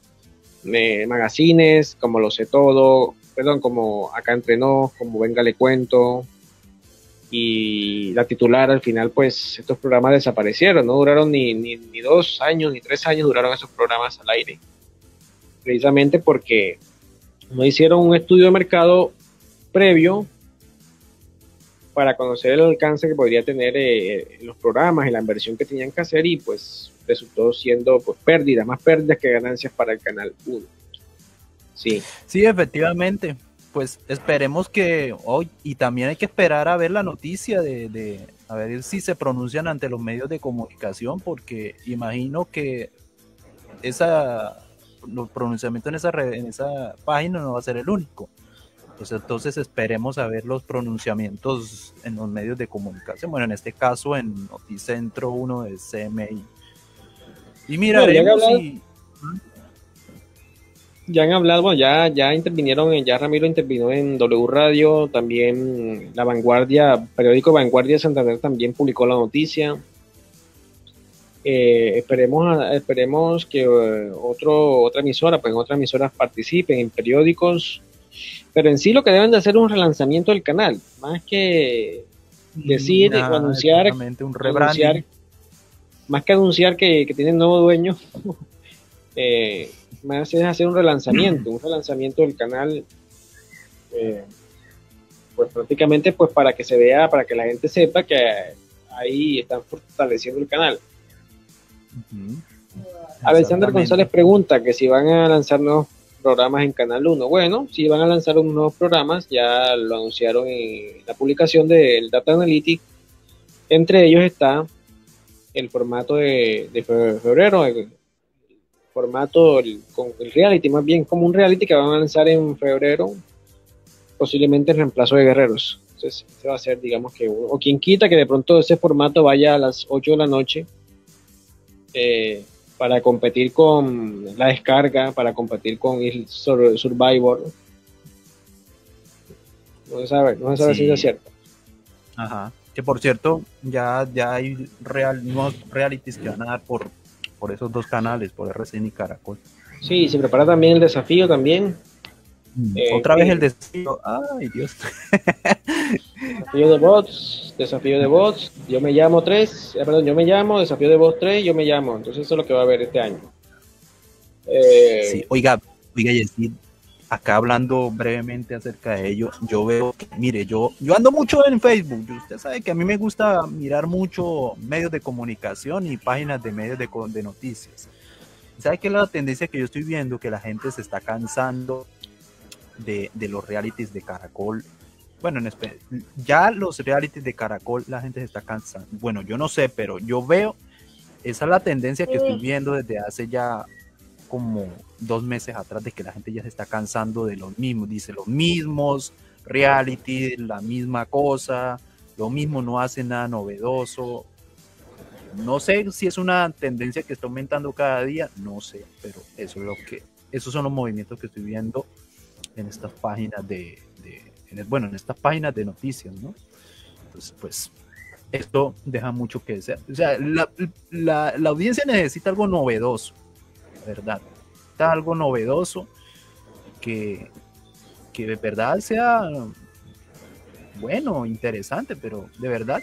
magazines, como Lo sé todo, perdón, como Acá entrenó, como Venga le cuento, y la titular al final, pues estos programas desaparecieron, no duraron ni, ni, ni, dos años ni tres años duraron esos programas al aire, precisamente porque no hicieron un estudio de mercado previo para conocer el alcance que podría tener eh, los programas y la inversión que tenían que hacer y pues resultó siendo pues pérdidas, más pérdidas que ganancias para el canal 1. Sí. Sí, efectivamente. Pues esperemos que hoy, y también hay que esperar a ver la noticia de, a ver si se pronuncian ante los medios de comunicación, porque imagino que esa los pronunciamientos en esa, en esa página no va a ser el único. Pues entonces esperemos a ver los pronunciamientos en los medios de comunicación. Bueno, en este caso en Noticentro 1 de CMI. Y mira, ya han hablado, bueno, ya, ya intervinieron, ya Ramiro intervino en W Radio, también La Vanguardia, periódico Vanguardia de Santander también publicó la noticia. Eh, esperemos, esperemos que eh, otro, otra emisora, pues otras emisoras participen en periódicos, pero en sí lo que deben de hacer es un relanzamiento del canal, más que decir o anunciar, un anunciar más que anunciar que, que tienen nuevo dueño, eh, más es hacer un relanzamiento, un relanzamiento del canal, eh, pues prácticamente pues para que se vea, para que la gente sepa que ahí están fortaleciendo el canal. Alexander González pregunta que si van a lanzar nuevos programas en Canal 1. Bueno, si van a lanzar unos nuevos programas, ya lo anunciaron en la publicación del Data Analytics. Entre ellos está el formato de, febrero, el formato con el reality, más bien como un reality que van a lanzar en febrero, posiblemente en reemplazo de Guerreros. Entonces, se va a ser, digamos que, o quien quita que de pronto ese formato vaya a las 8 de la noche eh, para competir con la descarga, para competir con el Survivor. No se sabe, no se sabe si es cierto. Ajá. Que por cierto, ya, ya hay real, nuevos realities que van a dar por, por esos dos canales, por RCN y Caracol. Sí, se prepara también el desafío también. Mm, eh, otra vez el desafío. Ay, Dios. Desafío de bots, desafío de bots. Yo me llamo 3, eh, perdón, yo me llamo, desafío de bots 3, yo me llamo. Entonces eso es lo que va a haber este año. Eh, sí, oiga, oiga, Yesid, acá hablando brevemente acerca de ello, yo veo que, mire, yo, yo ando mucho en Facebook, usted sabe que a mí me gusta mirar mucho medios de comunicación y páginas de medios de, de noticias. ¿Sabe qué es la tendencia que yo estoy viendo? Que la gente se está cansando de, de los realities de Caracol. Bueno, en ya los realities de Caracol la gente se está cansando. Bueno, yo no sé, pero yo veo, esa es la tendencia que estoy viendo desde hace ya como dos meses atrás de que la gente ya se está cansando de los mismos, dice los mismos reality, la misma cosa, lo mismo, no hace nada novedoso. No sé si es una tendencia que está aumentando cada día, no sé, pero eso es lo que, esos son los movimientos que estoy viendo en estas páginas de, bueno, en estas páginas de noticias, ¿no? Entonces, pues, esto deja mucho que desear. O sea, la, la audiencia necesita algo novedoso, verdad. Algo novedoso que, que de verdad sea bueno, interesante, pero de verdad,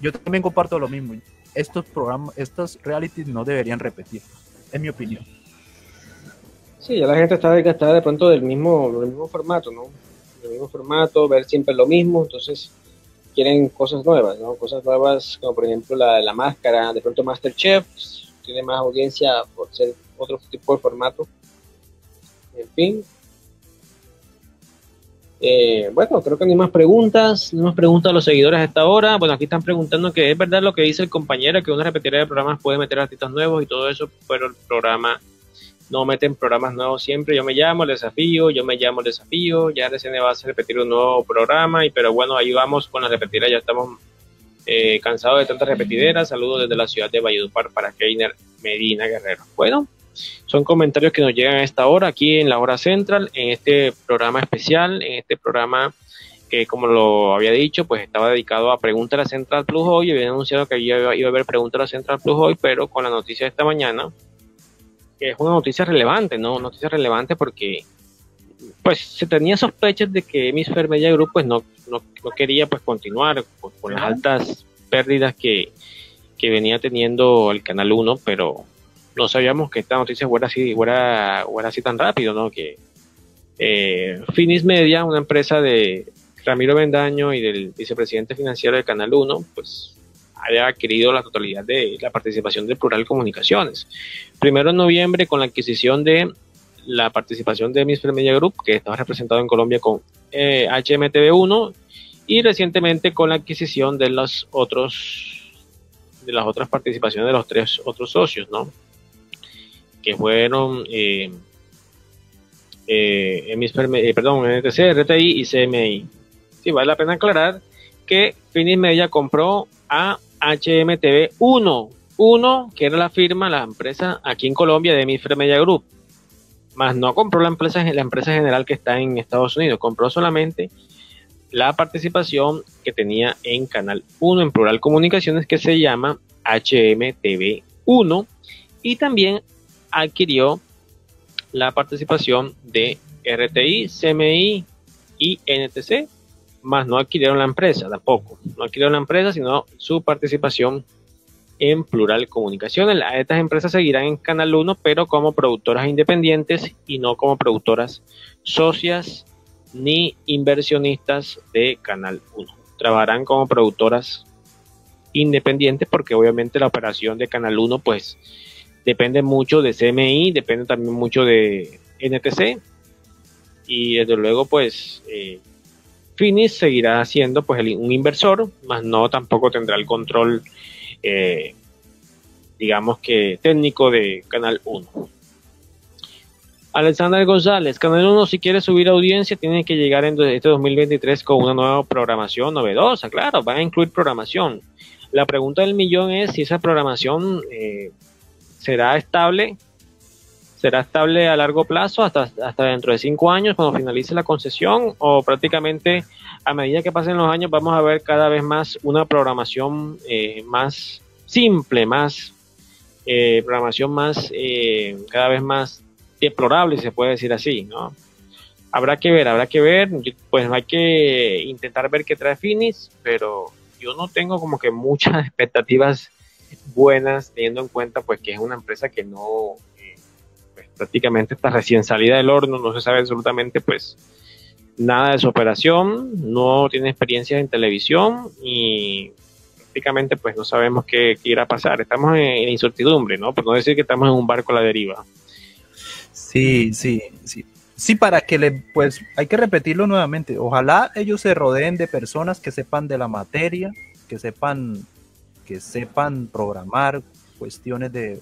yo también comparto lo mismo. Estos programas, estos realities no deberían repetir, en mi opinión. Sí, ya la gente está desgastada de pronto del mismo, formato, ¿no? Del mismo formato, ver siempre lo mismo, entonces quieren cosas nuevas, ¿no? Cosas nuevas como por ejemplo la, la máscara, de pronto Masterchef, pues, tiene más audiencia por ser otro tipo de formato. En fin, eh, bueno, creo que ni más preguntas, ni más preguntas a los seguidores a esta hora. Bueno, aquí están preguntando que es verdad lo que dice el compañero, que una repetidora de programas puede meter artistas nuevos y todo eso, pero el programa no meten programas nuevos siempre. Yo me llamo el desafío, yo me llamo el desafío, ya recién va a repetir un nuevo programa, y pero bueno, ahí vamos con la repetidera, ya estamos eh, cansados de tantas repetideras. Saludos desde la ciudad de Valledupar para Keiner Medina Guerrero. Bueno, son comentarios que nos llegan a esta hora, aquí en la hora central, en este programa especial, en este programa que como lo había dicho, pues estaba dedicado a Pregunta a la Central Plus hoy, había anunciado que iba, a haber Pregunta a la Central Plus hoy, pero con la noticia de esta mañana, que es una noticia relevante, ¿no? Noticia relevante porque pues se tenía sospechas de que Hemisfer Media Group pues no, no, quería pues continuar con, las altas pérdidas que, que venía teniendo el Canal 1, pero no sabíamos que esta noticia fuera así, fuera, fuera así tan rápido, ¿no? Que eh, Finis Media, una empresa de Ramiro Bendaño y del vicepresidente financiero del Canal 1, pues haya adquirido la totalidad de la participación de Plural Comunicaciones. Primero en noviembre con la adquisición de la participación de Hemisfer Media Group, que estaba representado en Colombia con eh, HMTV1, y recientemente con la adquisición de los otros de las otras participaciones de los tres otros socios, ¿no? que fueron eh, eh, eh perdón, NTC, RTI y CMI. Sí, vale la pena aclarar que Finis Media compró a HMTV 1, 1 que era la firma, la empresa aquí en Colombia de Hemisfer Media Group. Más no compró la empresa, la empresa general que está en Estados Unidos, compró solamente la participación que tenía en Canal 1 en Plural Comunicaciones que se llama HMTV 1 y también adquirió la participación de RTI, CMI y NTC, más no adquirieron la empresa tampoco. No adquirieron la empresa, sino su participación en Plural Comunicaciones. Estas empresas seguirán en Canal 1, pero como productoras independientes y no como productoras socias ni inversionistas de Canal 1. Trabajarán como productoras independientes porque obviamente la operación de Canal 1 pues depende mucho de CMI, depende también mucho de NTC y desde luego pues eh, Finis seguirá siendo pues un inversor, más no tampoco tendrá el control eh, digamos que técnico de Canal 1. Alexander González, Canal 1 si quiere subir audiencia tiene que llegar en este 2023 con una nueva programación novedosa, claro, va a incluir programación. La pregunta del millón es si esa programación eh, será estable, será estable a largo plazo hasta, hasta dentro de cinco años cuando finalice la concesión o prácticamente a medida que pasen los años vamos a ver cada vez más una programación eh, más simple, más eh, programación más eh, cada vez más deplorable, se puede decir así, ¿no? Habrá que ver, habrá que ver, pues hay que intentar ver qué trae Finis, pero yo no tengo como que muchas expectativas buenas, teniendo en cuenta pues que es una empresa que no, prácticamente está recién salida del horno, no se sabe absolutamente pues nada de su operación, no tiene experiencia en televisión y prácticamente pues no sabemos qué, irá a pasar. Estamos en, incertidumbre, ¿no? Por no decir que estamos en un barco a la deriva. Sí, sí, sí. Sí, para que le, pues hay que repetirlo nuevamente. Ojalá ellos se rodeen de personas que sepan de la materia, que sepan que sepan programar cuestiones de,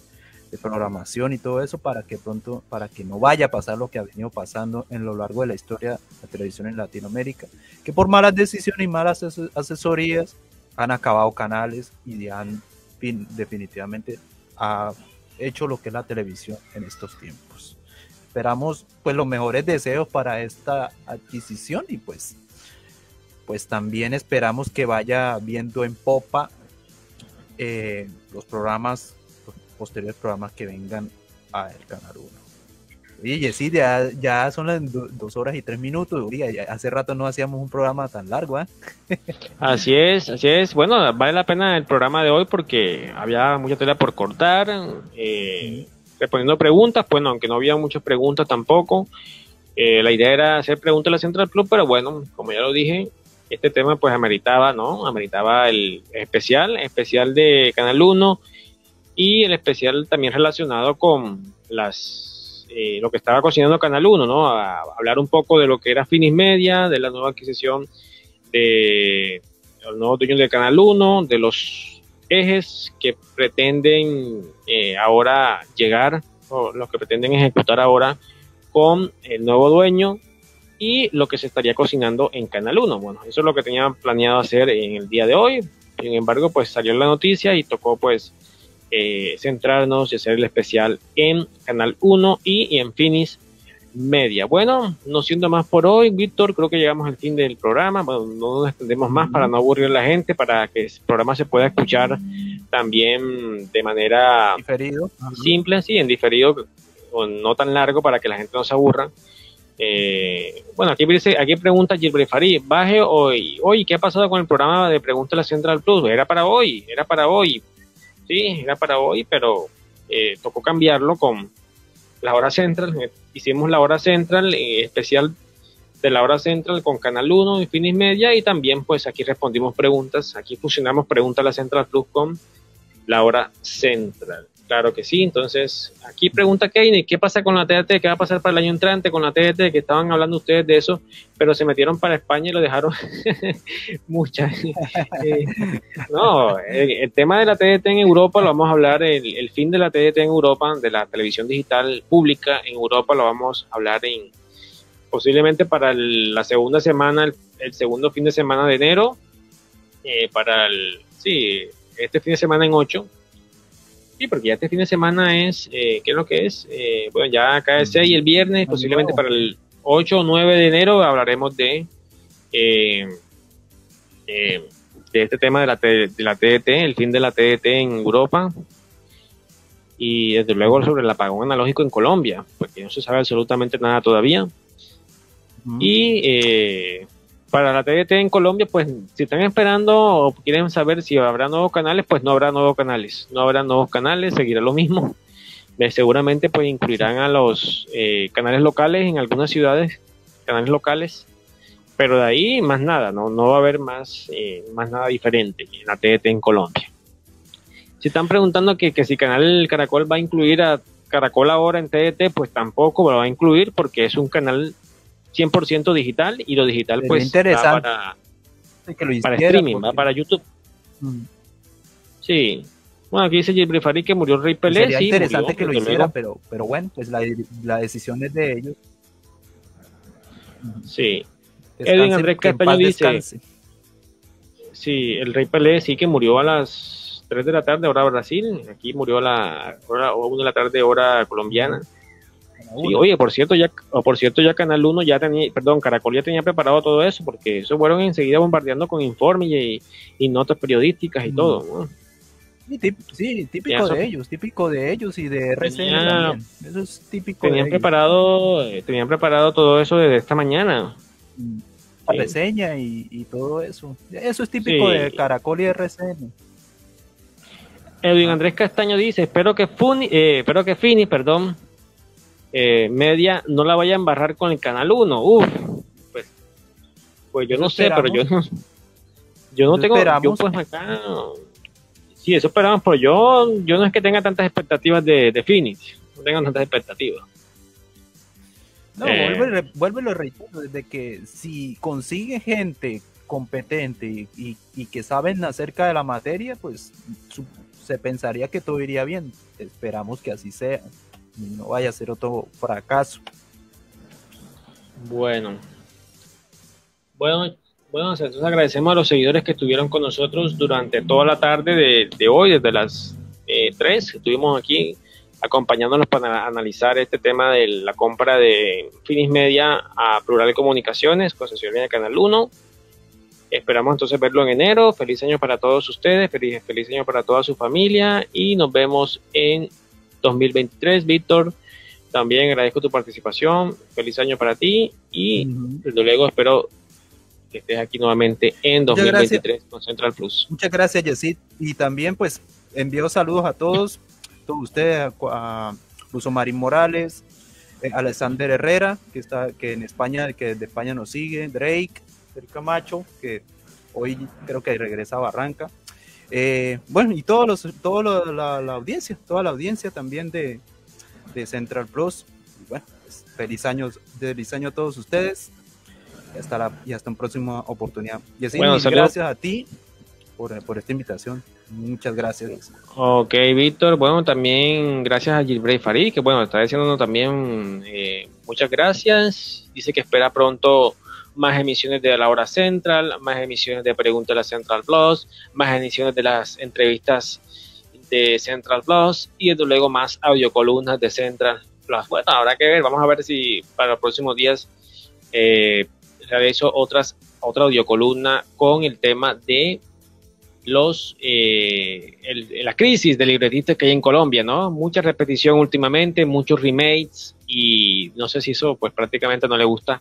programación y todo eso para que pronto, para que no vaya a pasar lo que ha venido pasando en lo largo de la historia de la televisión en Latinoamérica, que por malas decisiones y malas asesorías han acabado canales y han definitivamente ha hecho lo que es la televisión en estos tiempos. Esperamos pues los mejores deseos para esta adquisición y pues pues también esperamos que vaya viendo en popa los programas, posteriores programas que vengan a el Canal 1. Oye, sí, ya, ya son las dos horas y tres minutos. hace rato no hacíamos un programa tan largo, ¿eh? Así es, así es. Bueno, vale la pena el programa de hoy porque había mucha tela por cortar. Eh, respondiendo preguntas, bueno, aunque no había muchas preguntas tampoco. Eh, la idea era hacer preguntas a la Central Club, pero bueno, como ya lo dije, este tema pues ameritaba, ¿no? Ameritaba el especial, especial de Canal 1 y el especial también relacionado con las eh, lo que estaba cocinando Canal 1, ¿no? Hablar un poco de lo que era Finis Media, de la nueva adquisición de los nuevos dueños de Canal 1, de los ejes que pretenden eh, ahora llegar, o los que pretenden ejecutar ahora con el nuevo dueño y lo que se estaría cocinando en Canal 1. Bueno, eso es lo que tenía planeado hacer en el día de hoy. Sin embargo, pues salió la noticia y tocó pues eh, centrarnos y hacer el especial en Canal 1 y, en Finis Media. Bueno, no siendo más por hoy, Víctor, creo que llegamos al fin del programa. Bueno, no nos extendemos más para no aburrir a la gente, para que el programa se pueda escuchar también de manera diferido. simple, sí, en diferido, o no tan largo para que la gente no se aburra. Eh, bueno, aquí, dice, aquí pregunta Gilbert Farí, baje hoy. Oye, ¿qué ha pasado con el programa de Pregunta la Central Plus? Era para hoy, era para hoy. Sí, era para hoy, pero eh, tocó cambiarlo con la hora central. Eh, hicimos la hora central especial de la hora central con Canal 1 y Finis Media y también pues aquí respondimos preguntas. Aquí fusionamos Pregunta la Central Plus con la hora central. Claro que sí. Entonces, aquí pregunta Kane, ¿qué pasa con la TDT? ¿Qué va a pasar para el año entrante con la TDT? Que estaban hablando ustedes de eso, pero se metieron para España y lo dejaron muchas. Eh, no, el, tema de la TDT en Europa lo vamos a hablar, el, fin de la TDT en Europa, de la televisión digital pública en Europa, lo vamos a hablar en posiblemente para la segunda semana, el, segundo fin de semana de enero, eh, para el, sí, este fin de semana en 8 Sí, porque ya este fin de semana es, eh, ¿qué es lo que es? Eh, bueno, ya acá es 6 y el viernes, posiblemente para el 8 o 9 de enero hablaremos de, eh, de este tema de la, de la TDT, el fin de la TDT en Europa y desde luego sobre el apagón analógico en Colombia, porque no se sabe absolutamente nada todavía. Y eh, para la TDT en Colombia, pues si están esperando o quieren saber si habrá nuevos canales, pues no habrá nuevos canales. No habrá nuevos canales, seguirá lo mismo. Eh, seguramente pues incluirán a los eh, canales locales en algunas ciudades, canales locales, pero de ahí más nada, no, no va a haber más, eh, más nada diferente en la TDT en Colombia. Si están preguntando que, que si Canal Caracol va a incluir a Caracol ahora en TDT, pues tampoco lo va a incluir porque es un canal 100% digital y lo digital pues va para, para streaming, va para YouTube. Mm. Sí. Bueno, aquí dice Jeffrey Fari que murió Rey Pelé. Sería interesante que lo hiciera, pero, pero bueno, pues la, la, decisión es de ellos. Sí. Edwin Andrés Castaño dice. Sí, el Rey Pelé sí que murió a las 3 de la tarde, hora Brasil. Aquí murió a la hora 1 de la tarde, hora colombiana oye, por cierto, ya, por cierto, ya Canal 1 ya tenía, perdón, Caracol ya tenía preparado todo eso, porque eso fueron enseguida bombardeando con informes y, notas periodísticas y mm. todo, Sí, típico de ellos, típico de ellos y de RCN Eso es típico tenían preparado, eh, tenían preparado todo eso desde esta mañana. Mm. La reseña y, todo eso. Eso es típico de Caracol y RCN. Edwin Andrés Castaño dice, espero que Funi, eh, espero que Fini, perdón, eh, media no la vaya a embarrar con el canal 1. Uf, pues, pues yo no sé, pero yo no, yo no tengo, yo pues acá, sí, eso esperamos, pero yo, yo no es que tenga tantas expectativas de, de Phoenix, no tengo tantas expectativas. No, eh, vuelve, lo reitero, desde que si consigue gente competente y, y, que saben acerca de la materia, pues se pensaría que todo iría bien. Esperamos que así sea no vaya a ser otro fracaso. Bueno. Bueno, bueno, entonces agradecemos a los seguidores que estuvieron con nosotros durante toda la tarde de, hoy, desde las eh, 3, estuvimos aquí acompañándonos para analizar este tema de la compra de Finis Media a Plural de Comunicaciones, concesionaria de Canal 1. Esperamos entonces verlo en enero. Feliz año para todos ustedes, feliz, feliz año para toda su familia y nos vemos en 2023. Víctor, también agradezco tu participación. Feliz año para ti y desde luego espero que estés aquí nuevamente en 2023 con Central Plus. Muchas gracias, Yesid. Y también, pues, envío saludos a todos, todos ustedes, a, Luso Marín Morales, eh, Alexander Herrera, que está que en España, que de España nos sigue, Drake, Drake Camacho, que hoy creo que regresa a Barranca. Eh, bueno, y todos los, todo la, audiencia, toda la audiencia también de, de Central Plus. bueno, pues, feliz año, feliz año a todos ustedes. Y hasta, la, y hasta una próxima oportunidad. Y así, gracias a ti por, por, esta invitación. Muchas gracias. Ok, Víctor. Bueno, también gracias a Gilbert Farid, que bueno, está diciendo también eh, muchas gracias. Dice que espera pronto más emisiones de la hora central, más emisiones de Pregunta de la Central Plus, más emisiones de las entrevistas de Central Plus y desde luego más audiocolumnas de Central Plus. Bueno, habrá que ver, vamos a ver si para los próximos días eh, realizo otras, otra audiocolumna con el tema de los eh, la crisis de libretistas que hay en Colombia, ¿no? Mucha repetición últimamente, muchos remakes y no sé si eso pues prácticamente no le gusta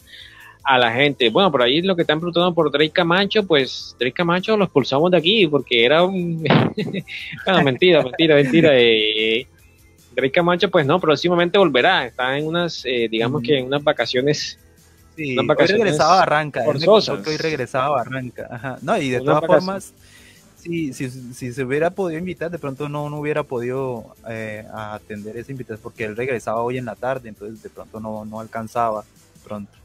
a la gente. Bueno, por ahí lo que están preguntando por Drake Camacho, pues Drake Camacho lo expulsamos de aquí porque era un... bueno, mentira, mentira, mentira. Eh, Drake Camacho, pues no, próximamente volverá. Está en unas, eh, digamos que en unas vacaciones. Sí, unas vacaciones hoy regresaba a Barranca. Forzosas. Hoy regresaba a Barranca. Ajá. No, y de todas formas, si, si, si, se hubiera podido invitar, de pronto no, no hubiera podido eh, atender esa invitación porque él regresaba hoy en la tarde, entonces de pronto no, no alcanzaba pronto.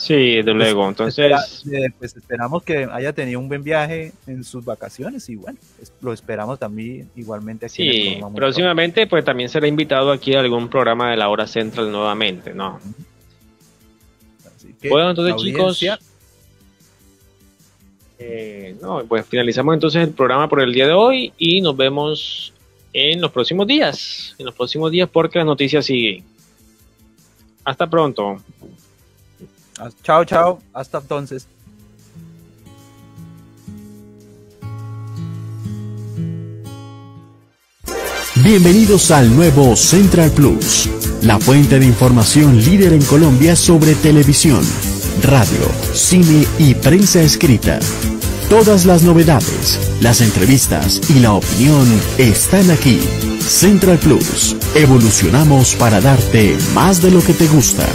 Sí, de pues, luego. Entonces, eh, pues esperamos que haya tenido un buen viaje en sus vacaciones y bueno, lo esperamos también igualmente aquí. Sí, próximamente pues también será invitado aquí a algún programa de la hora central nuevamente, ¿no? bueno, entonces chicos, eh, no, pues finalizamos entonces el programa por el día de hoy y nos vemos en los próximos días, en los próximos días porque las noticias siguen. Hasta pronto. Chao, chao. Hasta entonces. Bienvenidos al nuevo Central Plus, la fuente de información líder en Colombia sobre televisión, radio, cine y prensa escrita. Todas las novedades, las entrevistas y la opinión están aquí. Central Plus, evolucionamos para darte más de lo que te gusta.